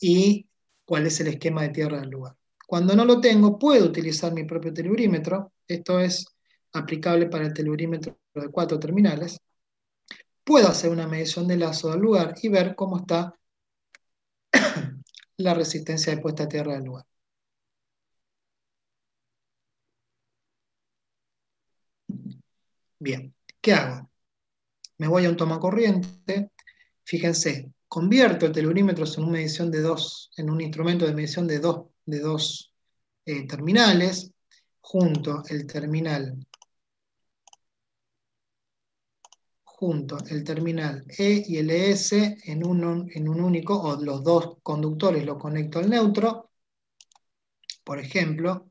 y cuál es el esquema de tierra del lugar. Cuando no lo tengo, puedo utilizar mi propio telurímetro. Esto es aplicable para el telurímetro de cuatro terminales puedo hacer una medición de lazo del lugar y ver cómo está la resistencia de puesta a tierra del lugar. Bien, ¿qué hago? Me voy a un toma corriente. Fíjense, convierto el telurímetro en una medición de dos, en un instrumento de medición de dos, de dos eh, terminales, junto el terminal junto el terminal E y el ES en un, en un único, o los dos conductores lo conecto al neutro, por ejemplo,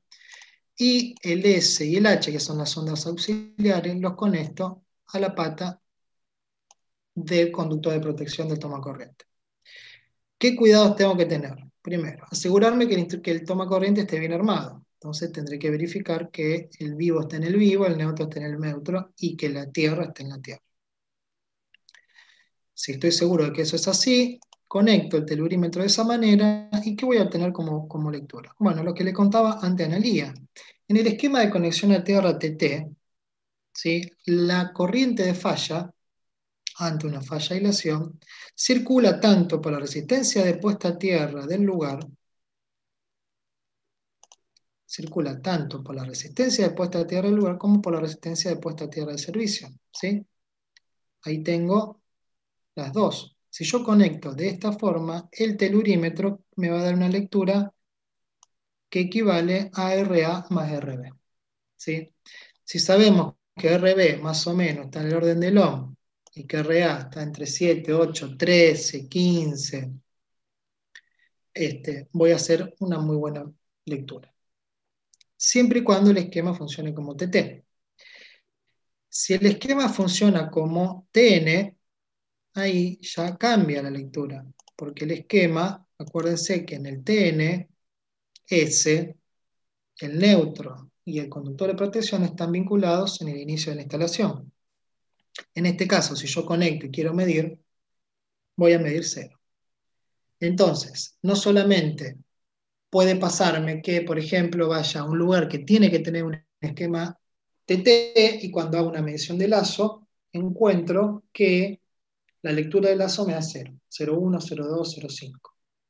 y el S y el H, que son las ondas auxiliares, los conecto a la pata del conductor de protección del toma corriente. ¿Qué cuidados tengo que tener? Primero, asegurarme que el, que el toma corriente esté bien armado. Entonces tendré que verificar que el vivo esté en el vivo, el neutro esté en el neutro y que la tierra esté en la tierra. Si estoy seguro de que eso es así, conecto el telurímetro de esa manera y ¿qué voy a obtener como, como lectura? Bueno, lo que le contaba ante Analía. En el esquema de conexión a tierra TT, ¿sí? la corriente de falla, ante una falla aislación, circula tanto por la resistencia de puesta a tierra del lugar, circula tanto por la resistencia de puesta a tierra del lugar como por la resistencia de puesta a tierra de servicio. ¿sí? Ahí tengo las dos. Si yo conecto de esta forma, el telurímetro me va a dar una lectura que equivale a RA más RB. ¿sí? Si sabemos que RB más o menos está en el orden del ohm y que RA está entre 7, 8, 13, 15, este, voy a hacer una muy buena lectura. Siempre y cuando el esquema funcione como TT. Si el esquema funciona como TN, ahí ya cambia la lectura, porque el esquema, acuérdense que en el TN, S, el neutro y el conductor de protección están vinculados en el inicio de la instalación. En este caso, si yo conecto y quiero medir, voy a medir cero. Entonces, no solamente puede pasarme que, por ejemplo, vaya a un lugar que tiene que tener un esquema TT y cuando hago una medición de lazo, encuentro que la lectura del lazo me da 0, 0,1, 0,2, 0,5.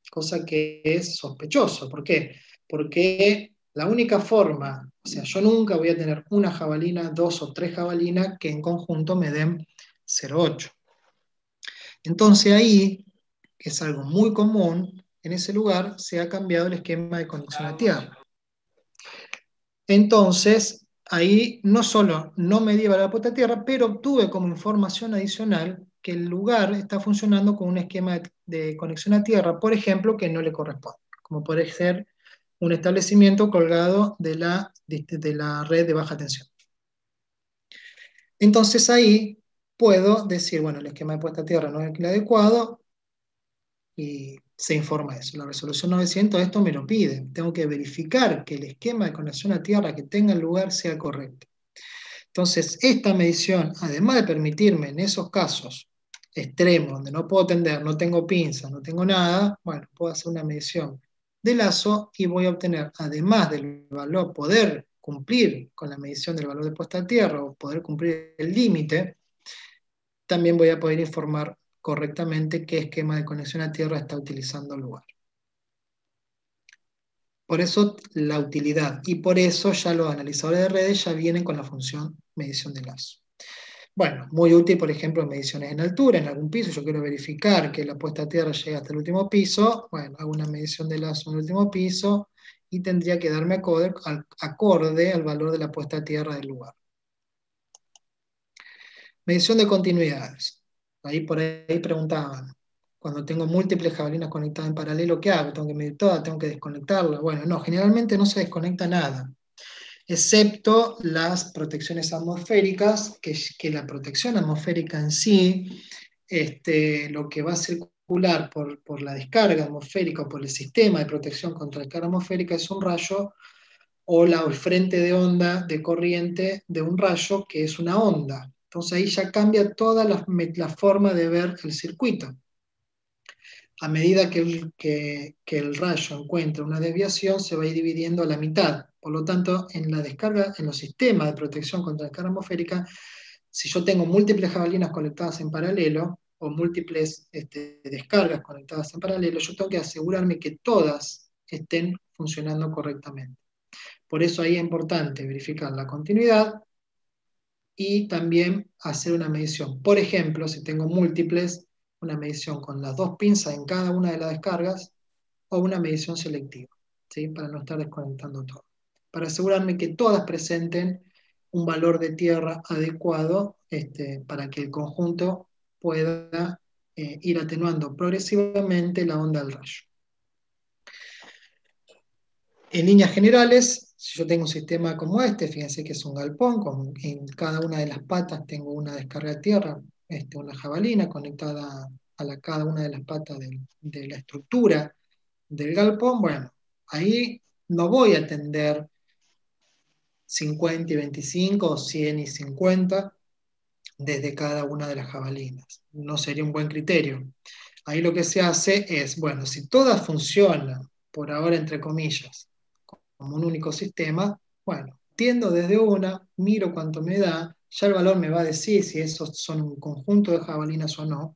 Cosa que es sospechoso. ¿Por qué? Porque la única forma, o sea, yo nunca voy a tener una jabalina, dos o tres jabalinas que en conjunto me den 0,8. Entonces ahí, que es algo muy común, en ese lugar se ha cambiado el esquema de conexión a tierra. Entonces, ahí no solo no me dio la puesta a tierra, pero obtuve como información adicional que el lugar está funcionando con un esquema de, conexión a tierra, por ejemplo, que no le corresponde, como puede ser un establecimiento colgado de la, de, la red de baja tensión. Entonces ahí puedo decir, bueno, el esquema de puesta a tierra no es el adecuado y se informa eso. La resolución 900 esto me lo pide. Tengo que verificar que el esquema de conexión a tierra que tenga lugar sea correcto. Entonces, esta medición, además de permitirme en esos casos extremo, donde no puedo tender, no tengo pinza, no tengo nada, bueno, puedo hacer una medición de lazo y voy a obtener, además del valor, poder cumplir con la medición del valor de puesta a tierra o poder cumplir el límite, también voy a poder informar correctamente qué esquema de conexión a tierra está utilizando el lugar. Por eso la utilidad y por eso ya los analizadores de redes ya vienen con la función medición de lazo. Bueno, muy útil, por ejemplo, mediciones en altura, en algún piso, yo quiero verificar que la puesta a tierra llega hasta el último piso, bueno, hago una medición de lazo en el último piso y tendría que darme acorde, acorde al valor de la puesta a tierra del lugar. Medición de continuidades. Ahí por ahí preguntaban, cuando tengo múltiples jabalinas conectadas en paralelo, ¿qué hago? ¿Tengo que medir todas? ¿Tengo que desconectarlas? Bueno, no, generalmente no se desconecta nada excepto las protecciones atmosféricas, que, la protección atmosférica en sí, este, lo que va a circular por, la descarga atmosférica o por el sistema de protección contra descarga atmosférica es un rayo o, la, el frente de onda de corriente de un rayo que es una onda. Entonces ahí ya cambia toda la, forma de ver el circuito. A medida que el, que el rayo encuentra una desviación, se va a ir dividiendo a la mitad por lo tanto, en la descarga, en los sistemas de protección contra descarga atmosférica, si yo tengo múltiples jabalinas conectadas en paralelo o múltiples este, descargas conectadas en paralelo, yo tengo que asegurarme que todas estén funcionando correctamente. Por eso ahí es importante verificar la continuidad y también hacer una medición. Por ejemplo, si tengo múltiples, una medición con las dos pinzas en cada una de las descargas o una medición selectiva, ¿sí? para no estar desconectando todo para asegurarme que todas presenten un valor de tierra adecuado este, para que el conjunto pueda eh, ir atenuando progresivamente la onda del rayo. En líneas generales, si yo tengo un sistema como este, fíjense que es un galpón, con, en cada una de las patas tengo una descarga de tierra, este, una jabalina conectada a la, cada una de las patas de la estructura del galpón, bueno, ahí no voy a tender 50 y 25, 100 y 50 desde cada una de las jabalinas. No sería un buen criterio. Ahí lo que se hace es, bueno, si todas funcionan, por ahora entre comillas, como un único sistema, bueno, tiendo desde una, miro cuánto me da, ya el valor me va a decir si esos son un conjunto de jabalinas o no.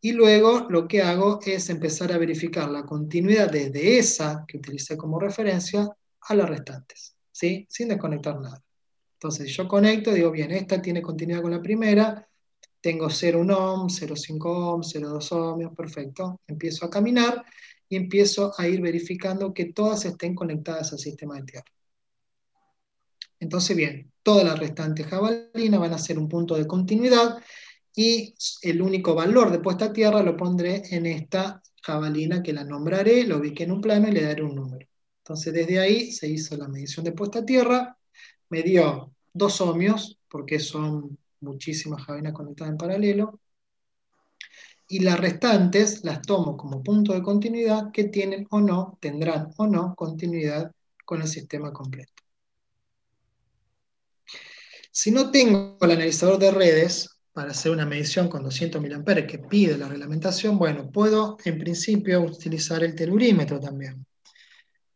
Y luego lo que hago es empezar a verificar la continuidad desde esa que utilicé como referencia a las restantes sin desconectar nada. Entonces yo conecto, digo, bien, esta tiene continuidad con la primera, tengo 0,1 ohm, 0,5 ohm, 0,2 ohmios, perfecto. Empiezo a caminar y empiezo a ir verificando que todas estén conectadas al sistema de tierra. Entonces, bien, todas las restantes jabalinas van a ser un punto de continuidad y el único valor de puesta a tierra lo pondré en esta jabalina que la nombraré, lo ubiqué en un plano y le daré un número. Entonces desde ahí se hizo la medición de puesta a tierra, me dio dos ohmios, porque son muchísimas jabinas conectadas en paralelo, y las restantes las tomo como punto de continuidad que tienen o no, tendrán o no continuidad con el sistema completo. Si no tengo el analizador de redes para hacer una medición con 200 mA que pide la reglamentación, bueno, puedo en principio utilizar el telurímetro también.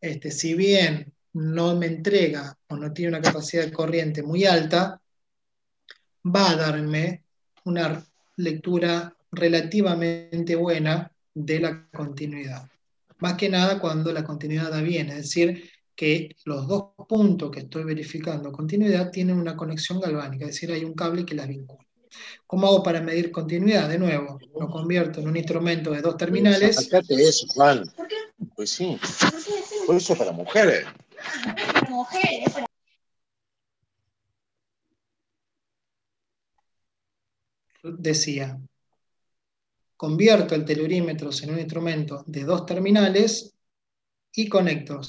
Este, si bien no me entrega o no tiene una capacidad de corriente muy alta, va a darme una lectura relativamente buena de la continuidad. Más que nada cuando la continuidad da bien, es decir, que los dos puntos que estoy verificando continuidad tienen una conexión galvánica, es decir, hay un cable que las vincula. ¿Cómo hago para medir continuidad? De nuevo, lo convierto en un instrumento de dos terminales. Sacate eso, Juan. ¿Por qué? Pues sí. Por eso para mujeres. Para mujeres. Decía, convierto el telurímetro en un instrumento de dos terminales y conecto,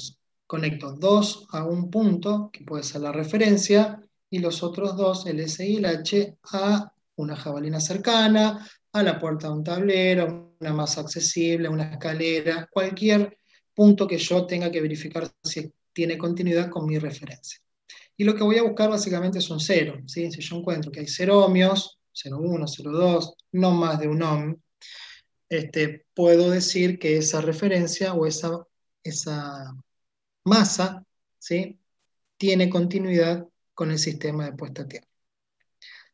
conecto dos a un punto, que puede ser la referencia, y los otros dos, el S y el H, a una jabalina cercana, a la puerta de un tablero, una más accesible, una escalera, cualquier punto que yo tenga que verificar si tiene continuidad con mi referencia. Y lo que voy a buscar básicamente es un cero. Si yo encuentro que hay 0 ohmios, 0,1, 0,2, no más de un ohm, este, puedo decir que esa referencia o esa, esa masa ¿sí? tiene continuidad con el sistema de puesta a tierra.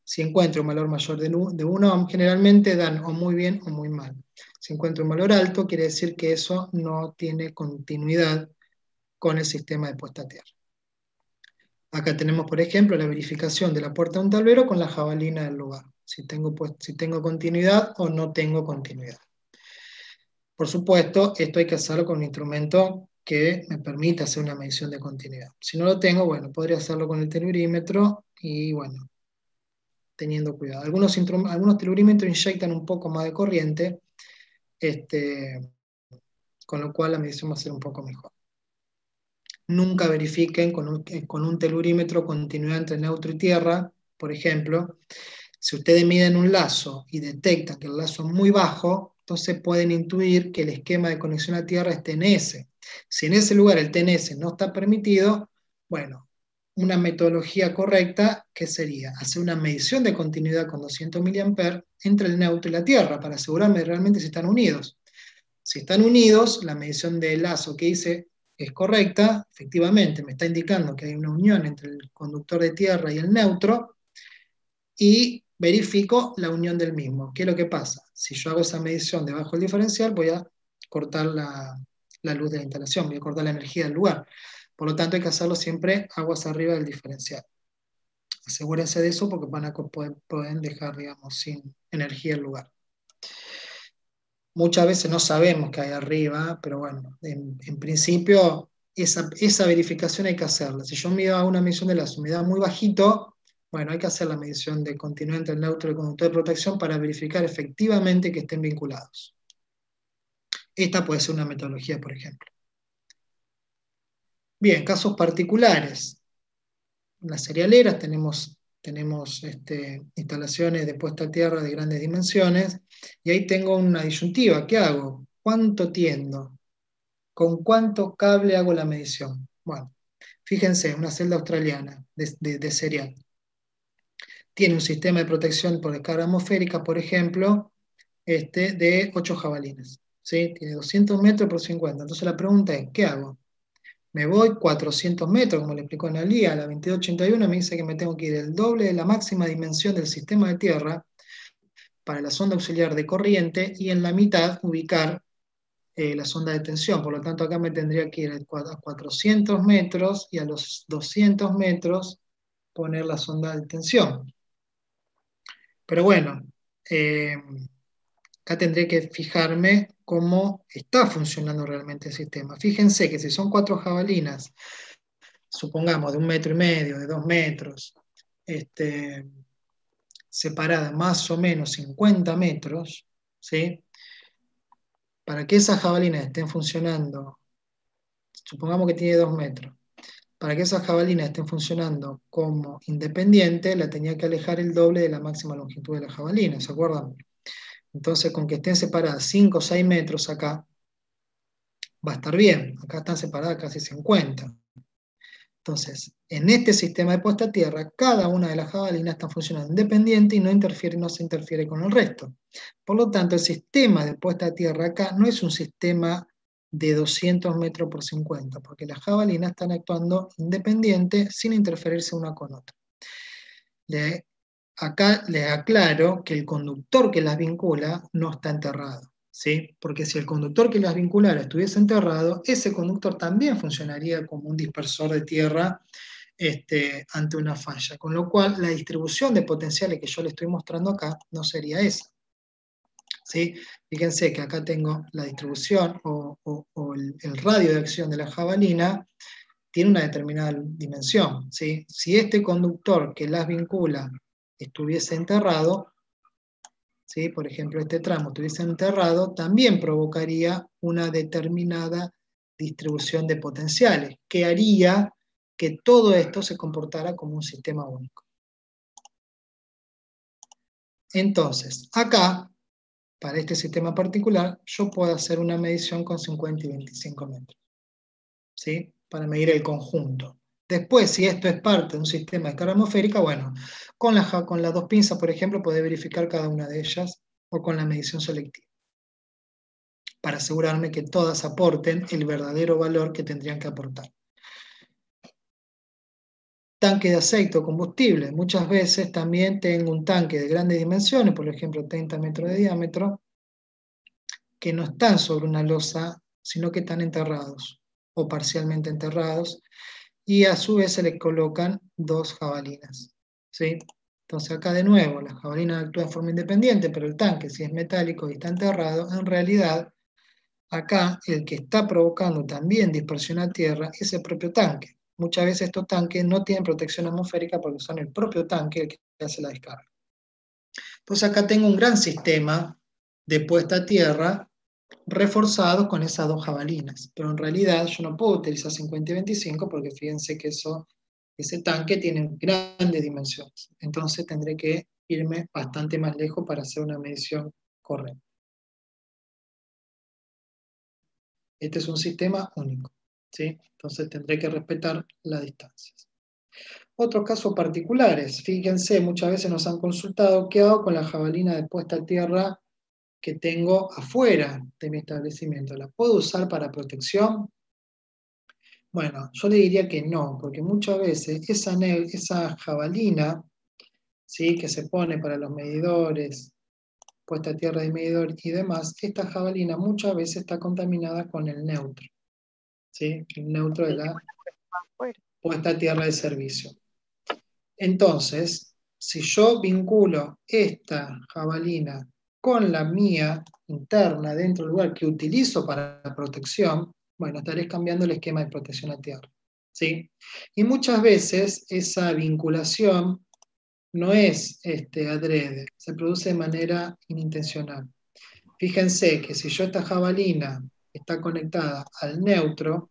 Si encuentro un valor mayor de 1 ohm, generalmente dan o muy bien o muy mal. Si encuentro un valor alto, quiere decir que eso no tiene continuidad con el sistema de puesta a tierra. Acá tenemos, por ejemplo, la verificación de la puerta de un tablero con la jabalina del lugar, si tengo, si tengo continuidad o no tengo continuidad. Por supuesto, esto hay que hacerlo con un instrumento que me permita hacer una medición de continuidad. Si no lo tengo, bueno, podría hacerlo con el telurímetro y bueno, teniendo cuidado. Algunos, algunos telurímetros inyectan un poco más de corriente, este, con lo cual la medición va a ser un poco mejor. Nunca verifiquen con un, con un telurímetro continuidad entre neutro y tierra, por ejemplo. Si ustedes miden un lazo y detectan que el lazo es muy bajo, entonces pueden intuir que el esquema de conexión a tierra es TNS. Si en ese lugar el TNS no está permitido, bueno, una metodología correcta que sería hacer una medición de continuidad con 200 mA entre el neutro y la tierra para asegurarme realmente si están unidos. Si están unidos, la medición de lazo que hice es correcta, efectivamente me está indicando que hay una unión entre el conductor de tierra y el neutro y verifico la unión del mismo. ¿Qué es lo que pasa? Si yo hago esa medición debajo del diferencial, voy a cortar la, la luz de la instalación, voy a cortar la energía del lugar. Por lo tanto, hay que hacerlo siempre aguas arriba del diferencial. Asegúrense de eso porque van a, pueden dejar, digamos, sin energía el lugar. Muchas veces no sabemos qué hay arriba, pero bueno, en, principio esa, esa, verificación hay que hacerla. Si yo mido una medición de la sumidad muy bajito, bueno, hay que hacer la medición de continuidad entre el neutro y el conductor de protección para verificar efectivamente que estén vinculados. Esta puede ser una metodología, por ejemplo. Bien, casos particulares. En las cerealeras tenemos, tenemos este, instalaciones de puesta a tierra de grandes dimensiones y ahí tengo una disyuntiva. ¿Qué hago? ¿Cuánto tiendo? ¿Con cuánto cable hago la medición? Bueno, fíjense, una celda australiana de, de, cereal. Tiene un sistema de protección por descarga atmosférica, por ejemplo, este, de 8 jabalines. ¿sí? Tiene 200 metros por 50. Entonces la pregunta es, ¿qué hago? Me voy 400 metros, como le explicó Analia, a la 2281 me dice que me tengo que ir el doble de la máxima dimensión del sistema de tierra para la sonda auxiliar de corriente y en la mitad ubicar eh, la sonda de tensión. Por lo tanto, acá me tendría que ir a 400 metros y a los 200 metros poner la sonda de tensión. Pero bueno, eh, acá tendré que fijarme cómo está funcionando realmente el sistema. Fíjense que si son cuatro jabalinas, supongamos de un metro y medio, de dos metros, este, separadas más o menos 50 metros, ¿sí? para que esas jabalinas estén funcionando, supongamos que tiene dos metros, para que esas jabalinas estén funcionando como independiente, la tenía que alejar el doble de la máxima longitud de la jabalina, ¿se acuerdan? Entonces, con que estén separadas 5 o 6 metros acá, va a estar bien. Acá están separadas casi 50. Entonces, en este sistema de puesta a tierra, cada una de las jabalinas está funcionando independiente y no interfiere, no se interfiere con el resto. Por lo tanto, el sistema de puesta a tierra acá no es un sistema de 200 metros por 50, porque las jabalinas están actuando independiente sin interferirse una con otra acá les aclaro que el conductor que las vincula no está enterrado. ¿sí? Porque si el conductor que las vinculara estuviese enterrado, ese conductor también funcionaría como un dispersor de tierra este, ante una falla. Con lo cual, la distribución de potenciales que yo le estoy mostrando acá no sería esa. ¿Sí? Fíjense que acá tengo la distribución o, el, el, radio de acción de la jabalina tiene una determinada dimensión. ¿sí? Si este conductor que las vincula estuviese enterrado, ¿sí? por ejemplo, este tramo estuviese enterrado, también provocaría una determinada distribución de potenciales, que haría que todo esto se comportara como un sistema único. Entonces, acá, para este sistema particular, yo puedo hacer una medición con 50 y 25 metros, ¿sí? para medir el conjunto. Después, si esto es parte de un sistema de carga atmosférica, bueno, con, las dos pinzas, por ejemplo, puede verificar cada una de ellas o con la medición selectiva, para asegurarme que todas aporten el verdadero valor que tendrían que aportar. Tanque de aceite o combustible. Muchas veces también tengo un tanque de grandes dimensiones, por ejemplo 30 metros de diámetro, que no están sobre una losa, sino que están enterrados o parcialmente enterrados y a su vez se le colocan dos jabalinas. ¿sí? Entonces acá de nuevo, la jabalina actúa de forma independiente, pero el tanque, si es metálico y está enterrado, en realidad acá el que está provocando también dispersión a tierra es el propio tanque. Muchas veces estos tanques no tienen protección atmosférica porque son el propio tanque el que hace la descarga. Entonces acá tengo un gran sistema de puesta a tierra reforzado con esas dos jabalinas. Pero en realidad yo no puedo utilizar 50 y 25 porque fíjense que eso, ese tanque tiene grandes dimensiones. Entonces tendré que irme bastante más lejos para hacer una medición correcta. Este es un sistema único. ¿sí? Entonces tendré que respetar las distancias. Otros casos particulares, fíjense, muchas veces nos han consultado qué hago con la jabalina de puesta a tierra que tengo afuera de mi establecimiento. ¿La puedo usar para protección? Bueno, yo le diría que no, porque muchas veces esa, esa jabalina ¿sí? que se pone para los medidores, puesta a tierra de medidor y demás, esta jabalina muchas veces está contaminada con el neutro. ¿sí? El neutro de la puesta a tierra de servicio. Entonces, si yo vinculo esta jabalina con la mía interna dentro del lugar que utilizo para la protección, bueno, estaré cambiando el esquema de protección a tierra. ¿sí? Y muchas veces esa vinculación no es este, adrede, se produce de manera inintencional. Fíjense que si yo esta jabalina está conectada al neutro,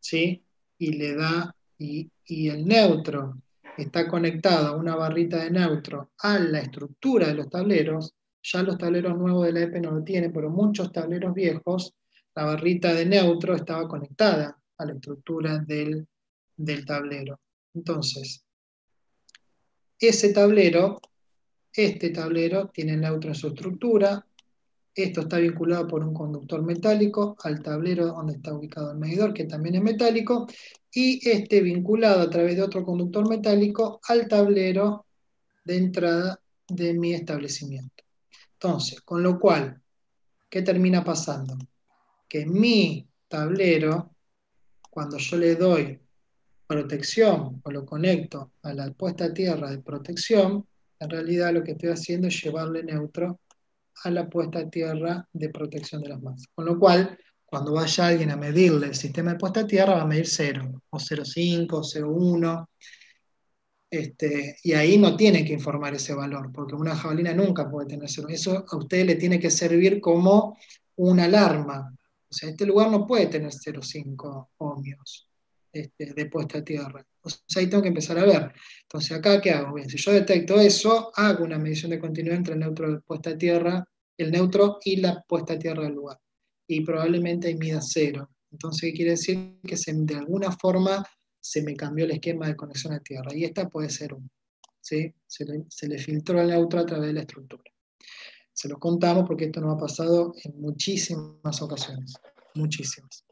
¿sí? y le da, y, y el neutro está conectado a una barrita de neutro a la estructura de los tableros, ya los tableros nuevos de la EP no lo tienen, pero muchos tableros viejos, la barrita de neutro estaba conectada a la estructura del, tablero. Entonces, ese tablero, este tablero tiene neutro en su estructura, esto está vinculado por un conductor metálico al tablero donde está ubicado el medidor, que también es metálico, y este vinculado a través de otro conductor metálico al tablero de entrada de mi establecimiento. Entonces, con lo cual, ¿qué termina pasando? Que mi tablero, cuando yo le doy protección o lo conecto a la puesta a tierra de protección, en realidad lo que estoy haciendo es llevarle neutro a la puesta a tierra de protección de las masas. Con lo cual, cuando vaya alguien a medirle el sistema de puesta a tierra, va a medir 0, o 0,5, o 0,1, este, y ahí no tiene que informar ese valor, porque una jabalina nunca puede tener cero. Eso a usted le tiene que servir como una alarma. O sea, este lugar no puede tener 0,5 ohmios este, de puesta a tierra. Entonces ahí tengo que empezar a ver. Entonces acá, ¿qué hago? Bien, si yo detecto eso, hago una medición de continuidad entre el neutro de puesta a tierra, el neutro y la puesta a tierra del lugar. Y probablemente mida cero. Entonces, ¿qué quiere decir? Que de alguna forma se me cambió el esquema de conexión a tierra. Y esta puede ser una. ¿sí? Se, le, filtró el neutro a través de la estructura. Se lo contamos porque esto nos ha pasado en muchísimas ocasiones. Muchísimas.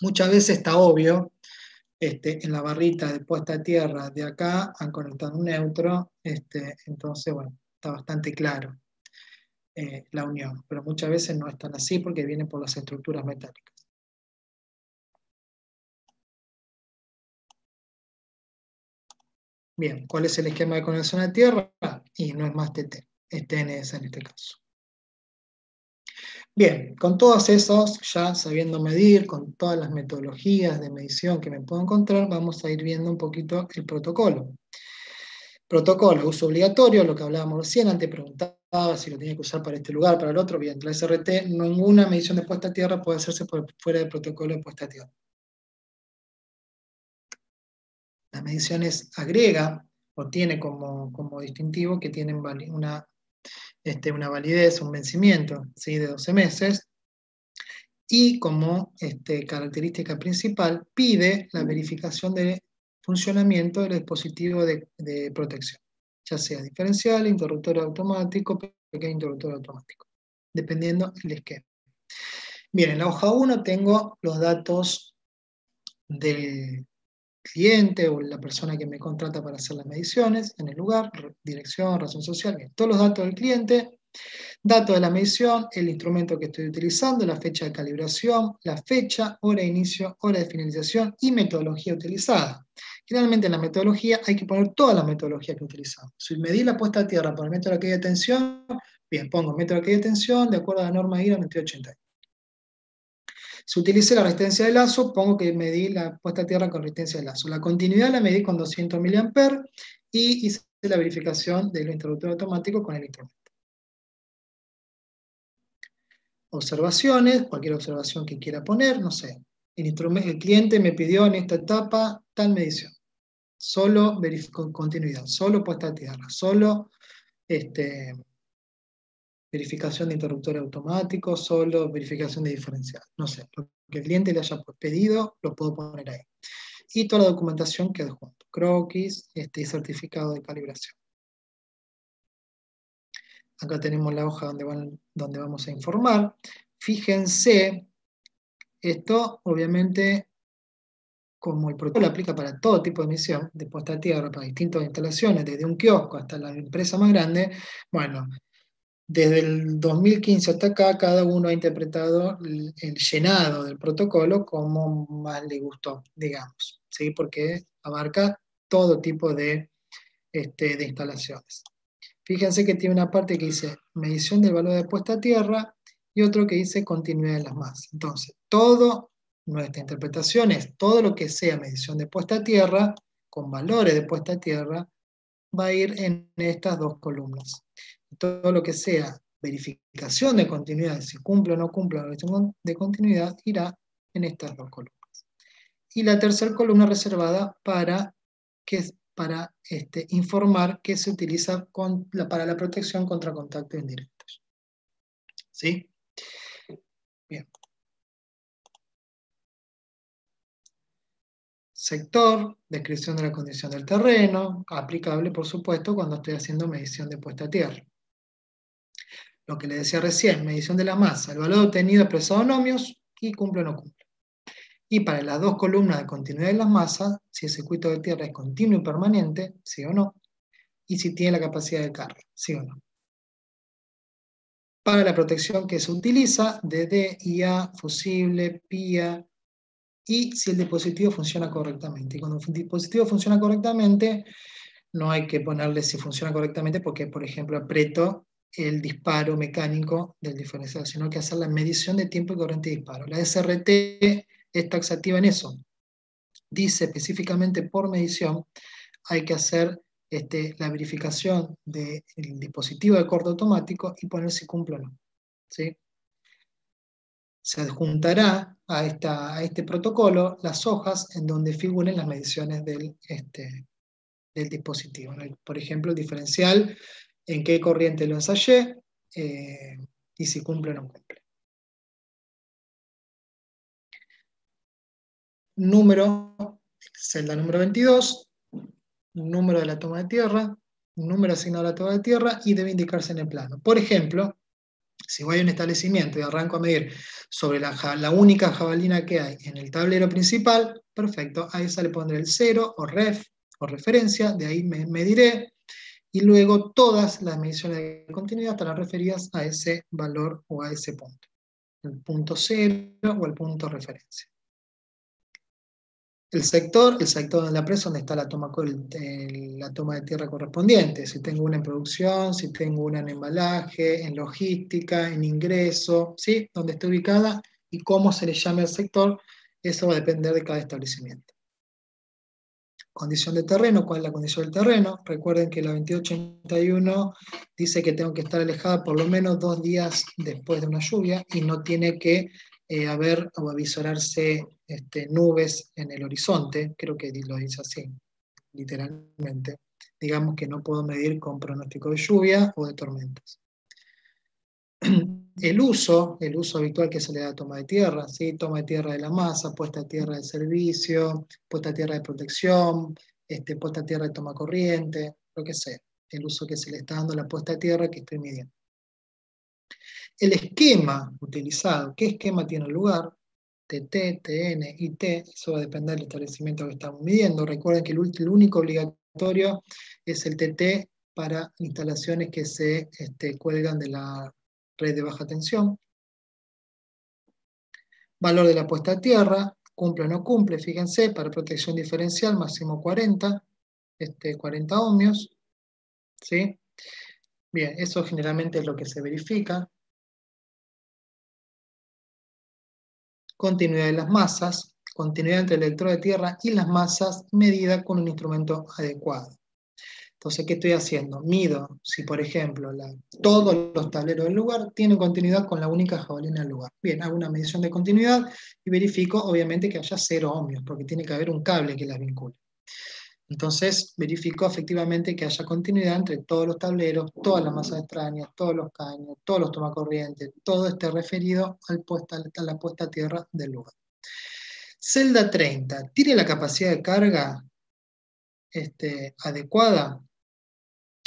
Muchas veces está obvio, este, en la barrita de puesta a tierra de acá han conectado un neutro, este, entonces, bueno, está bastante claro eh, la unión, pero muchas veces no es tan así porque viene por las estructuras metálicas. Bien, ¿cuál es el esquema de conexión a tierra? Y no es más TT, es TNS en este caso. Bien, con todos esos, ya sabiendo medir, con todas las metodologías de medición que me puedo encontrar, vamos a ir viendo un poquito el protocolo. Protocolo, uso obligatorio, lo que hablábamos recién, antes preguntaba si lo tenía que usar para este lugar, para el otro, bien, la SRT, ninguna medición de puesta a tierra puede hacerse fuera del protocolo de puesta a tierra. Las mediciones agrega o tiene como, distintivo que tienen una, este, una validez, un vencimiento ¿sí? de 12 meses, y como este, característica principal pide la verificación de funcionamiento del dispositivo de, de protección, ya sea diferencial, interruptor automático, pequeño interruptor automático, dependiendo del esquema. Bien, en la hoja 1 tengo los datos del, cliente o la persona que me contrata para hacer las mediciones en el lugar, dirección, razón social, todos los datos del cliente, Dato de la medición, el instrumento que estoy utilizando, la fecha de calibración, la fecha, hora de inicio, hora de finalización y metodología utilizada. Generalmente en la metodología hay que poner toda la metodología que utilizamos. Si medí la puesta a tierra por el método de de tensión, bien, pongo método de de tensión de acuerdo a la norma IRA 9380. Si utilicé la resistencia de lazo, pongo que medí la puesta a tierra con resistencia de lazo. La continuidad la medí con 200 mA y hice la verificación del interruptor automático con el instrumento. Observaciones, cualquier observación que quiera poner, no sé. El, cliente me pidió en esta etapa tal medición. Solo continuidad, solo puesta a tierra, solo este, verificación de interruptor automático, solo verificación de diferencial. No sé, lo que el cliente le haya pedido, lo puedo poner ahí. Y toda la documentación que adjunto, croquis este, y certificado de calibración. Acá tenemos la hoja donde, van, donde vamos a informar. Fíjense, esto obviamente, como el protocolo aplica para todo tipo de emisión, de puesta a tierra, para distintas instalaciones, desde un kiosco hasta la empresa más grande, bueno, desde el 2015 hasta acá, cada uno ha interpretado el, llenado del protocolo como más le gustó, digamos, ¿sí? porque abarca todo tipo de, este, de instalaciones. Fíjense que tiene una parte que dice medición del valor de puesta a tierra y otro que dice continuidad de las masas. Entonces, todo, nuestra interpretación es todo lo que sea medición de puesta a tierra, con valores de puesta a tierra, va a ir en estas dos columnas todo lo que sea verificación de continuidad, si cumple o no cumple la de continuidad, irá en estas dos columnas. Y la tercera columna reservada para, que, para este, informar que se utiliza para la protección contra contactos indirectos. ¿Sí? Bien. Sector, descripción de la condición del terreno, aplicable por supuesto cuando estoy haciendo medición de puesta a tierra lo que le decía recién, medición de la masa, el valor obtenido expresado en ohmios y cumple o no cumple. Y para las dos columnas de continuidad de las masas, si el circuito de tierra es continuo y permanente, sí o no, y si tiene la capacidad de carga, sí o no. Para la protección que se utiliza, DD, IA, fusible, PIA, y si el dispositivo funciona correctamente. Y cuando el dispositivo funciona correctamente, no hay que ponerle si funciona correctamente porque, por ejemplo, aprieto el disparo mecánico del diferencial, sino que hacer la medición de tiempo y corriente de disparo. La SRT es taxativa en eso. Dice específicamente por medición, hay que hacer este, la verificación del dispositivo de corte automático y poner si cumple o no. ¿sí? Se adjuntará a, esta, a este protocolo las hojas en donde figuren las mediciones del, este, del dispositivo. Por ejemplo, el diferencial en qué corriente lo ensayé eh, y si cumple o no cumple. Número, celda número 22, número de la toma de tierra, número asignado a la toma de tierra y debe indicarse en el plano. Por ejemplo, si voy a un establecimiento y arranco a medir sobre la, la, única jabalina que hay en el tablero principal, perfecto, a esa le pondré el 0 o ref o referencia, de ahí me mediré, y luego todas las mediciones de continuidad estarán referidas a ese valor o a ese punto, el punto cero o el punto referencia. El sector, el sector de la presa donde está la toma, la toma de tierra correspondiente, si tengo una en producción, si tengo una en embalaje, en logística, en ingreso, ¿sí? donde está ubicada y cómo se le llame al sector, eso va a depender de cada establecimiento. Condición de terreno, ¿cuál es la condición del terreno? Recuerden que la 2881 dice que tengo que estar alejada por lo menos dos días después de una lluvia y no tiene que eh, haber o avisorarse este, nubes en el horizonte, creo que lo dice así, literalmente. Digamos que no puedo medir con pronóstico de lluvia o de tormentas. el uso, el uso habitual que se le da a toma de tierra, ¿sí? toma de tierra de la masa, puesta a tierra de servicio, puesta a tierra de protección, este, puesta a tierra de toma corriente, lo que sea, el uso que se le está dando a la puesta a tierra que estoy midiendo. El esquema utilizado, ¿qué esquema tiene lugar? TT, TN y T, eso va a depender del establecimiento que estamos midiendo. Recuerden que el, único obligatorio es el TT para instalaciones que se este, cuelgan de la red de baja tensión. Valor de la puesta a tierra, cumple o no cumple, fíjense, para protección diferencial máximo 40, este, 40 ohmios. ¿sí? Bien, eso generalmente es lo que se verifica. Continuidad de las masas, continuidad entre el electrodo de tierra y las masas medida con un instrumento adecuado. Entonces, ¿qué estoy haciendo? Mido si, por ejemplo, todos los tableros del lugar tienen continuidad con la única jabalina del lugar. Bien, hago una medición de continuidad y verifico, obviamente, que haya cero ohmios, porque tiene que haber un cable que las vincule. Entonces, verifico efectivamente que haya continuidad entre todos los tableros, todas las masas extrañas, todos los caños, todos los tomacorrientes, todo esté referido a la puesta a tierra del lugar. Celda 30, ¿tiene la capacidad de carga este, adecuada?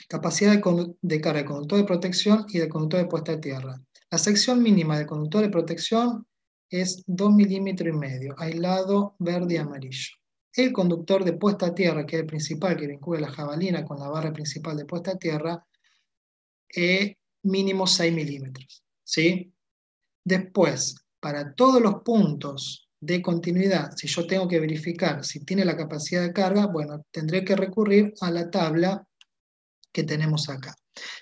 Capacidad de, carga de conductor de protección y de conductor de puesta de tierra. La sección mínima de conductor de protección es 2 milímetros y medio, aislado verde y amarillo. El conductor de puesta a tierra, que es el principal que vincula la jabalina con la barra principal de puesta a tierra, es mínimo 6 milímetros. ¿sí? Después, para todos los puntos de continuidad, si yo tengo que verificar si tiene la capacidad de carga, bueno, tendré que recurrir a la tabla tenemos acá.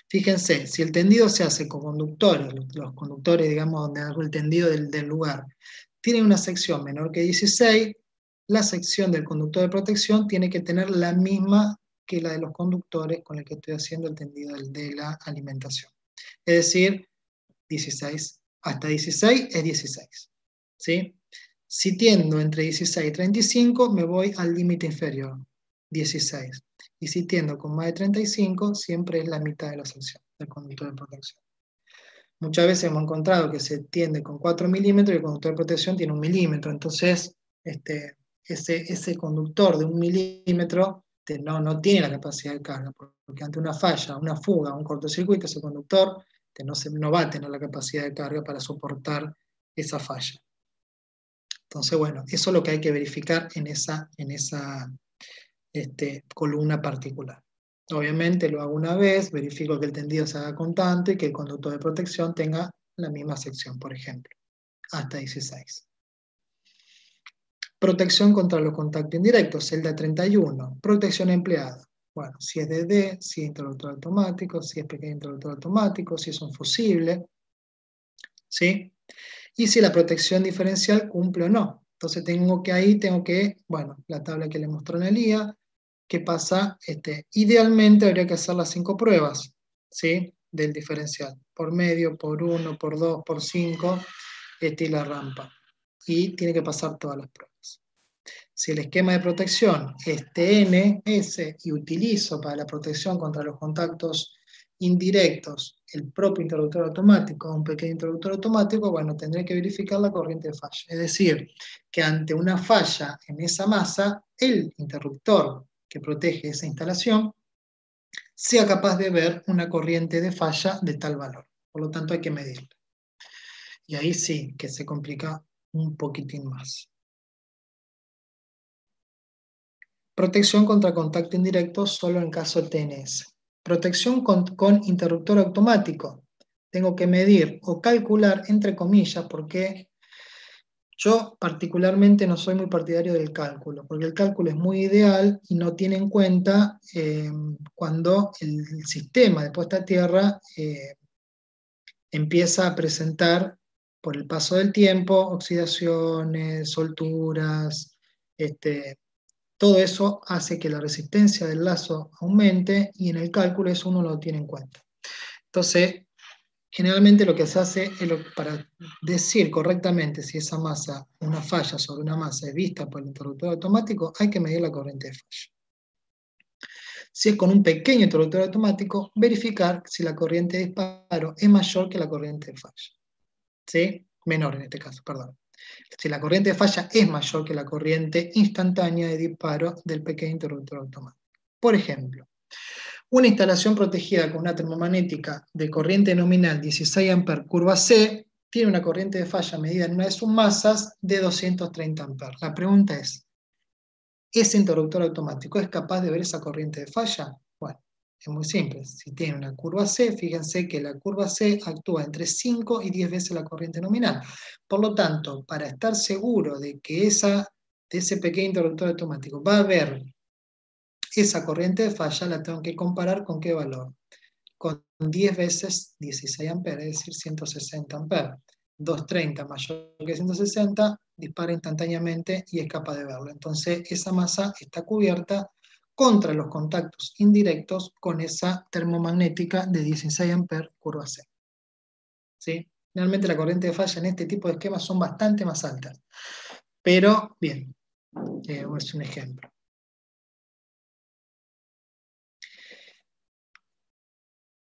Fíjense, si el tendido se hace con conductores, los conductores, digamos, donde hago el tendido del, lugar, tiene una sección menor que 16, la sección del conductor de protección tiene que tener la misma que la de los conductores con el que estoy haciendo el tendido de la alimentación. Es decir, 16, hasta 16 es 16. ¿sí? Si tiendo entre 16 y 35, me voy al límite inferior, 16. Y si tiendo con más de 35, siempre es la mitad de la sección del conductor de protección. Muchas veces hemos encontrado que se tiende con 4 milímetros y el conductor de protección tiene un milímetro. Entonces, este, ese, ese conductor de un milímetro no, no tiene la capacidad de carga, porque ante una falla, una fuga, un cortocircuito, ese conductor no, se, no va a tener la capacidad de carga para soportar esa falla. Entonces, bueno, eso es lo que hay que verificar en esa, en esa este, columna particular. Obviamente lo hago una vez, verifico que el tendido se haga con y que el conductor de protección tenga la misma sección, por ejemplo, hasta 16. Protección contra los contactos indirectos, celda 31. Protección empleada. Bueno, si es DD, si es interruptor automático, si es pequeño interruptor automático, si es un fusible. ¿Sí? Y si la protección diferencial cumple o no. Entonces tengo que ahí, tengo que, bueno, la tabla que le mostró en el IA, ¿qué pasa? Este, idealmente habría que hacer las cinco pruebas, ¿sí? Del diferencial, por medio, por uno, por dos, por cinco, este, y la rampa. Y tiene que pasar todas las pruebas. Si el esquema de protección es TNS y utilizo para la protección contra los contactos indirectos el propio interruptor automático un pequeño interruptor automático, bueno, tendré que verificar la corriente de falla. Es decir, que ante una falla en esa masa, el interruptor que protege esa instalación sea capaz de ver una corriente de falla de tal valor. Por lo tanto, hay que medirla. Y ahí sí que se complica un poquitín más. Protección contra contacto indirecto solo en caso TNS. Protección con, interruptor automático. Tengo que medir o calcular, entre comillas, porque yo particularmente no soy muy partidario del cálculo, porque el cálculo es muy ideal y no tiene en cuenta eh, cuando el sistema de puesta a tierra eh, empieza a presentar, por el paso del tiempo, oxidaciones, solturas, este, todo eso hace que la resistencia del lazo aumente y en el cálculo eso uno lo tiene en cuenta. Entonces, generalmente lo que se hace es para decir correctamente si esa masa, una falla sobre una masa es vista por el interruptor automático, hay que medir la corriente de falla. Si es con un pequeño interruptor automático, verificar si la corriente de disparo es mayor que la corriente de falla. ¿Sí? Menor en este caso, perdón si la corriente de falla es mayor que la corriente instantánea de disparo del pequeño interruptor automático. Por ejemplo, una instalación protegida con una termomagnética de corriente nominal 16 A curva C tiene una corriente de falla medida en una de sus masas de 230 A. La pregunta es, ¿ese interruptor automático es capaz de ver esa corriente de falla? Bueno, Es muy simple. Si tiene una curva C, fíjense que la curva C actúa entre 5 y 10 veces la corriente nominal. Por lo tanto, para estar seguro de que esa, de ese pequeño interruptor automático va a haber esa corriente de falla, la tengo que comparar con qué valor. Con 10 veces 16 amperes, es decir, 160 amperes. 230 mayor que 160, dispara instantáneamente y es capaz de verlo. Entonces, esa masa está cubierta contra los contactos indirectos con esa termomagnética de 16 A curva C. ¿Sí? Realmente la corriente de falla en este tipo de esquemas son bastante más altas. Pero, bien, eh, es un ejemplo.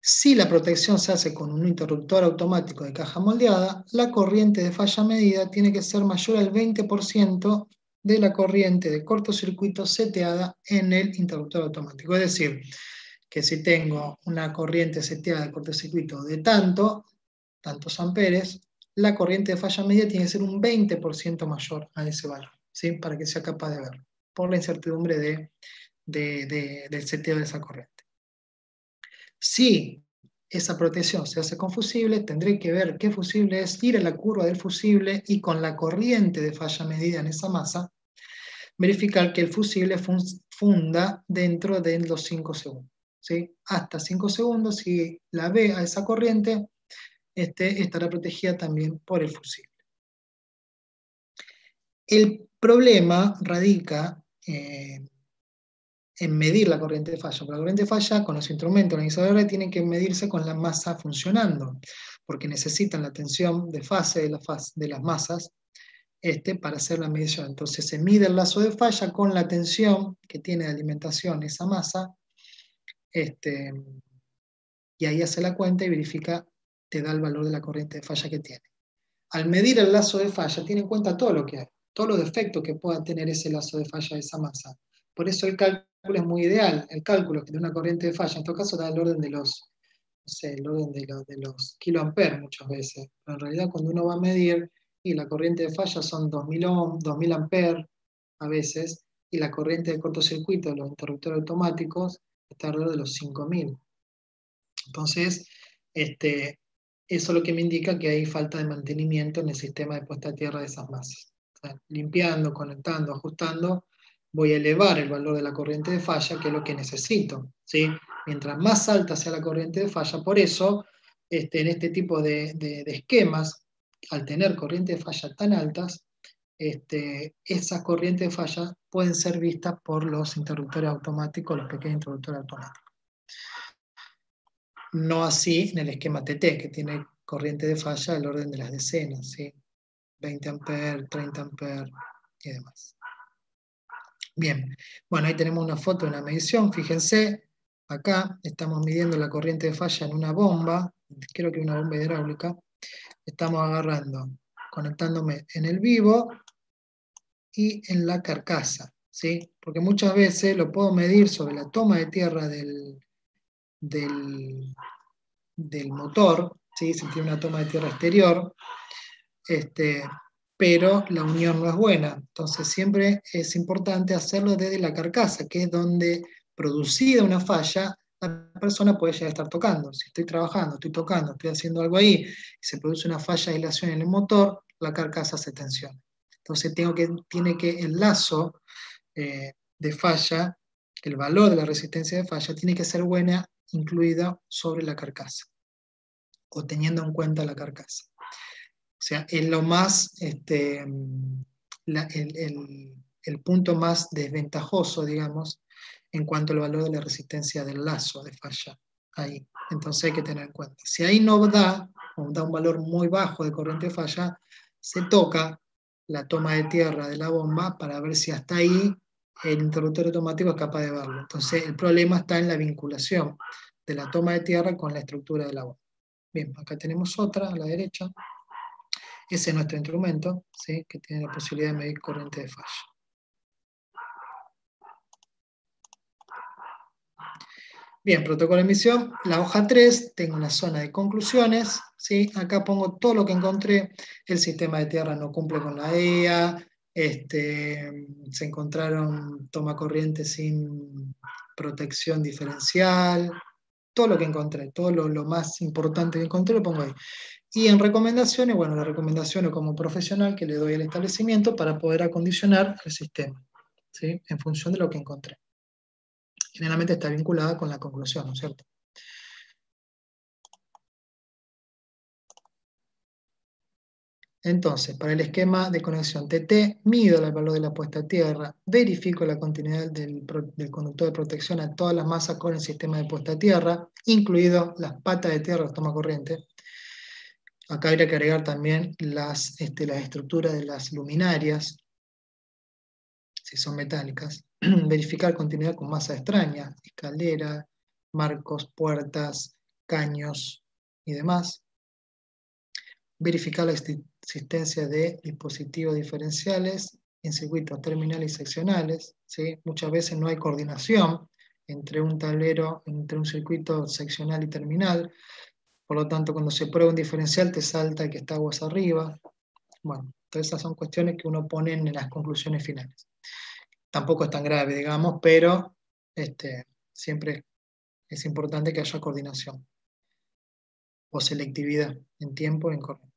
Si la protección se hace con un interruptor automático de caja moldeada, la corriente de falla medida tiene que ser mayor al 20% de la corriente de cortocircuito seteada en el interruptor automático. Es decir, que si tengo una corriente seteada de cortocircuito de tanto, tantos amperes, la corriente de falla media tiene que ser un 20% mayor a ese valor, ¿sí? para que sea capaz de verlo, por la incertidumbre de, del seteo de esa corriente. Si esa protección se hace con fusible, tendré que ver qué fusible es, ir a la curva del fusible y con la corriente de falla medida en esa masa, verificar que el fusible funda dentro de los 5 segundos. ¿sí? Hasta 5 segundos, si la ve a esa corriente, este, estará protegida también por el fusible. El problema radica eh, en medir la corriente de falla. la corriente de falla, con los instrumentos organizadores, tienen que medirse con la masa funcionando, porque necesitan la tensión de fase de, la fase, de las masas este, para hacer la medición. Entonces se mide el lazo de falla con la tensión que tiene de alimentación esa masa, este, y ahí hace la cuenta y verifica, te da el valor de la corriente de falla que tiene. Al medir el lazo de falla, tiene en cuenta todo lo que hay, todos los defectos que pueda tener ese lazo de falla de esa masa. Por eso el cálculo es muy ideal. El cálculo que de una corriente de falla, en todo caso, da el orden de los, no sé, el orden de, los, de kiloamperes muchas veces. Pero en realidad cuando uno va a medir, y la corriente de falla son 2000 ohm, 2000 amperes a veces, y la corriente de cortocircuito de los interruptores automáticos está alrededor de los 5000. Entonces, este, eso es lo que me indica que hay falta de mantenimiento en el sistema de puesta a tierra de esas masas. limpiando, conectando, ajustando, voy a elevar el valor de la corriente de falla, que es lo que necesito. ¿sí? Mientras más alta sea la corriente de falla, por eso este, en este tipo de, esquemas, al tener corrientes de falla tan altas, este, esas corrientes de falla pueden ser vistas por los interruptores automáticos, los pequeños interruptores automáticos. No así en el esquema TT, que tiene corriente de falla del orden de las decenas, ¿sí? 20 amperes, 30 amperes y demás. Bien, bueno, ahí tenemos una foto de una medición, fíjense, acá estamos midiendo la corriente de falla en una bomba, creo que una bomba hidráulica, estamos agarrando, conectándome en el vivo y en la carcasa, ¿sí? Porque muchas veces lo puedo medir sobre la toma de tierra del, del, del motor, ¿sí? si tiene una toma de tierra exterior, este, pero la unión no es buena. Entonces siempre es importante hacerlo desde la carcasa, que es donde producida una falla, la persona puede llegar a estar tocando. Si estoy trabajando, estoy tocando, estoy haciendo algo ahí, se produce una falla de aislación en el motor, la carcasa se tensiona. Entonces tengo que, tiene que el lazo eh, de falla, el valor de la resistencia de falla, tiene que ser buena incluida sobre la carcasa, o teniendo en cuenta la carcasa. O sea, es lo más, este, el, punto más desventajoso, digamos, en cuanto al valor de la resistencia del lazo de falla. Ahí. Entonces hay que tener en cuenta. Si ahí no da, o da un valor muy bajo de corriente de falla, se toca la toma de tierra de la bomba para ver si hasta ahí el interruptor automático es capaz de verlo. Entonces el problema está en la vinculación de la toma de tierra con la estructura de la bomba. Bien, acá tenemos otra a la derecha. Ese es nuestro instrumento, ¿sí? que tiene la posibilidad de medir corriente de falla. Bien, protocolo de emisión, la hoja 3, tengo una zona de conclusiones, ¿sí? acá pongo todo lo que encontré, el sistema de tierra no cumple con la EA, este, se encontraron toma corriente sin, protección diferencial, todo lo que encontré, todo lo, más importante que encontré lo pongo ahí. Y en recomendaciones, bueno, la recomendación como profesional que le doy al establecimiento para poder acondicionar el sistema, ¿sí? en función de lo que encontré. Generalmente está vinculada con la conclusión, ¿no es cierto? Entonces, para el esquema de conexión TT, mido el valor de la puesta a tierra, verifico la continuidad del, conductor de protección a todas las masas con el sistema de puesta a tierra, incluido las patas de tierra de toma corriente. Acá habría que agregar también las, este, las estructuras de las luminarias, si son metálicas. Verificar continuidad con masa extraña, escalera, marcos, puertas, caños y demás verificar la existencia de dispositivos diferenciales en circuitos terminales y seccionales. ¿sí? Muchas veces no hay coordinación entre un tablero, entre un circuito seccional y terminal. Por lo tanto, cuando se prueba un diferencial, te salta que está aguas arriba. Bueno, todas esas son cuestiones que uno pone en las conclusiones finales. Tampoco es tan grave, digamos, pero este, siempre es importante que haya coordinación o selectividad en tiempo en corriente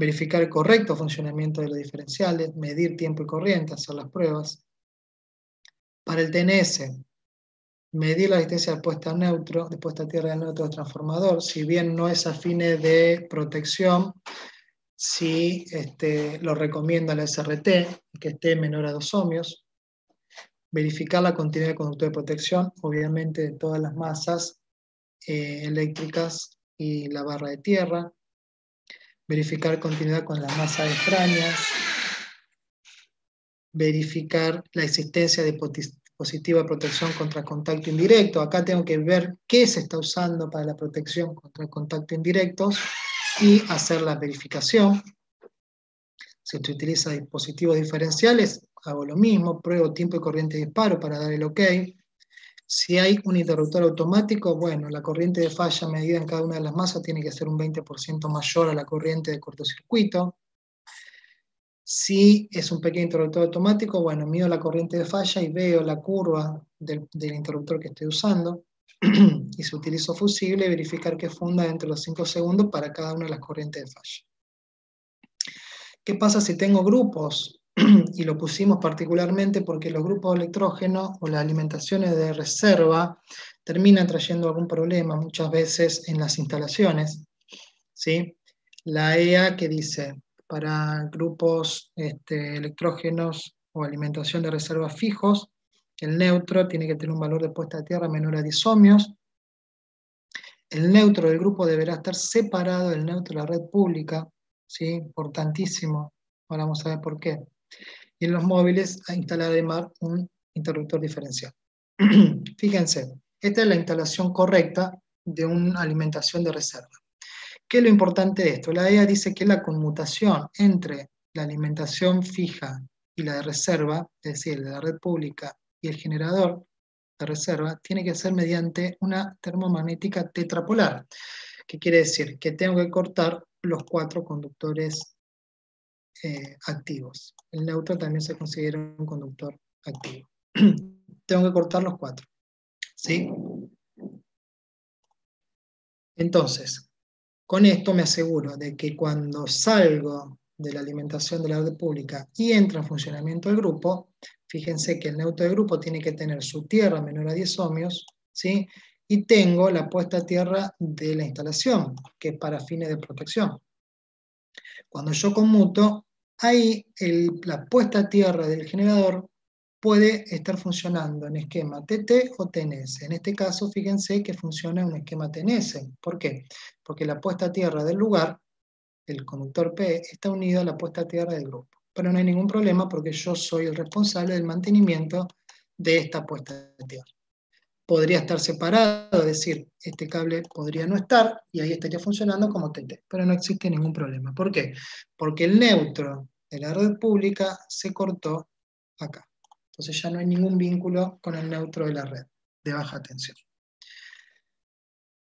verificar el correcto funcionamiento de los diferenciales, medir tiempo y corriente, hacer las pruebas. Para el TNS, medir la distancia de puesta a neutro, de a tierra del neutro del transformador, si bien no es afine de protección, si este, lo recomienda la SRT, que esté menor a 2 ohmios. Verificar la continuidad de conductor de protección, obviamente de todas las masas eh, eléctricas y la barra de tierra. Verificar continuidad con las masas extrañas, verificar la existencia de positiva protección contra contacto indirecto. Acá tengo que ver qué se está usando para la protección contra contacto indirectos y hacer la verificación. Si se utiliza dispositivos diferenciales, hago lo mismo, pruebo tiempo y corriente de disparo para dar el OK. Si hay un interruptor automático, bueno, la corriente de falla medida en cada una de las masas tiene que ser un 20% mayor a la corriente de cortocircuito. Si es un pequeño interruptor automático, bueno, mido la corriente de falla y veo la curva del, interruptor que estoy usando. y si utilizo fusible, verificar que funda dentro de los 5 segundos para cada una de las corrientes de falla. ¿Qué pasa si tengo grupos y lo pusimos particularmente porque los grupos de electrógeno o las alimentaciones de reserva terminan trayendo algún problema muchas veces en las instalaciones. ¿sí? La EA que dice, para grupos este, electrógenos o alimentación de reserva fijos, el neutro tiene que tener un valor de puesta a tierra menor a 10 ohmios. El neutro del grupo deberá estar separado del neutro de la red pública, ¿sí? importantísimo. Ahora vamos a ver por qué y en los móviles a instalar además un interruptor diferencial. Fíjense, esta es la instalación correcta de una alimentación de reserva. ¿Qué es lo importante de esto? La EA dice que la conmutación entre la alimentación fija y la de reserva, es decir, de la red pública y el generador de reserva, tiene que ser mediante una termomagnética tetrapolar. ¿Qué quiere decir? Que tengo que cortar los cuatro conductores eh, activos. El neutro también se considera un conductor activo. Tengo que cortar los cuatro. ¿Sí? Entonces, con esto me aseguro de que cuando salgo de la alimentación de la red pública y entra en funcionamiento el grupo, fíjense que el neutro de grupo tiene que tener su tierra menor a 10 ohmios, ¿sí? y tengo la puesta a tierra de la instalación, que es para fines de protección. Cuando yo conmuto, ahí la puesta a tierra del generador puede estar funcionando en esquema TT o TNS. En este caso, fíjense que funciona en un esquema TNS. ¿Por qué? Porque la puesta a tierra del lugar, el conductor P, está unido a la puesta a tierra del grupo. Pero no hay ningún problema porque yo soy el responsable del mantenimiento de esta puesta a tierra podría estar separado, es decir, este cable podría no estar y ahí estaría funcionando como TT, pero no existe ningún problema. ¿Por qué? Porque el neutro de la red pública se cortó acá. Entonces ya no hay ningún vínculo con el neutro de la red de baja tensión.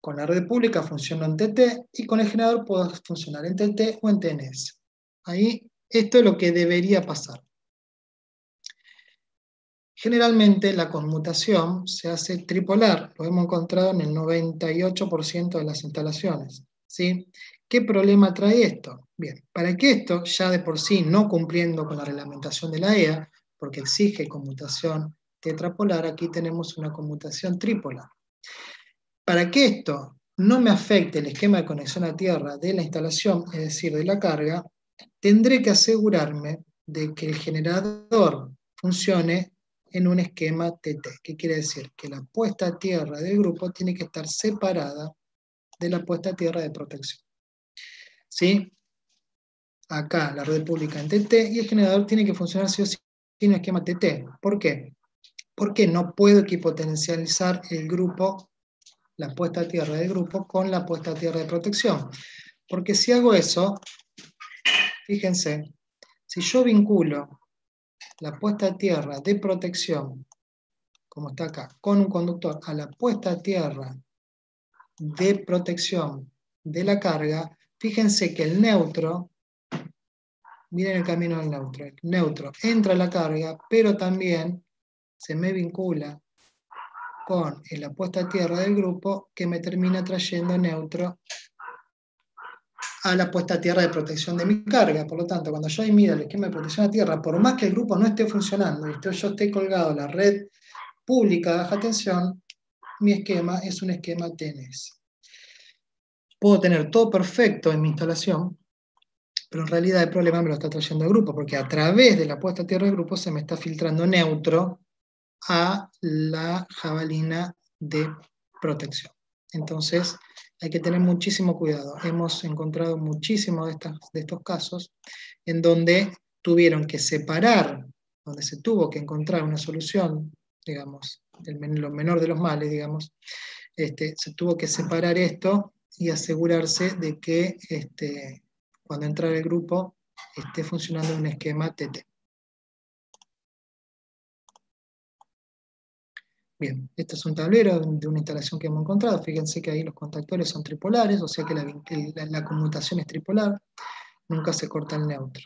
Con la red pública funciona en TT y con el generador puedo funcionar en TT o en TNS. Ahí esto es lo que debería pasar. Generalmente la conmutación se hace tripolar, lo hemos encontrado en el 98% de las instalaciones. ¿sí? ¿Qué problema trae esto? Bien, para que esto, ya de por sí no cumpliendo con la reglamentación de la EA, porque exige conmutación tetrapolar, aquí tenemos una conmutación tripolar. Para que esto no me afecte el esquema de conexión a tierra de la instalación, es decir, de la carga, tendré que asegurarme de que el generador funcione en un esquema TT. ¿Qué quiere decir? Que la puesta a tierra del grupo tiene que estar separada de la puesta a tierra de protección. ¿Sí? Acá la red pública en TT y el generador tiene que funcionar sí o sí en un esquema TT. ¿Por qué? Porque no puedo equipotencializar el grupo, la puesta a tierra del grupo, con la puesta a tierra de protección. Porque si hago eso, fíjense, si yo vinculo la puesta a tierra de protección, como está acá, con un conductor a la puesta a tierra de protección de la carga, fíjense que el neutro, miren el camino del neutro, neutro entra la carga, pero también se me vincula con la puesta a tierra del grupo que me termina trayendo neutro a la puesta a tierra de protección de mi carga. Por lo tanto, cuando yo mido el esquema de protección a tierra, por más que el grupo no esté funcionando y yo esté colgado a la red pública de baja tensión, mi esquema es un esquema TNS. Puedo tener todo perfecto en mi instalación, pero en realidad el problema me lo está trayendo el grupo, porque a través de la puesta a tierra del grupo se me está filtrando neutro a la jabalina de protección. Entonces, hay que tener muchísimo cuidado. Hemos encontrado muchísimos de, de estos casos en donde tuvieron que separar, donde se tuvo que encontrar una solución, digamos, lo menor de los males, digamos, este, se tuvo que separar esto y asegurarse de que este, cuando entra el grupo esté funcionando un esquema TT. Bien, este es un tablero de una instalación que hemos encontrado. Fíjense que ahí los contactores son tripolares, o sea que la, conmutación es tripolar. Nunca se corta el neutro.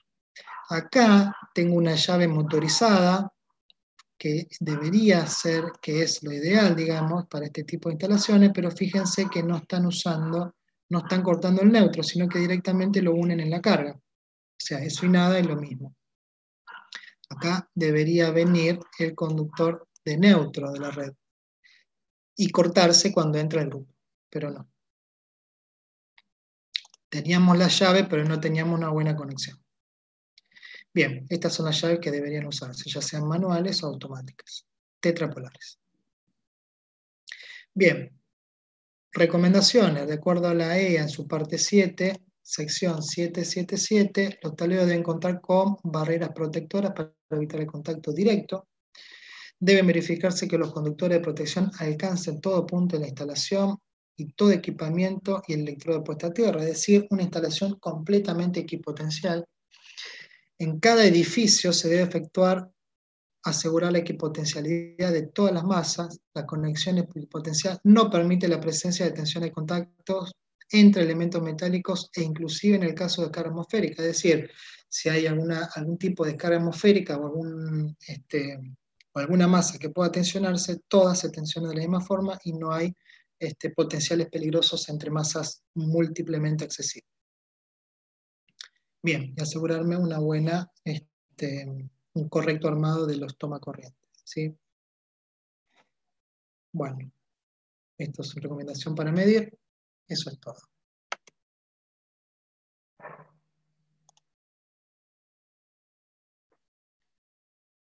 Acá tengo una llave motorizada que debería ser, que es lo ideal, digamos, para este tipo de instalaciones, pero fíjense que no están usando, no están cortando el neutro, sino que directamente lo unen en la carga. O sea, eso y nada es lo mismo. Acá debería venir el conductor de neutro de la red y cortarse cuando entra el grupo, pero no. Teníamos la llave, pero no teníamos una buena conexión. Bien, estas son las llaves que deberían usarse, ya sean manuales o automáticas, tetrapolares. Bien, recomendaciones. De acuerdo a la EA en su parte 7, sección 777, los tableros deben contar con barreras protectoras para evitar el contacto directo. Deben verificarse que los conductores de protección alcancen todo punto de la instalación y todo equipamiento y el electrodo puesta a tierra, es decir, una instalación completamente equipotencial. En cada edificio se debe efectuar, asegurar la equipotencialidad de todas las masas. La conexión equipotencial no permite la presencia de tensión de contactos entre elementos metálicos e inclusive en el caso de carga atmosférica, es decir, si hay alguna, algún tipo de carga atmosférica o algún este, o alguna masa que pueda tensionarse, todas se tensionan de la misma forma y no hay este, potenciales peligrosos entre masas múltiplemente accesibles. Bien, y asegurarme una buena, este, un correcto armado de los toma corrientes. ¿sí? Bueno, esto es una recomendación para medir. Eso es todo.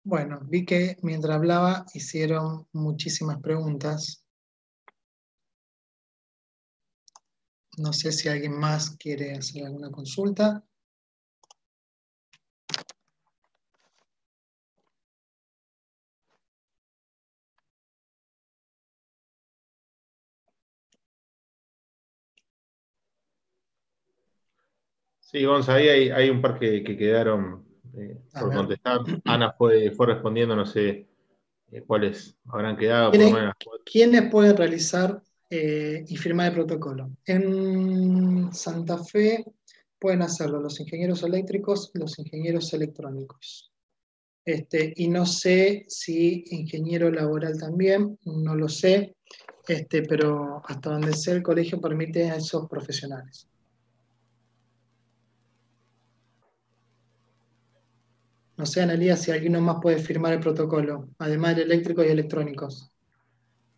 Bueno, vi que mientras hablaba hicieron muchísimas preguntas. No sé si alguien más quiere hacer alguna consulta. Sí, Gonzalo, ahí hay, un par que quedaron eh, por contestar. Ana fue, fue respondiendo, no sé eh, cuáles habrán quedado. ¿Quiénes, pueden realizar eh, y firmar el protocolo? En Santa Fe pueden hacerlo los ingenieros eléctricos y los ingenieros electrónicos. Este, y no sé si ingeniero laboral también, no lo sé, este, pero hasta donde sé el colegio permite a esos profesionales. No sé, Analia, si alguien más puede firmar el protocolo, además de eléctricos y electrónicos.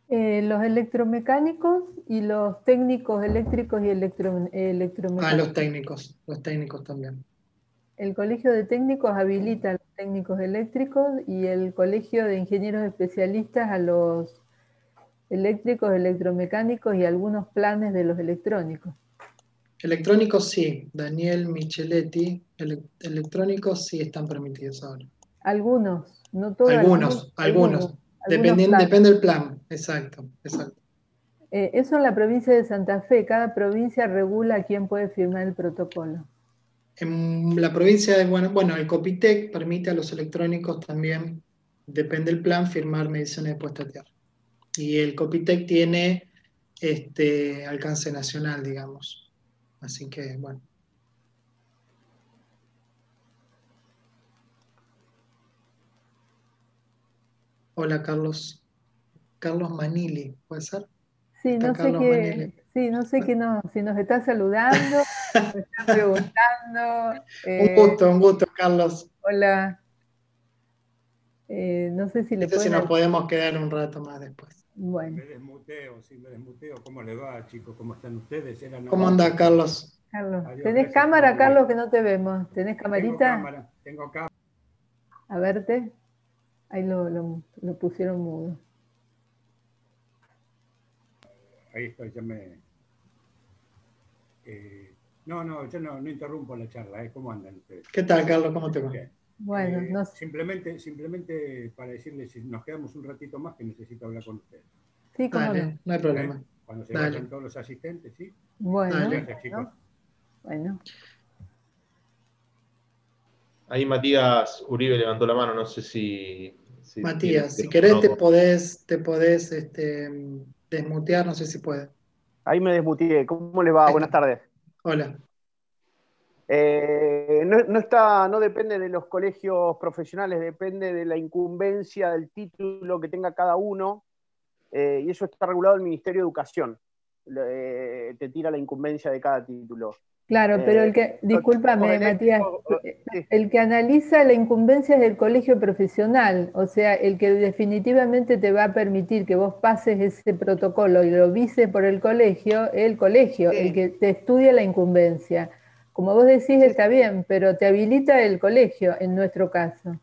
Eh, los electromecánicos y los técnicos eléctricos y electro, electromecánicos. Ah, los técnicos, los técnicos también. El colegio de técnicos habilita a los técnicos eléctricos y el colegio de ingenieros especialistas a los eléctricos, electromecánicos y algunos planes de los electrónicos. Electrónicos sí, Daniel Micheletti, electrónicos sí están permitidos ahora. Algunos, no todos. Algunos, algunos. depende del plan, exacto, exacto. Eh, eso en la provincia de Santa Fe, cada provincia regula quién puede firmar el protocolo. En la provincia de bueno, bueno, el Copitec permite a los electrónicos también, depende del plan, firmar mediciones de puesta a tierra. Y el Copitec tiene este alcance nacional, digamos. Así que, bueno. Hola, Carlos. Carlos Manili, ¿puede ser? Sí, no sé, qué, sí no sé qué no, si nos está saludando, nos está preguntando. un eh, gusto, un gusto, Carlos. Hola. Eh, no sé si le no sé si nos podemos quedar un rato más después. Bueno. Me desmuteo, sí, me desmuteo. ¿Cómo le va, chicos? ¿Cómo están ustedes? ¿Cómo anda, Carlos? Carlos. ¿Tenés cámara, Carlos, que no te vemos? ¿Tenés camarita? Tengo cámara, tengo cámara. A verte. Ahí lo, lo, pusieron mudo. Ahí estoy, ya me... Eh, no, no, yo no, no, interrumpo la charla. ¿eh? ¿Cómo andan ustedes? ¿Qué tal, Carlos? ¿Cómo te va? Bueno, eh, no simplemente, simplemente para decirles, si nos quedamos un ratito más, que necesito hablar con ustedes. Sí, claro. no. no hay problema. ¿Eh? Cuando se vayan todos los asistentes, ¿sí? Bueno, chicos. Bueno. Ahí Matías Uribe levantó la mano, no sé si... Matías, si querés te podés, te podés este, desmutear, no sé si puede. Ahí me desmuteé. ¿Cómo les va? Buenas tardes. Hola. Eh, no, está, no depende de los colegios profesionales, depende de la incumbencia del título que tenga cada uno, eh, y eso está regulado el Ministerio de Educación. Eh, te tira la incumbencia de cada título. Claro, pero el que, discúlpame Matías, el que analiza la incumbencia es el colegio profesional, o sea, el que definitivamente te va a permitir que vos pases ese protocolo y lo vises por el colegio, el colegio, el que te estudia la incumbencia. Como vos decís, está bien, pero te habilita el colegio en nuestro caso.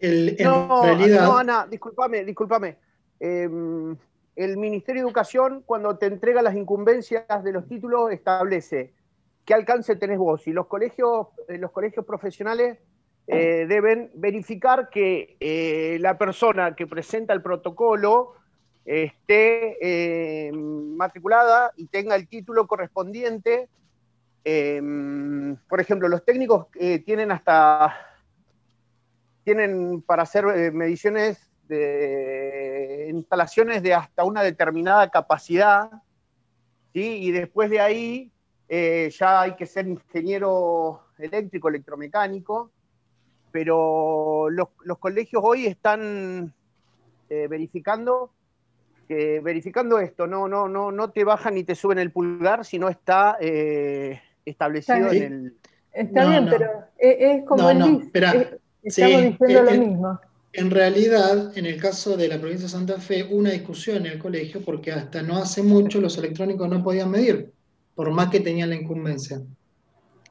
no, no, Ana, discúlpame, discúlpame. Em, el Ministerio de Educación, cuando te entrega las incumbencias de los títulos, establece qué alcance tenés vos. Y los colegios, eh, los colegios profesionales eh, deben verificar que eh, la persona que presenta el protocolo esté matriculada y tenga el título correspondiente Em, por ejemplo, los técnicos tienen hasta, tienen para hacer eh, mediciones de instalaciones de hasta una determinada capacidad, ¿sí? y después de ahí eh, ya hay que ser ingeniero eléctrico, electromecánico, pero los, colegios hoy están eh, verificando verificando esto, no, no, no, no te bajan ni te suben el pulgar, sino está establecido en el... Está bien, pero es, como el no, estamos diciendo lo mismo. En realidad, en el caso de la provincia de Santa Fe, una discusión en el colegio porque hasta no hace mucho los electrónicos no podían medir, por más que tenían la incumbencia.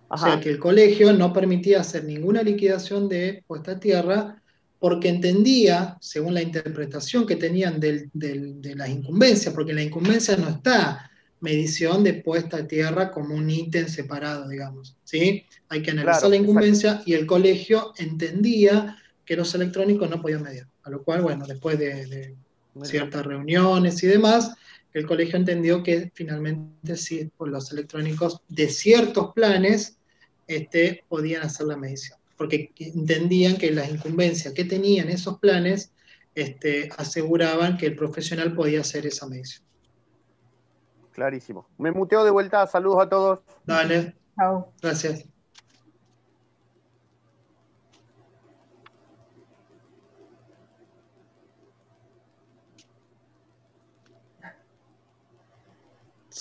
O sea que el colegio no permitía hacer ninguna liquidación de puesta a tierra porque entendía, según la interpretación que tenían de las incumbencias, porque la incumbencia no está medición de puesta a tierra como un ítem separado, digamos. ¿sí? Hay que analizar la incumbencia y el colegio entendía que los electrónicos no podían medir. A lo cual, bueno, después de, ciertas reuniones y demás, el colegio entendió que finalmente sí, por los electrónicos de ciertos planes este, podían hacer la medición, porque entendían que las incumbencias que tenían esos planes este, aseguraban que el profesional podía hacer esa medición clarísimo. Me muteo de vuelta, saludos a todos. Dale. Chao. Gracias.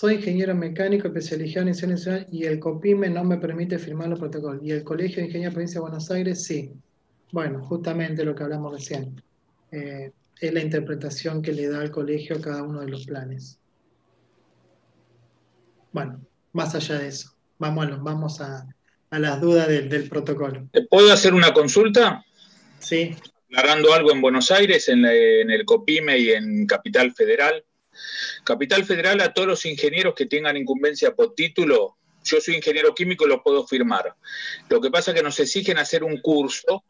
Soy ingeniero mecánico especializado en ingeniería y el COPIME no me permite firmar los protocolos. ¿Y el Colegio de Ingeniería de Provincia de Buenos Aires? Sí. Bueno, justamente lo que hablamos recién. Eh, es la interpretación que le da al colegio a cada uno de los planes. Bueno, más allá de eso, vamos a, vamos a, las dudas del, protocolo. ¿Puedo hacer una consulta? Sí. Aclarando algo en Buenos Aires, en, en el COPIME y en Capital Federal. Capital Federal a todos los ingenieros que tengan incumbencia por título, yo soy ingeniero químico y lo puedo firmar. Lo que pasa es que nos exigen hacer un curso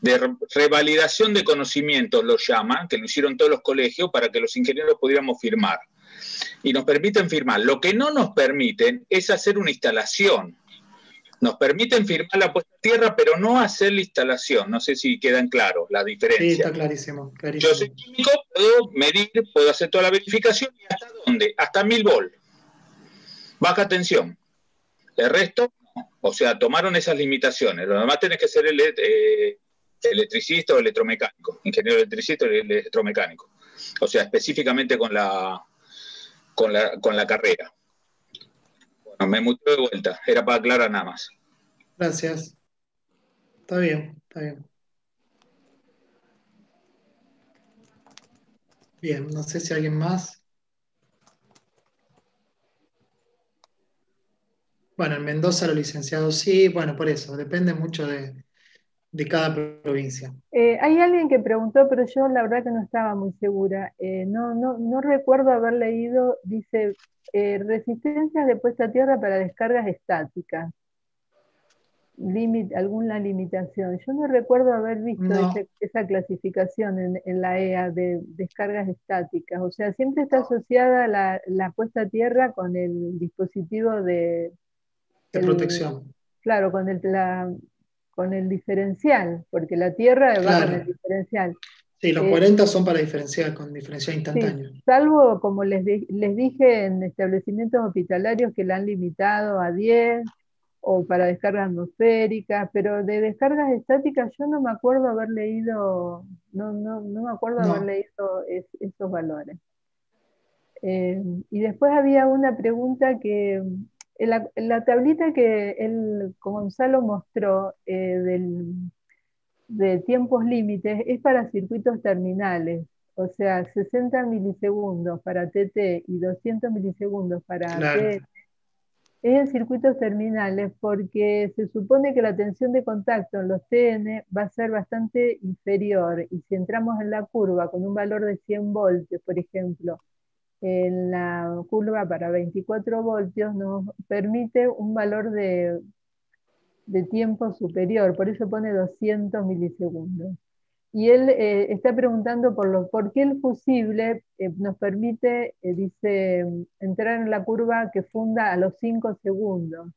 de revalidación de conocimientos, lo llaman, que lo hicieron todos los colegios para que los ingenieros pudiéramos firmar. Y nos permiten firmar. Lo que no nos permiten es hacer una instalación. Nos permiten firmar la puesta a tierra, pero no hacer la instalación. No sé si quedan claros la diferencia. Sí, está clarísimo, Yo soy químico, puedo medir, puedo hacer toda la verificación. ¿Y hasta dónde? Hasta mil volt. Baja tensión. El resto, o sea, tomaron esas limitaciones. Lo demás tenés que ser el, eh, electricista o electromecánico, ingeniero electricista o electromecánico. O sea, específicamente con la, con la, con la carrera. Bueno, me mutó de vuelta, era para aclarar nada más. Gracias. Está bien, está bien. Bien, no sé si alguien más. Bueno, en Mendoza los licenciados sí, bueno, por eso, depende mucho de, de cada provincia. Eh, hay alguien que preguntó, pero yo la verdad que no estaba muy segura. Eh, no, no, no, recuerdo haber leído, dice, eh, resistencias de puesta a tierra para descargas estáticas. alguna limitación. Yo no recuerdo haber visto esa clasificación en, la EA de descargas estáticas. O sea, siempre está asociada la, la puesta a tierra con el dispositivo de... De protección. Claro, con el, la, con el diferencial, porque la Tierra va con el diferencial. Sí, los 40 eh, son para diferencial, con diferencial instantáneo. salvo, como les, les dije, en establecimientos hospitalarios que la han limitado a 10 o para descargas atmosféricas, pero de descargas estáticas yo no me acuerdo haber leído, no, no, no me acuerdo haber leído esos valores. Eh, y después había una pregunta que la, la tablita que él, Gonzalo mostró eh, de tiempos límites es para circuitos terminales, o sea, 60 milisegundos para TT y 200 milisegundos para TT. Es en circuitos terminales porque se supone que la tensión de contacto en los TN va a ser bastante inferior. Y si entramos en la curva con un valor de 100 voltios, por ejemplo, en la curva para 24 voltios nos permite un valor de, tiempo superior, por eso pone 200 milisegundos. Y él eh, está preguntando por, lo, por qué el fusible eh, nos permite, eh, dice, entrar en la curva que funda a los 5 segundos.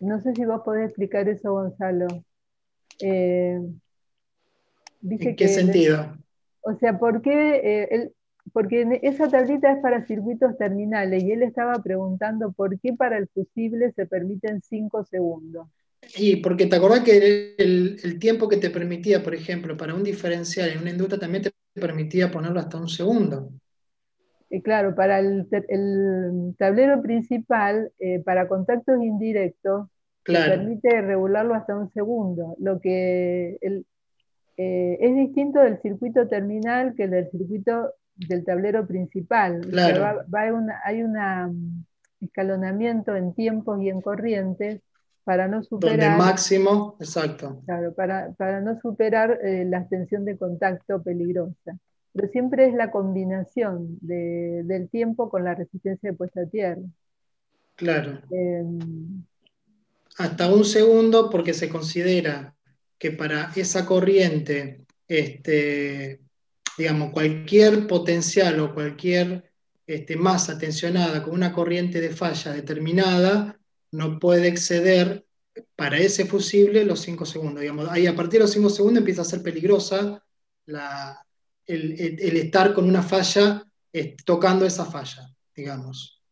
No sé si vos podés explicar eso, Gonzalo. dice ¿En qué sentido? O sea, ¿por qué él, porque esa tablita es para circuitos terminales y él estaba preguntando por qué para el fusible se permiten 5 segundos. Y porque te acordás que el, tiempo que te permitía, por ejemplo, para un diferencial en una inducta también te permitía ponerlo hasta un segundo. Y claro, para el, tablero principal, eh, para contactos indirectos, permite regularlo hasta un segundo. Lo que eh, es distinto del circuito terminal que el del circuito del tablero principal. hay un mm, escalonamiento en tiempos y en corrientes para no superar. Donde máximo, exacto. Claro, para, no superar eh, la extensión de contacto peligrosa. Pero siempre es la combinación del tiempo con la resistencia de puesta a tierra. Claro. Em, Hasta un segundo, porque se considera que para esa corriente este, digamos, cualquier potencial o cualquier este, masa tensionada con una corriente de falla determinada no puede exceder para ese fusible los 5 segundos. Digamos. Ahí a partir de los 5 segundos empieza a ser peligrosa el, estar con una falla tocando esa falla, digamos.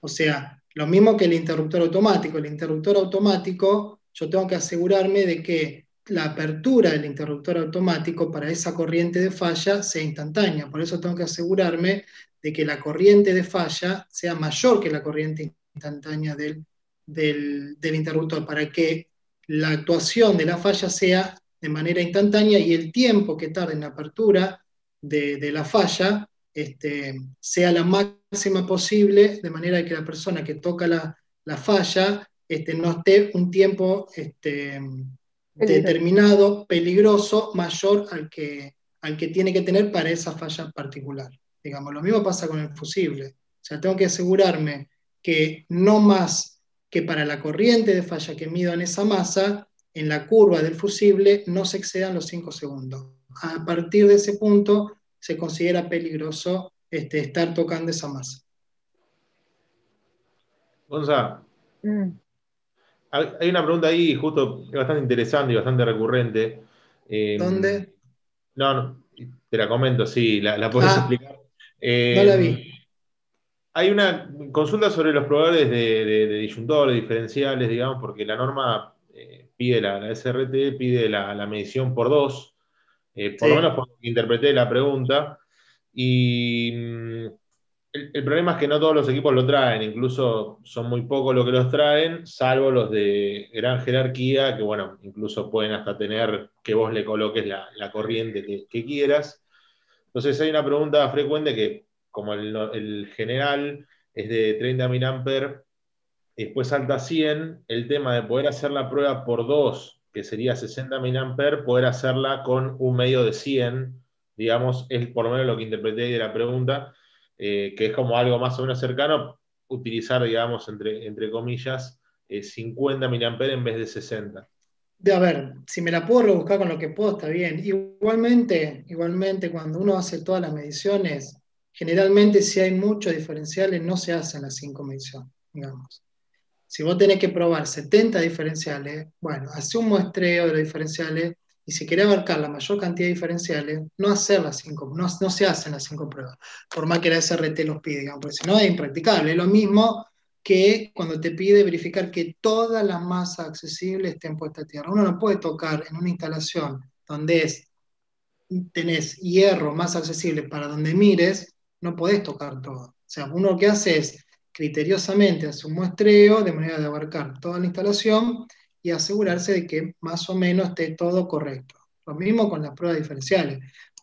O sea, lo mismo que el interruptor automático. El interruptor automático, yo tengo que asegurarme de que la apertura del interruptor automático para esa corriente de falla sea instantánea. Por eso tengo que asegurarme de que la corriente de falla sea mayor que la corriente instantánea del, del, interruptor, para que la actuación de la falla sea de manera instantánea y el tiempo que tarde en la apertura de, la falla este, sea la máxima posible, de manera que la persona que toca la, falla este, no esté un tiempo este, determinado, peligroso, mayor al que, al que tiene que tener para esa falla particular. Digamos, lo mismo pasa con el fusible. O sea, tengo que asegurarme que no más que para la corriente de falla que mido en esa masa, en la curva del fusible no se excedan los 5 segundos. A partir de ese punto se considera peligroso este, estar tocando esa masa. Gonzalo, mm. Hay una pregunta ahí justo bastante interesante y bastante recurrente. Eh, ¿Dónde? No, no, te la comento, sí, la, puedes ah. explicar. no la vi. Hay una consulta sobre los probadores de, disyuntores, diferenciales, digamos, porque la norma eh, pide, la, SRT pide la, medición por dos, eh, por lo menos por lo que interpreté la pregunta. Y el, problema es que no todos los equipos lo traen, incluso son muy pocos los que los traen, salvo los de gran jerarquía, que bueno, incluso pueden hasta tener que vos le coloques la, corriente que quieras. Entonces hay una pregunta frecuente que, como el, general es de 30 mA, y después salta a 100, el tema de poder hacer la prueba por 2, que sería 60 mA, poder hacerla con un medio de 100, digamos, es por lo menos lo que interpreté de la pregunta, eh, que es como algo más o menos cercano, utilizar, digamos, entre, entre comillas, 50 eh, mA en vez de 60 de a ver, si me la puedo rebuscar con lo que puedo, está bien. Igualmente, igualmente, cuando uno hace todas las mediciones, generalmente si hay muchos diferenciales, no se hacen las cinco mediciones, digamos. Si vos tenés que probar 70 diferenciales, bueno, hace un muestreo de los diferenciales y si querés abarcar la mayor cantidad de diferenciales, no hacer las cinco, no, no se hacen las cinco pruebas, por más que la SRT los pide, digamos, porque si no es impracticable. Es lo mismo que cuando te pide verificar que toda la masa accesible esté puesta a tierra. Uno no puede tocar en una instalación donde es, tenés hierro más accesible para donde mires, no podés tocar todo. O sea, uno lo que hace es criteriosamente hace un muestreo de manera de abarcar toda la instalación y asegurarse de que más o menos esté todo correcto. Lo mismo con las pruebas diferenciales.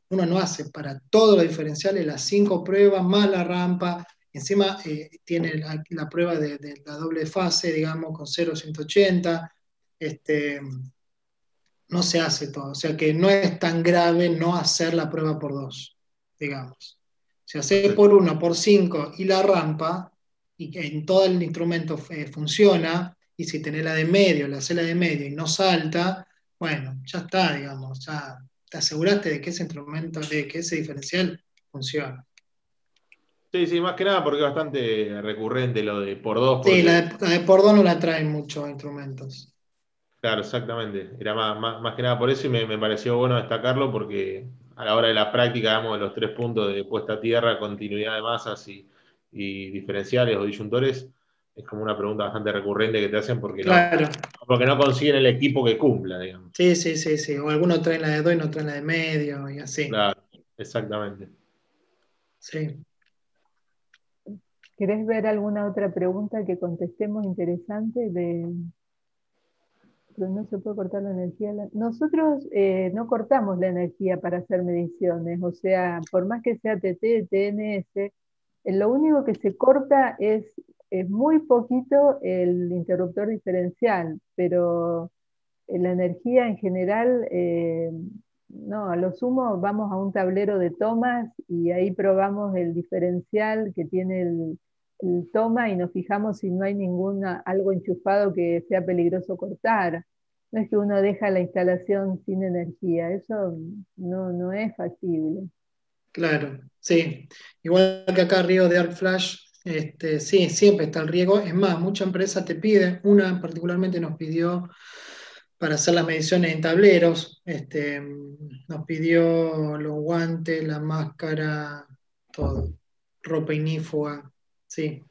Uno no hace para todos los diferenciales las cinco pruebas más la rampa, Encima eh, tiene la, prueba de, la doble fase, digamos, con 0,180. Este, no se hace todo. O sea que no es tan grave no hacer la prueba por dos, digamos. Si hace por uno, por cinco y la rampa, y que en todo el instrumento eh, funciona, y si tenés la de medio, la haces la de medio y no salta, bueno, ya está, digamos, ya te aseguraste de que ese instrumento, de que ese diferencial funciona. Sí, sí, más que nada porque es bastante recurrente lo de por dos. Sí, la de, por dos no la traen muchos instrumentos. Claro, exactamente. Era más, que nada por eso y me, pareció bueno destacarlo porque a la hora de la práctica, digamos, los tres puntos de puesta a tierra, continuidad de masas y, diferenciales o disyuntores, es como una pregunta bastante recurrente que te hacen porque, no, porque no consiguen el equipo que cumpla, digamos. Sí, sí, sí, sí. O algunos traen la de dos y no traen la de medio y así. Claro, exactamente. Sí. ¿Querés ver alguna otra pregunta que contestemos interesante? De... Pero no se puede cortar la energía. Nosotros eh, no cortamos la energía para hacer mediciones, o sea, por más que sea TT, TNS, eh, lo único que se corta es, es muy poquito el interruptor diferencial, pero la energía en general, eh, no, a lo sumo vamos a un tablero de tomas y ahí probamos el diferencial que tiene el, toma y nos fijamos si no hay ninguna, algo enchufado que sea peligroso cortar. No es que uno deja la instalación sin energía, eso no, no es factible. Claro, sí. Igual que acá Río de Arc Flash, este, sí, siempre está el riesgo. Es más, muchas empresas te piden, una particularmente nos pidió para hacer las mediciones en tableros, este, nos pidió los guantes, la máscara, todo, ropa inífuga, Sí,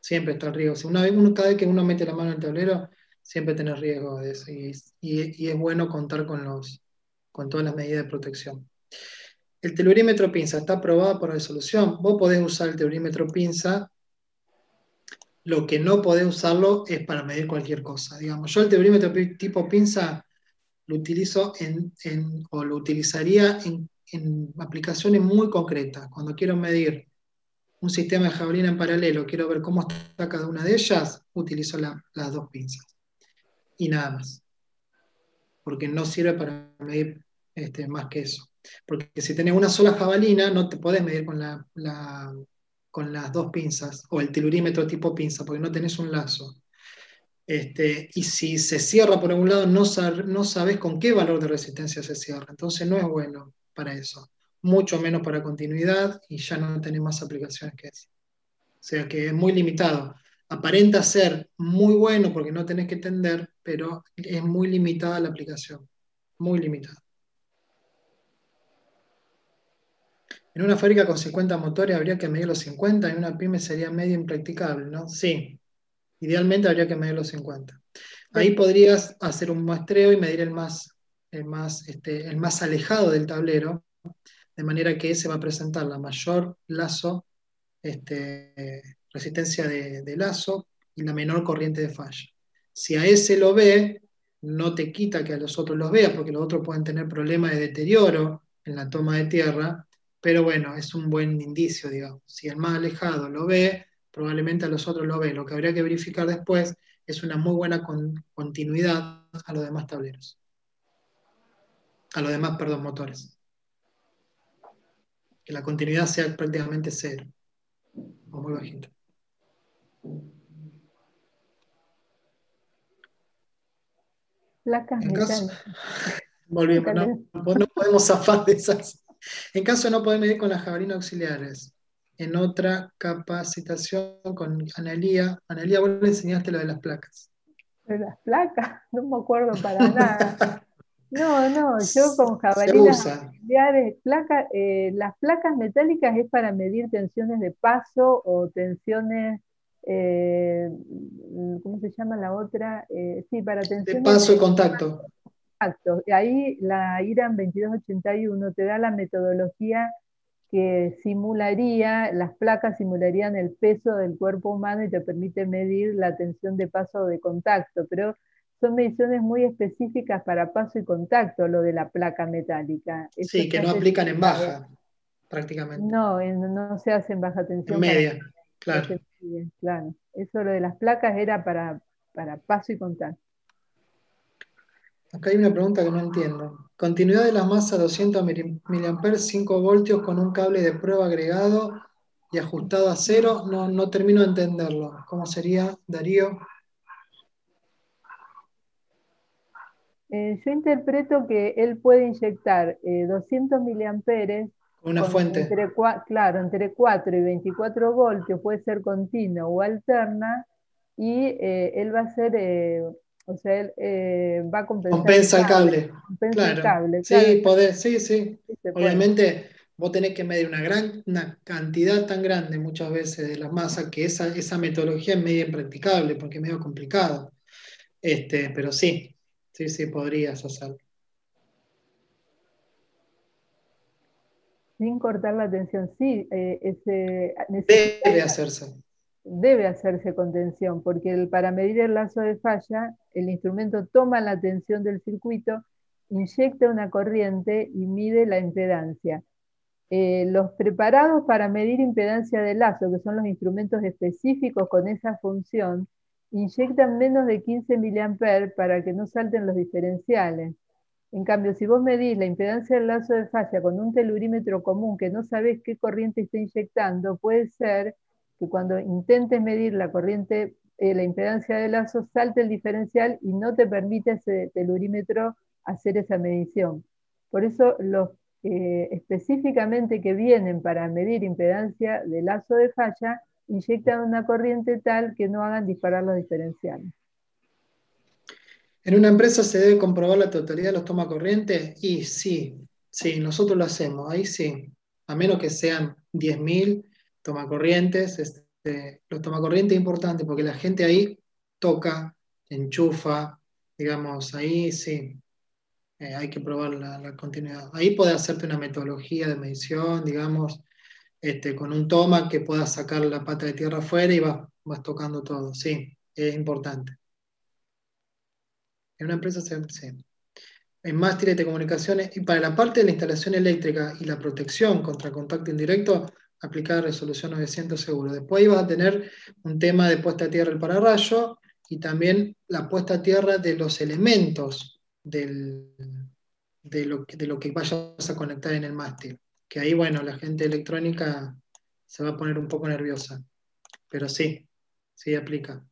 siempre está el riesgo. una vez, uno, cada vez que uno mete la mano en el tablero, siempre tenés riesgo de eso y, y, es bueno contar con, los, con todas las medidas de protección. El telurímetro pinza está aprobado por resolución. Vos podés usar el telurímetro pinza. Lo que no podés usarlo es para medir cualquier cosa. Digamos, yo el telurímetro tipo pinza lo utilizo en, o lo utilizaría en, aplicaciones muy concretas. Cuando quiero medir un sistema de jabalina en paralelo, quiero ver cómo está cada una de ellas, utilizo las dos pinzas. Y nada más. Porque no sirve para medir este, más que eso. Porque si tenés una sola jabalina, no te podés medir con, la, con las dos pinzas, o el telurímetro tipo pinza, porque no tenés un lazo. Este, y si se cierra por algún lado, no, no sabes con qué valor de resistencia se cierra. Entonces no es bueno para eso. Mucho menos para continuidad y ya no tenés más aplicaciones que eso. O sea que es muy limitado. Aparenta ser muy bueno porque no tenés que tender, pero es muy limitada la aplicación. Muy limitada. En una fábrica con 50 motores habría que medir los 50, en una pyme sería medio impracticable, ¿no? Sí, idealmente habría que medir los 50. Ahí podrías hacer un muestreo y medir el más, el más, este, el más alejado del tablero, de manera que se va a presentar la mayor lazo, este, resistencia de, de lazo y la menor corriente de falla. Si a ese lo ve, no te quita que a los otros los veas, porque los otros pueden tener problemas de deterioro en la toma de tierra, pero bueno, es un buen indicio, digamos. Si el más alejado lo ve, probablemente a los otros lo ve. Lo que habría que verificar después es una muy buena continuidad a los demás tableros. A los demás, perdón, motores. Que la continuidad sea prácticamente cero. O muy bajita. Placas Volvimos, no, no podemos zafar de esas. En caso de no poder medir con las jabalinas auxiliares, en otra capacitación con Analía, Analía, vos le enseñaste lo de las placas. ¿De las placas? No me acuerdo para nada. No, no, yo con jabalinas auxiliares, placa, eh, las placas metálicas es para medir tensiones de paso o tensiones, eh, ¿cómo se llama la otra? Eh, sí, para tensiones. De paso y contacto. Exacto. Ahí la IRAN 2281 te da la metodología que simularía, las placas simularían el peso del cuerpo humano y te permite medir la tensión de paso o de contacto, pero son mediciones muy específicas para paso y contacto, lo de la placa metálica. sí, que no aplican en baja, prácticamente. No, no se hace en baja tensión. En media, claro. Claro, eso lo de las placas era para, para paso y contacto. Acá hay una pregunta que no entiendo. Continuidad de la masa 200 mA, 5 voltios con un cable de prueba agregado y ajustado a cero. No, no termino de entenderlo. ¿Cómo sería, Darío? Eh, yo interpreto que él puede inyectar 200 eh, mA. Una fuente. Entre, claro, entre 4 y 24 voltios, puede ser continua o alterna, y eh, él va a hacer o sea, él eh, va a compensar. Compensa el cable. Compensa el cable. Sí, sí, sí. Obviamente vos tenés que medir una gran una cantidad tan grande muchas veces de la masa que esa, esa metodología es medio impracticable porque es medio complicado. Este, pero sí, sí, sí, podrías hacerlo. Sin cortar la tensión, sí. Eh, ese, Debe hacerse debe hacerse contención, porque para medir el lazo de falla, el instrumento toma la tensión del circuito, inyecta una corriente y mide la impedancia. Eh, los preparados para medir impedancia de lazo, que son los instrumentos específicos con esa función, inyectan menos de 15 mA para que no salten los diferenciales. En cambio, si vos medís la impedancia del lazo de falla con un telurímetro común que no sabés qué corriente está inyectando, puede ser que cuando intentes medir la corriente, eh, la impedancia del lazo, salte el diferencial y no te permite ese telurímetro hacer esa medición. Por eso los eh, específicamente que vienen para medir impedancia del lazo de falla, inyectan una corriente tal que no hagan disparar los diferenciales. ¿En una empresa se debe comprobar la totalidad de los toma corriente? Y sí, sí, nosotros lo hacemos, ahí sí. A menos que sean 10.000 tomacorrientes. Este, los tomacorrientes es importante porque la gente ahí toca enchufa, digamos, ahí sí, eh, hay que probar la, continuidad. Ahí puede hacerte una metodología de medición, digamos, este, con un toma que puedas sacar la pata de tierra afuera y vas, vas tocando todo, sí, es importante. En una empresa sí. En mástiles de comunicaciones y para la parte de la instalación eléctrica y la protección contra contacto indirecto, aplicar resolución 900 seguro. Después vas a tener un tema de puesta a tierra del pararrayo y también la puesta a tierra de los elementos de, lo, de lo que vayas a conectar en el mástil. Que ahí, bueno, la gente electrónica se va a poner un poco nerviosa. Pero sí, sí aplica.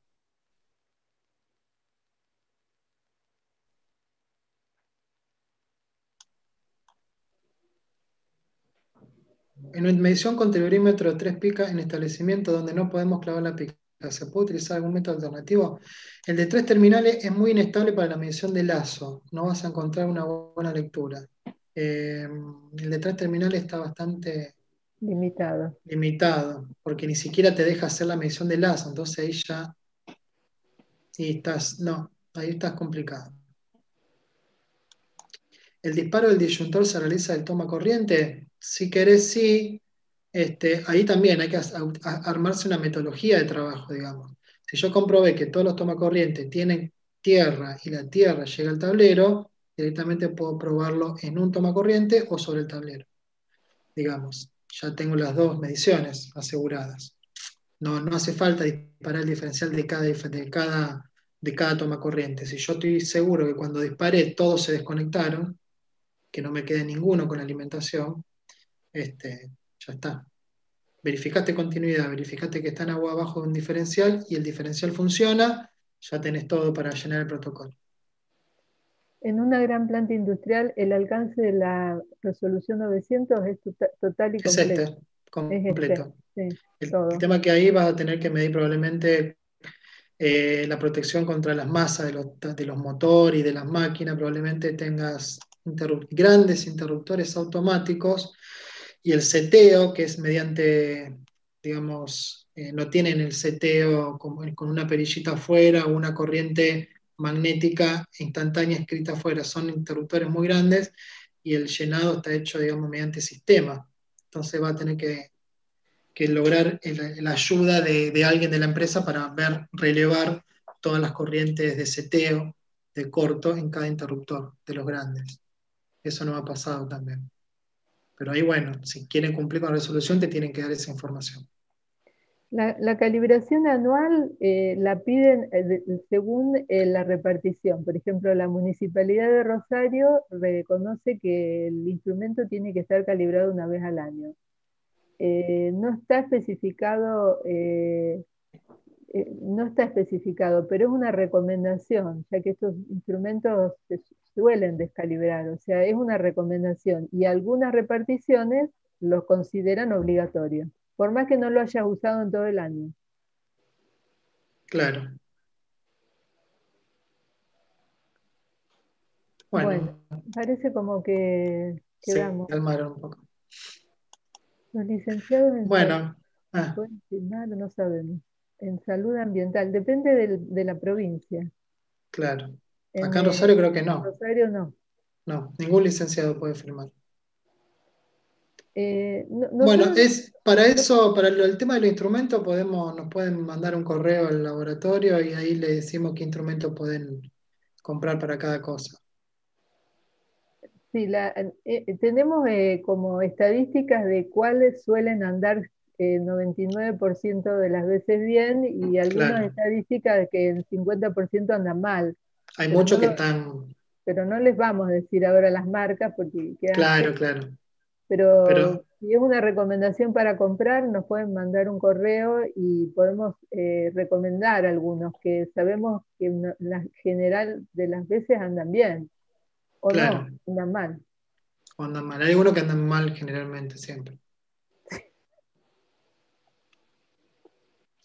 En medición con telorímetro de tres picas en establecimiento donde no podemos clavar la pica, ¿se puede utilizar algún método alternativo? El de tres terminales es muy inestable para la medición de lazo, no vas a encontrar una buena lectura. Eh, el de tres terminales está bastante limitado. limitado, porque ni siquiera te deja hacer la medición de lazo, entonces ahí ya sí, estás, no, ahí estás complicado. El disparo del disyuntor se realiza del toma corriente. Si querés, sí. Este, ahí también hay que armarse una metodología de trabajo, digamos. Si yo comprobé que todos los tomacorrientes tienen tierra y la tierra llega al tablero, directamente puedo probarlo en un tomacorriente o sobre el tablero. Digamos, ya tengo las dos mediciones aseguradas. No, no hace falta disparar el diferencial de cada, de cada, de cada toma corriente. Si yo estoy seguro que cuando disparé todos se desconectaron, que no me quede ninguno con alimentación, este, ya está. Verificaste continuidad, verificaste que está en agua abajo de un diferencial y el diferencial funciona, ya tenés todo para llenar el protocolo. En una gran planta industrial, el alcance de la resolución 900 es tota-, total y completo. Es este, completo. el, tema que ahí vas a tener que medir probablemente eh, la protección contra las masas de los, de los motores y de las máquinas, probablemente tengas grandes interruptores automáticos y el seteo, que es mediante, digamos, eh, no tienen el seteo con, con una perillita afuera o una corriente magnética instantánea escrita afuera, son interruptores muy grandes y el llenado está hecho, digamos, mediante sistema. Entonces va a tener que, que lograr la ayuda de, de, alguien de la empresa para ver, relevar todas las corrientes de seteo, de corto en cada interruptor de los grandes. Eso no ha pasado también. Pero ahí, bueno, si quieren cumplir con la resolución, te tienen que dar esa información. La, calibración anual eh, la piden eh, según eh, la repartición. Por ejemplo, la Municipalidad de Rosario reconoce que el instrumento tiene que estar calibrado una vez al año. no está especificado no está especificado, pero es una recomendación, ya que estos instrumentos suelen descalibrar, o sea, es una recomendación y algunas reparticiones lo consideran obligatorio, por más que no lo hayas usado en todo el año. Claro. Bueno, parece como que quedamos. calmaron un poco. Los licenciados en bueno, ah. no sabemos. En salud ambiental, depende de la provincia. Claro. Acá en Rosario creo que no. Rosario no. No, ningún licenciado puede firmar. Eh, bueno, es para eso, para el tema de los instrumentos, podemos, nos pueden mandar un correo al laboratorio y ahí le decimos qué instrumento pueden comprar para cada cosa. Sí, eh, tenemos eh, como estadísticas de cuáles suelen andar el 99% de las veces bien y algunas estadísticas de que el 50% andan mal. Hay muchos que están... Pero no les vamos a decir ahora las marcas porque Claro, claro. Pero, si es una recomendación para comprar, nos pueden mandar un correo y podemos eh, recomendar algunos que sabemos que la general de las veces andan bien. O no, andan mal. O andan mal. Hay algunos que andan mal generalmente, siempre.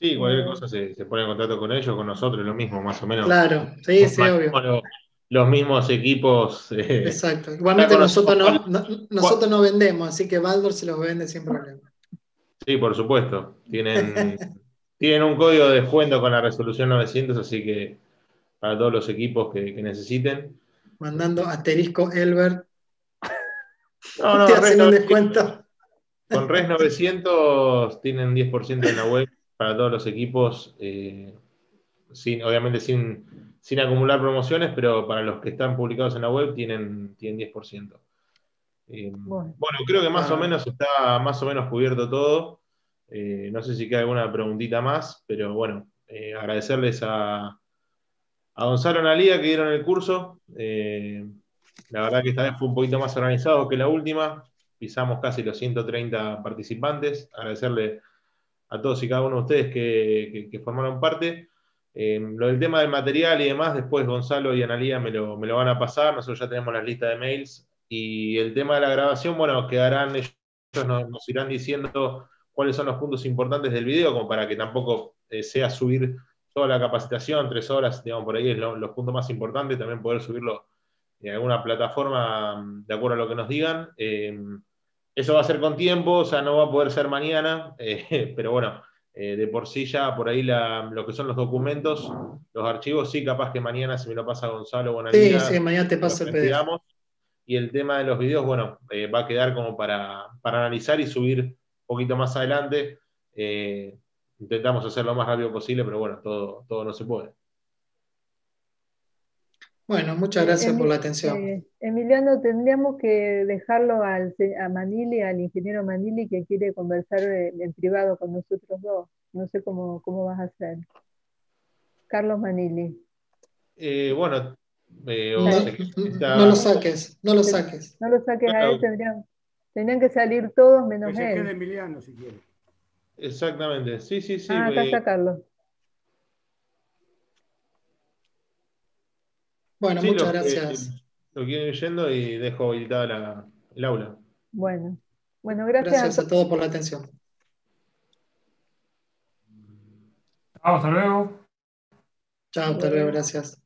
Sí, cualquier cosa se, se, pone en contacto con ellos, con nosotros, lo mismo, más o menos. Claro, sí, sí, obvio. Los, mismos equipos. Eh, Exacto. Igualmente nosotros no, nosotros no vendemos, así que Baldor se los vende sin problema. Sí, por supuesto. Tienen, tienen un código de descuento con la resolución 900, así que para todos los equipos que, necesiten. Mandando asterisco Elbert. No, no, Res descuento. Con Res 900 tienen 10% en la web para todos los equipos, eh, sin, obviamente sin, sin acumular promociones, pero para los que están publicados en la web tienen, tienen 10%. Eh, bueno. creo que más o ah. menos está más o menos cubierto todo. Eh, no sé si queda alguna preguntita más, pero bueno, agradecerles a, a Gonzalo Nalía que dieron el curso. la verdad que esta vez fue un poquito más organizado que la última. Pisamos casi los 130 participantes. Agradecerle a todos y cada uno de ustedes que, formaron parte. Eh, lo del tema del material y demás, después Gonzalo y Analía me lo, me lo, van a pasar, nosotros ya tenemos la lista de mails. Y el tema de la grabación, bueno, quedarán, ellos nos, irán diciendo cuáles son los puntos importantes del video, como para que tampoco eh, sea subir toda la capacitación, tres horas, digamos, por ahí es los puntos más importantes, también poder subirlo en alguna plataforma de acuerdo a lo que nos digan. Eh, eso va a ser con tiempo, o sea, no va a poder ser mañana, eh, pero bueno, eh, de por sí ya por ahí lo que son los documentos, los archivos, sí, capaz que mañana se me lo pasa Gonzalo o Sí, sí, mañana te pasa el PDF. Y el tema de los videos, bueno, eh, va a quedar como para, analizar y subir un poquito más adelante. intentamos hacerlo lo más rápido posible, pero bueno, todo, todo no se puede. Bueno, muchas gracias por la atención. Eh, Emiliano, tendríamos que dejarlo al, a Manili, al ingeniero Manili, que quiere conversar en, privado con nosotros dos. No sé cómo, cómo vas a hacer. Carlos Manili. Eh, bueno, eh, no, lo saques, no lo saques. No lo saques a él, tendrían, tendrían que salir todos menos que él. Emiliano, si quiere. Exactamente, sí, sí, sí. Ah, acá está Carlos. Bueno, muchas gracias. lo quiero ir yendo y dejo habilitada el aula. Bueno, bueno, gracias. Gracias a todos por la atención. Chao, hasta luego. Chao, hasta luego, gracias.